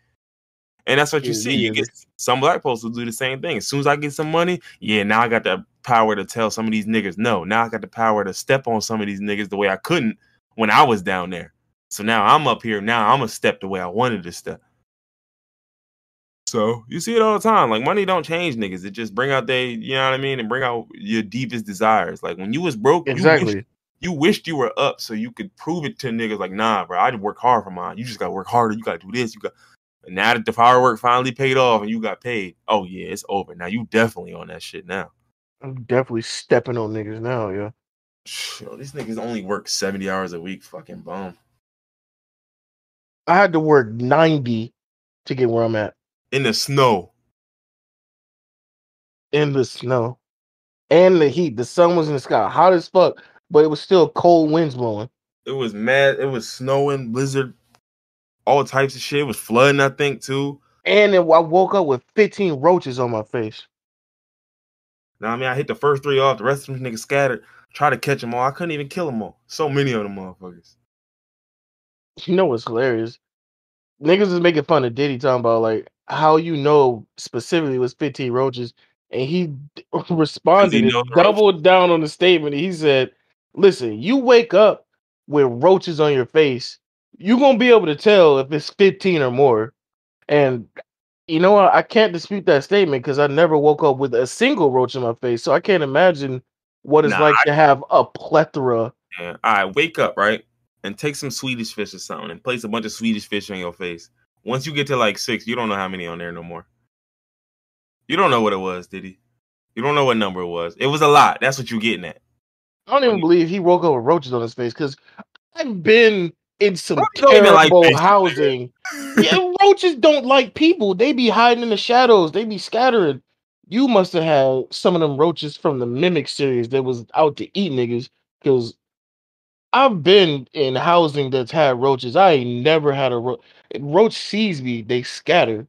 And that's what you see. You get some black folks will do the same thing. As soon as I get some money, yeah, now I got the power to tell some of these niggas no. Now I got the power to step on some of these niggas the way I couldn't when I was down there. So now I'm up here. Now I'm a step the way I wanted to step. So you see it all the time. Like money don't change niggas. It just bring out they, you know what I mean, and bring out your deepest desires. Like when you was broke, exactly. You wished, you wished you were up so you could prove it to niggas. Like nah, bro, I work hard for mine. You just gotta work harder. You gotta do this. You got. And now that the firework finally paid off and you got paid, oh yeah, it's over. Now you definitely on that shit now. I'm definitely stepping on niggas now, yeah. Yo, these niggas only work 70 hours a week, fucking bum. I had to work 90 to get where I'm at in the snow. In the snow. And the heat. The sun was in the sky, hot as fuck, but it was still cold winds blowing. It was mad. It was snowing, blizzard, all types of shit. It was flooding, I think, too. And then I woke up with 15 roaches on my face. Now, I mean, I hit the first three off. The rest of them niggas scattered. Try to catch them all. I couldn't even kill them all. So many of them motherfuckers. You know what's hilarious? Niggas is making fun of Diddy talking about like how you know specifically was 15 roaches, and he responded he doubled down on the statement. He said, "Listen, you wake up with roaches on your face, you're gonna be able to tell if it's 15 or more." And you know what? I can't dispute that statement because I never woke up with a single roach in my face, so I can't imagine what it's nah, like I, to have a plethora. Yeah, right, wake up right and take some Swedish fish or something and place a bunch of Swedish fish on your face once you get to like six, you don't know how many on there no more. You don't know what it was, did he? You don't know what number it was. It was a lot. That's what you're getting at. I don't even believe he woke up with roaches on his face because I've been in some terrible like housing. yeah, roaches don't like people. They be hiding in the shadows. They be scattering. You must have had some of them roaches from the Mimic series that was out to eat niggas because I've been in housing that's had roaches. I ain't never had a roach. Roach sees me, they scatter.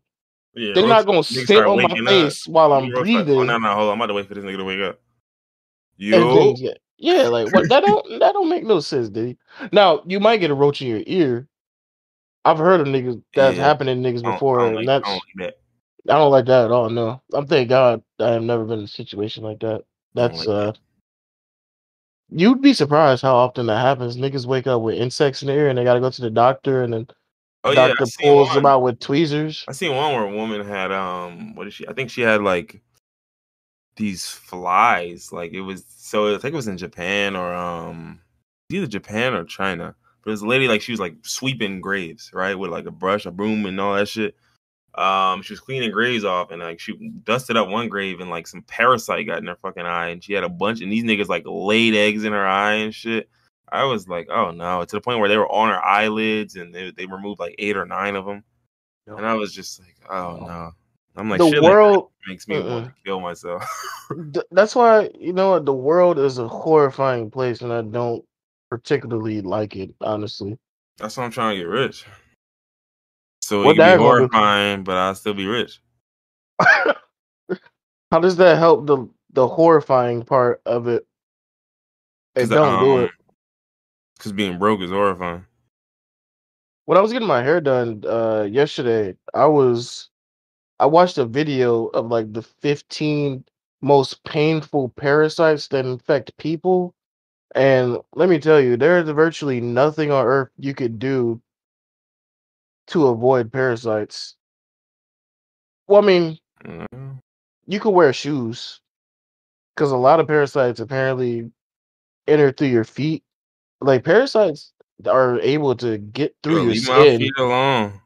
Yeah, They're roach, not gonna sit on my face up. while I'm breathing. oh, no, no, hold on. I'm about to wait for this nigga to wake up. Yo, then, yeah, yeah, like what? that don't that don't make no sense, dude. Now you might get a roach in your ear. I've heard of niggas that's yeah. happened to niggas before, and like, that's I don't, like that. I don't like that at all. No, I'm thank God I have never been in a situation like that. That's like uh. That. You'd be surprised how often that happens. Niggas wake up with insects in their ear and they gotta go to the doctor and then oh, the yeah, doctor pulls one. them out with tweezers. I seen one where a woman had um what is she? I think she had like these flies. Like it was so I think it was in Japan or um either Japan or China. But this lady like she was like sweeping graves, right? With like a brush, a broom and all that shit. Um, she was cleaning graves off, and like she dusted up one grave, and like some parasite got in her fucking eye, and she had a bunch, and these niggas like laid eggs in her eye and shit. I was like, oh no, to the point where they were on her eyelids and they, they removed like eight or nine of them. And I was just like, oh no. I'm like, the world makes me want to kill myself. that's why you know what the world is a horrifying place, and I don't particularly like it. Honestly, that's why I'm trying to get rich. So it can be horrifying, but I'll still be rich. How does that help the the horrifying part of it? It don't um, do it. Because being broke is horrifying. When I was getting my hair done uh, yesterday, I was I watched a video of like the 15 most painful parasites that infect people. And let me tell you, there's virtually nothing on earth you could do to avoid parasites. Well, I mean, mm-hmm. you could wear shoes because a lot of parasites apparently enter through your feet like parasites are able to get through Yo, your skin. Feet alone.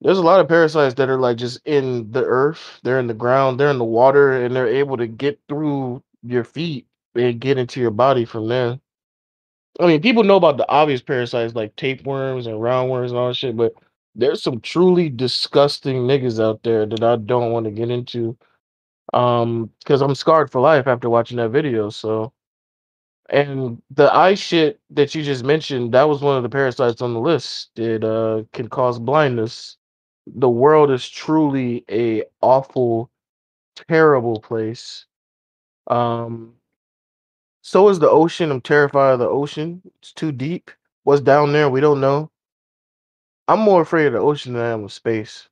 There's a lot of parasites that are like just in the earth, they're in the ground, they're in the water, and they're able to get through your feet and get into your body from there. I mean, people know about the obvious parasites like tapeworms and roundworms and all that shit, but there's some truly disgusting niggas out there that I don't want to get into. Um, because I'm scarred for life after watching that video. So and the eye shit that you just mentioned, that was one of the parasites on the list. It uh, can cause blindness. The world is truly a awful, terrible place. Um, so is the ocean. I'm terrified of the ocean. It's too deep. What's down there, we don't know. I'm more afraid of the ocean than I am of space.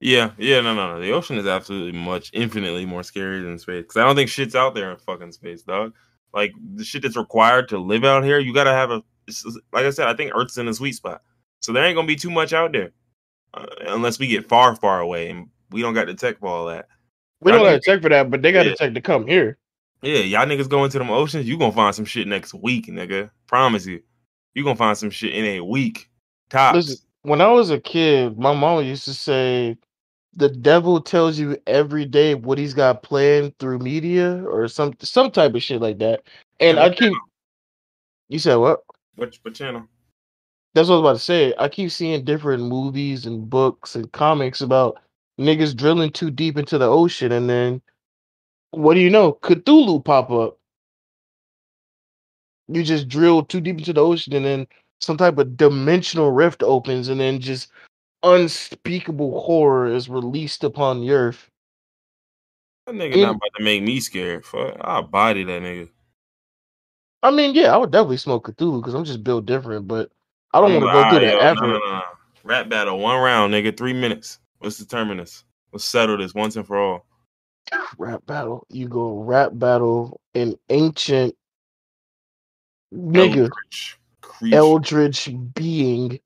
Yeah, yeah, no, no, no. The ocean is absolutely much, infinitely more scary than space. Because I don't think shit's out there in fucking space, dog. Like the shit that's required to live out here, you gotta have a. Like I said, I think Earth's in a sweet spot, so there ain't gonna be too much out there, uh, unless we get far, far away, and we don't got the tech for all that. We don't gotta check for that, but they got yeah. check to come here. Yeah, y'all niggas go into them oceans, you gonna find some shit next week, nigga. Promise you, you gonna find some shit in a week. Tops. Listen, when I was a kid, my mom used to say the devil tells you every day what he's got planned through media or some some type of shit like that. And I keep channel? you said what? What what channel? That's what I was about to say. I keep seeing different movies and books and comics about niggas drilling too deep into the ocean and then what do you know? Cthulhu pop up. You just drill too deep into the ocean and then some type of dimensional rift opens and then just unspeakable horror is released upon the earth. That nigga not about to make me scared. Fuck, I'll body that nigga. I mean, yeah, I would definitely smoke Cthulhu because I'm just built different, but I don't want to go through that effort. Rap battle, one round, nigga, three minutes. Let's determine this. Let's settle this once and for all. Rap battle. You go rap battle an ancient nigga, eldritch, eldritch being.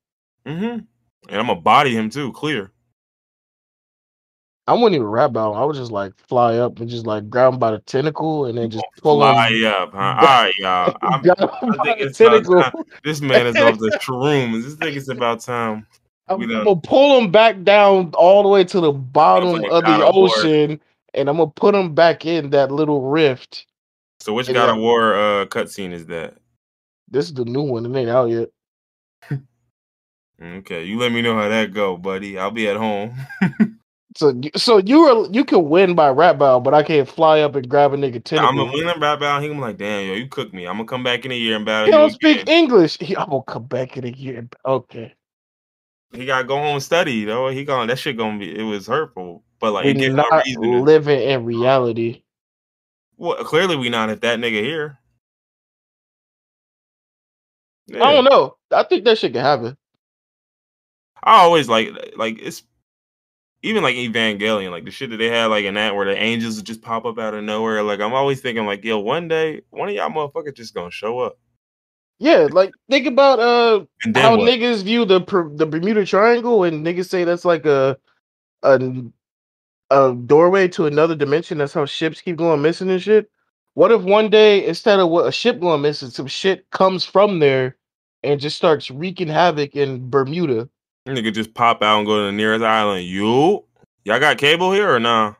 Mm-hmm. And I'm gonna body him too, clear. I wouldn't even rap about him. I would just like fly up and just like grab him by the tentacle and then just pull fly him. up, huh? All right, y'all. I'm, I think it's tentacle. This man is off the shrooms. This thing is about time. I'm, gonna pull them back down all the way to the bottom like of the ocean, and I'm gonna put them back in that little rift. So which God of War uh, cutscene is that? This is the new one. It ain't out yet. Okay, you let me know how that go, buddy. I'll be at home. so, so you were you can win by rap battle, but I can't fly up and grab a nigga tentacle. I'm gonna win a rap battle. He gonna be like, damn, yo, you cooked me. I'm gonna come back in a year and battle. He don't speak again. English. He, I'm gonna come back in a year. Okay. He gotta go home and study though. He gonna that shit gonna be. It was hurtful, but like we not living in reality. Well, clearly we not. If that nigga here. Yeah. I don't know. I think that shit can happen. I always like like it's even like Evangelion, like the shit that they had like in that where the angels just pop up out of nowhere. Like I'm always thinking like, yo, one day one of y'all motherfuckers just gonna show up. Yeah, like think about uh how what? niggas view the the Bermuda Triangle and niggas say that's like a a a doorway to another dimension. That's how ships keep going missing and shit. What if one day instead of what a ship going missing, some shit comes from there and just starts wreaking havoc in Bermuda? Nigga just pop out and go to the nearest island. You, y'all got cable here or nah?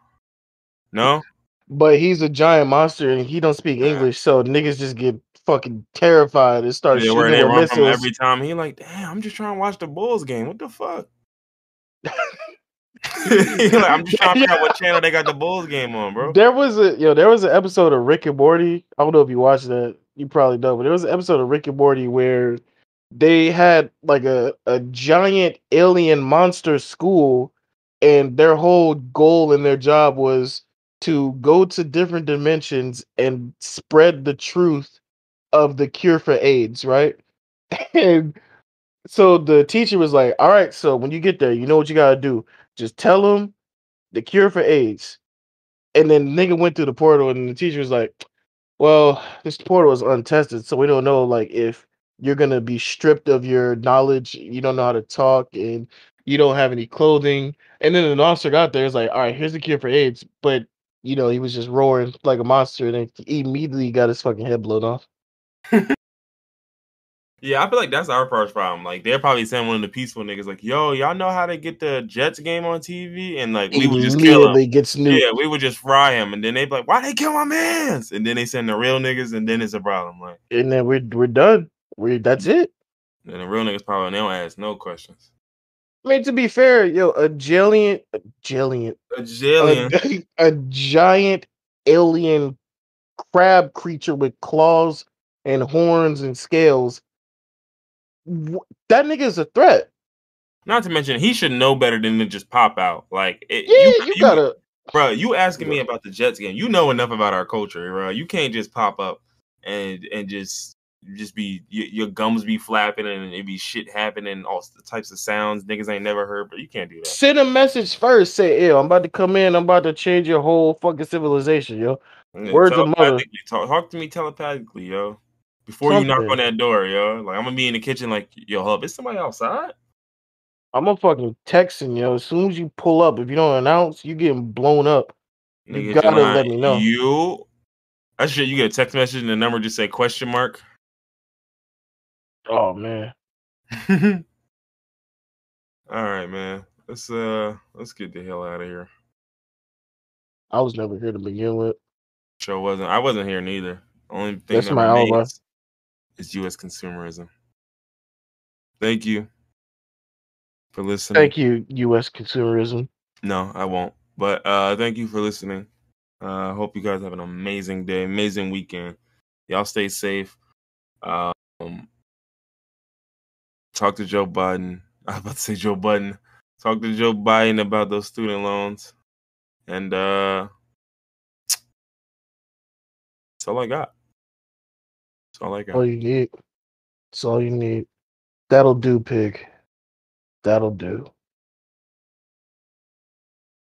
No. but he's a giant monster and he don't speak Yeah. English, so niggas just get fucking terrified and start Yeah, shooting they run from missiles. every time. He like, damn, I'm just trying to watch the Bulls game. What the fuck? Like, I'm just trying to figure out what channel they got the Bulls game on, bro. There was a yo, there was an episode of Rick and Morty. I don't know if you watched that. You probably don't, but there was an episode of Rick and Morty where they had like a, a giant alien monster school, and their whole goal in their job was to go to different dimensions and spread the truth of the cure for AIDS, right? And so the teacher was like, All right, so when you get there, you know what you gotta do. Just tell them the cure for AIDS. And then nigga went through the portal, and the teacher was like, "Well, this portal is untested, so we don't know like if you're gonna be stripped of your knowledge. You don't know how to talk, and you don't have any clothing." And then an officer got there. It's like, "All right, here's the cure for AIDS," but you know he was just roaring like a monster, and he immediately got his fucking head blown off. Yeah, I feel like that's our first problem. Like they're probably saying one of the peaceful niggas, like, "Yo, y'all know how to get the Jets game on TV?" And like we would just kill him. Gets nuked. Yeah, we would just fry him, and then they'd be like, "Why they kill my man's?" And then they send the real niggas, and then it's a problem. Like, and then we're we're done. We that's it. and the real niggas probably they don't ask no questions. I mean, to be fair, yo, a jillion, a jillion, A jillion. a, a giant alien crab creature with claws and horns and scales. That nigga is a threat. Not to mention, he should know better than to just pop out. Like, it, Yeah, you, gotta. bro. You asking me about the Jets game? You know enough about our culture, bro. You can't just pop up and and just just be your, your gums be flapping and it be shit happening, all the types of sounds niggas ain't never heard. But you can't do that. Send a message first. Say, "Yo, I'm about to come in. I'm about to change your whole fucking civilization, yo." Yeah, Words of mother. Talk, talk to me telepathically, yo. Before you knock on that door, yo. Like I'm gonna be in the kitchen, like, yo, hub, is somebody outside? I'm a fucking texting, yo. As soon as you pull up, if you don't announce, you getting blown up. You gotta John, let me know. You, I should you get a text message and the number just say question mark. Oh man, All right, man. Let's uh let's get the hell out of here. I was never here to begin with. Show wasn't I wasn't here neither. Only thing That's that my remains is US consumerism. Thank you for listening. Thank you, U.S. consumerism. No, I won't. But uh thank you for listening. Uh hope you guys have an amazing day, amazing weekend. Y'all stay safe. Um talk to Joe Biden. I was about to say Joe Biden. Talk to Joe Biden about those student loans. And uh that's all I got. All I got. All you need. That's all you need. That'll do, pig. That'll do.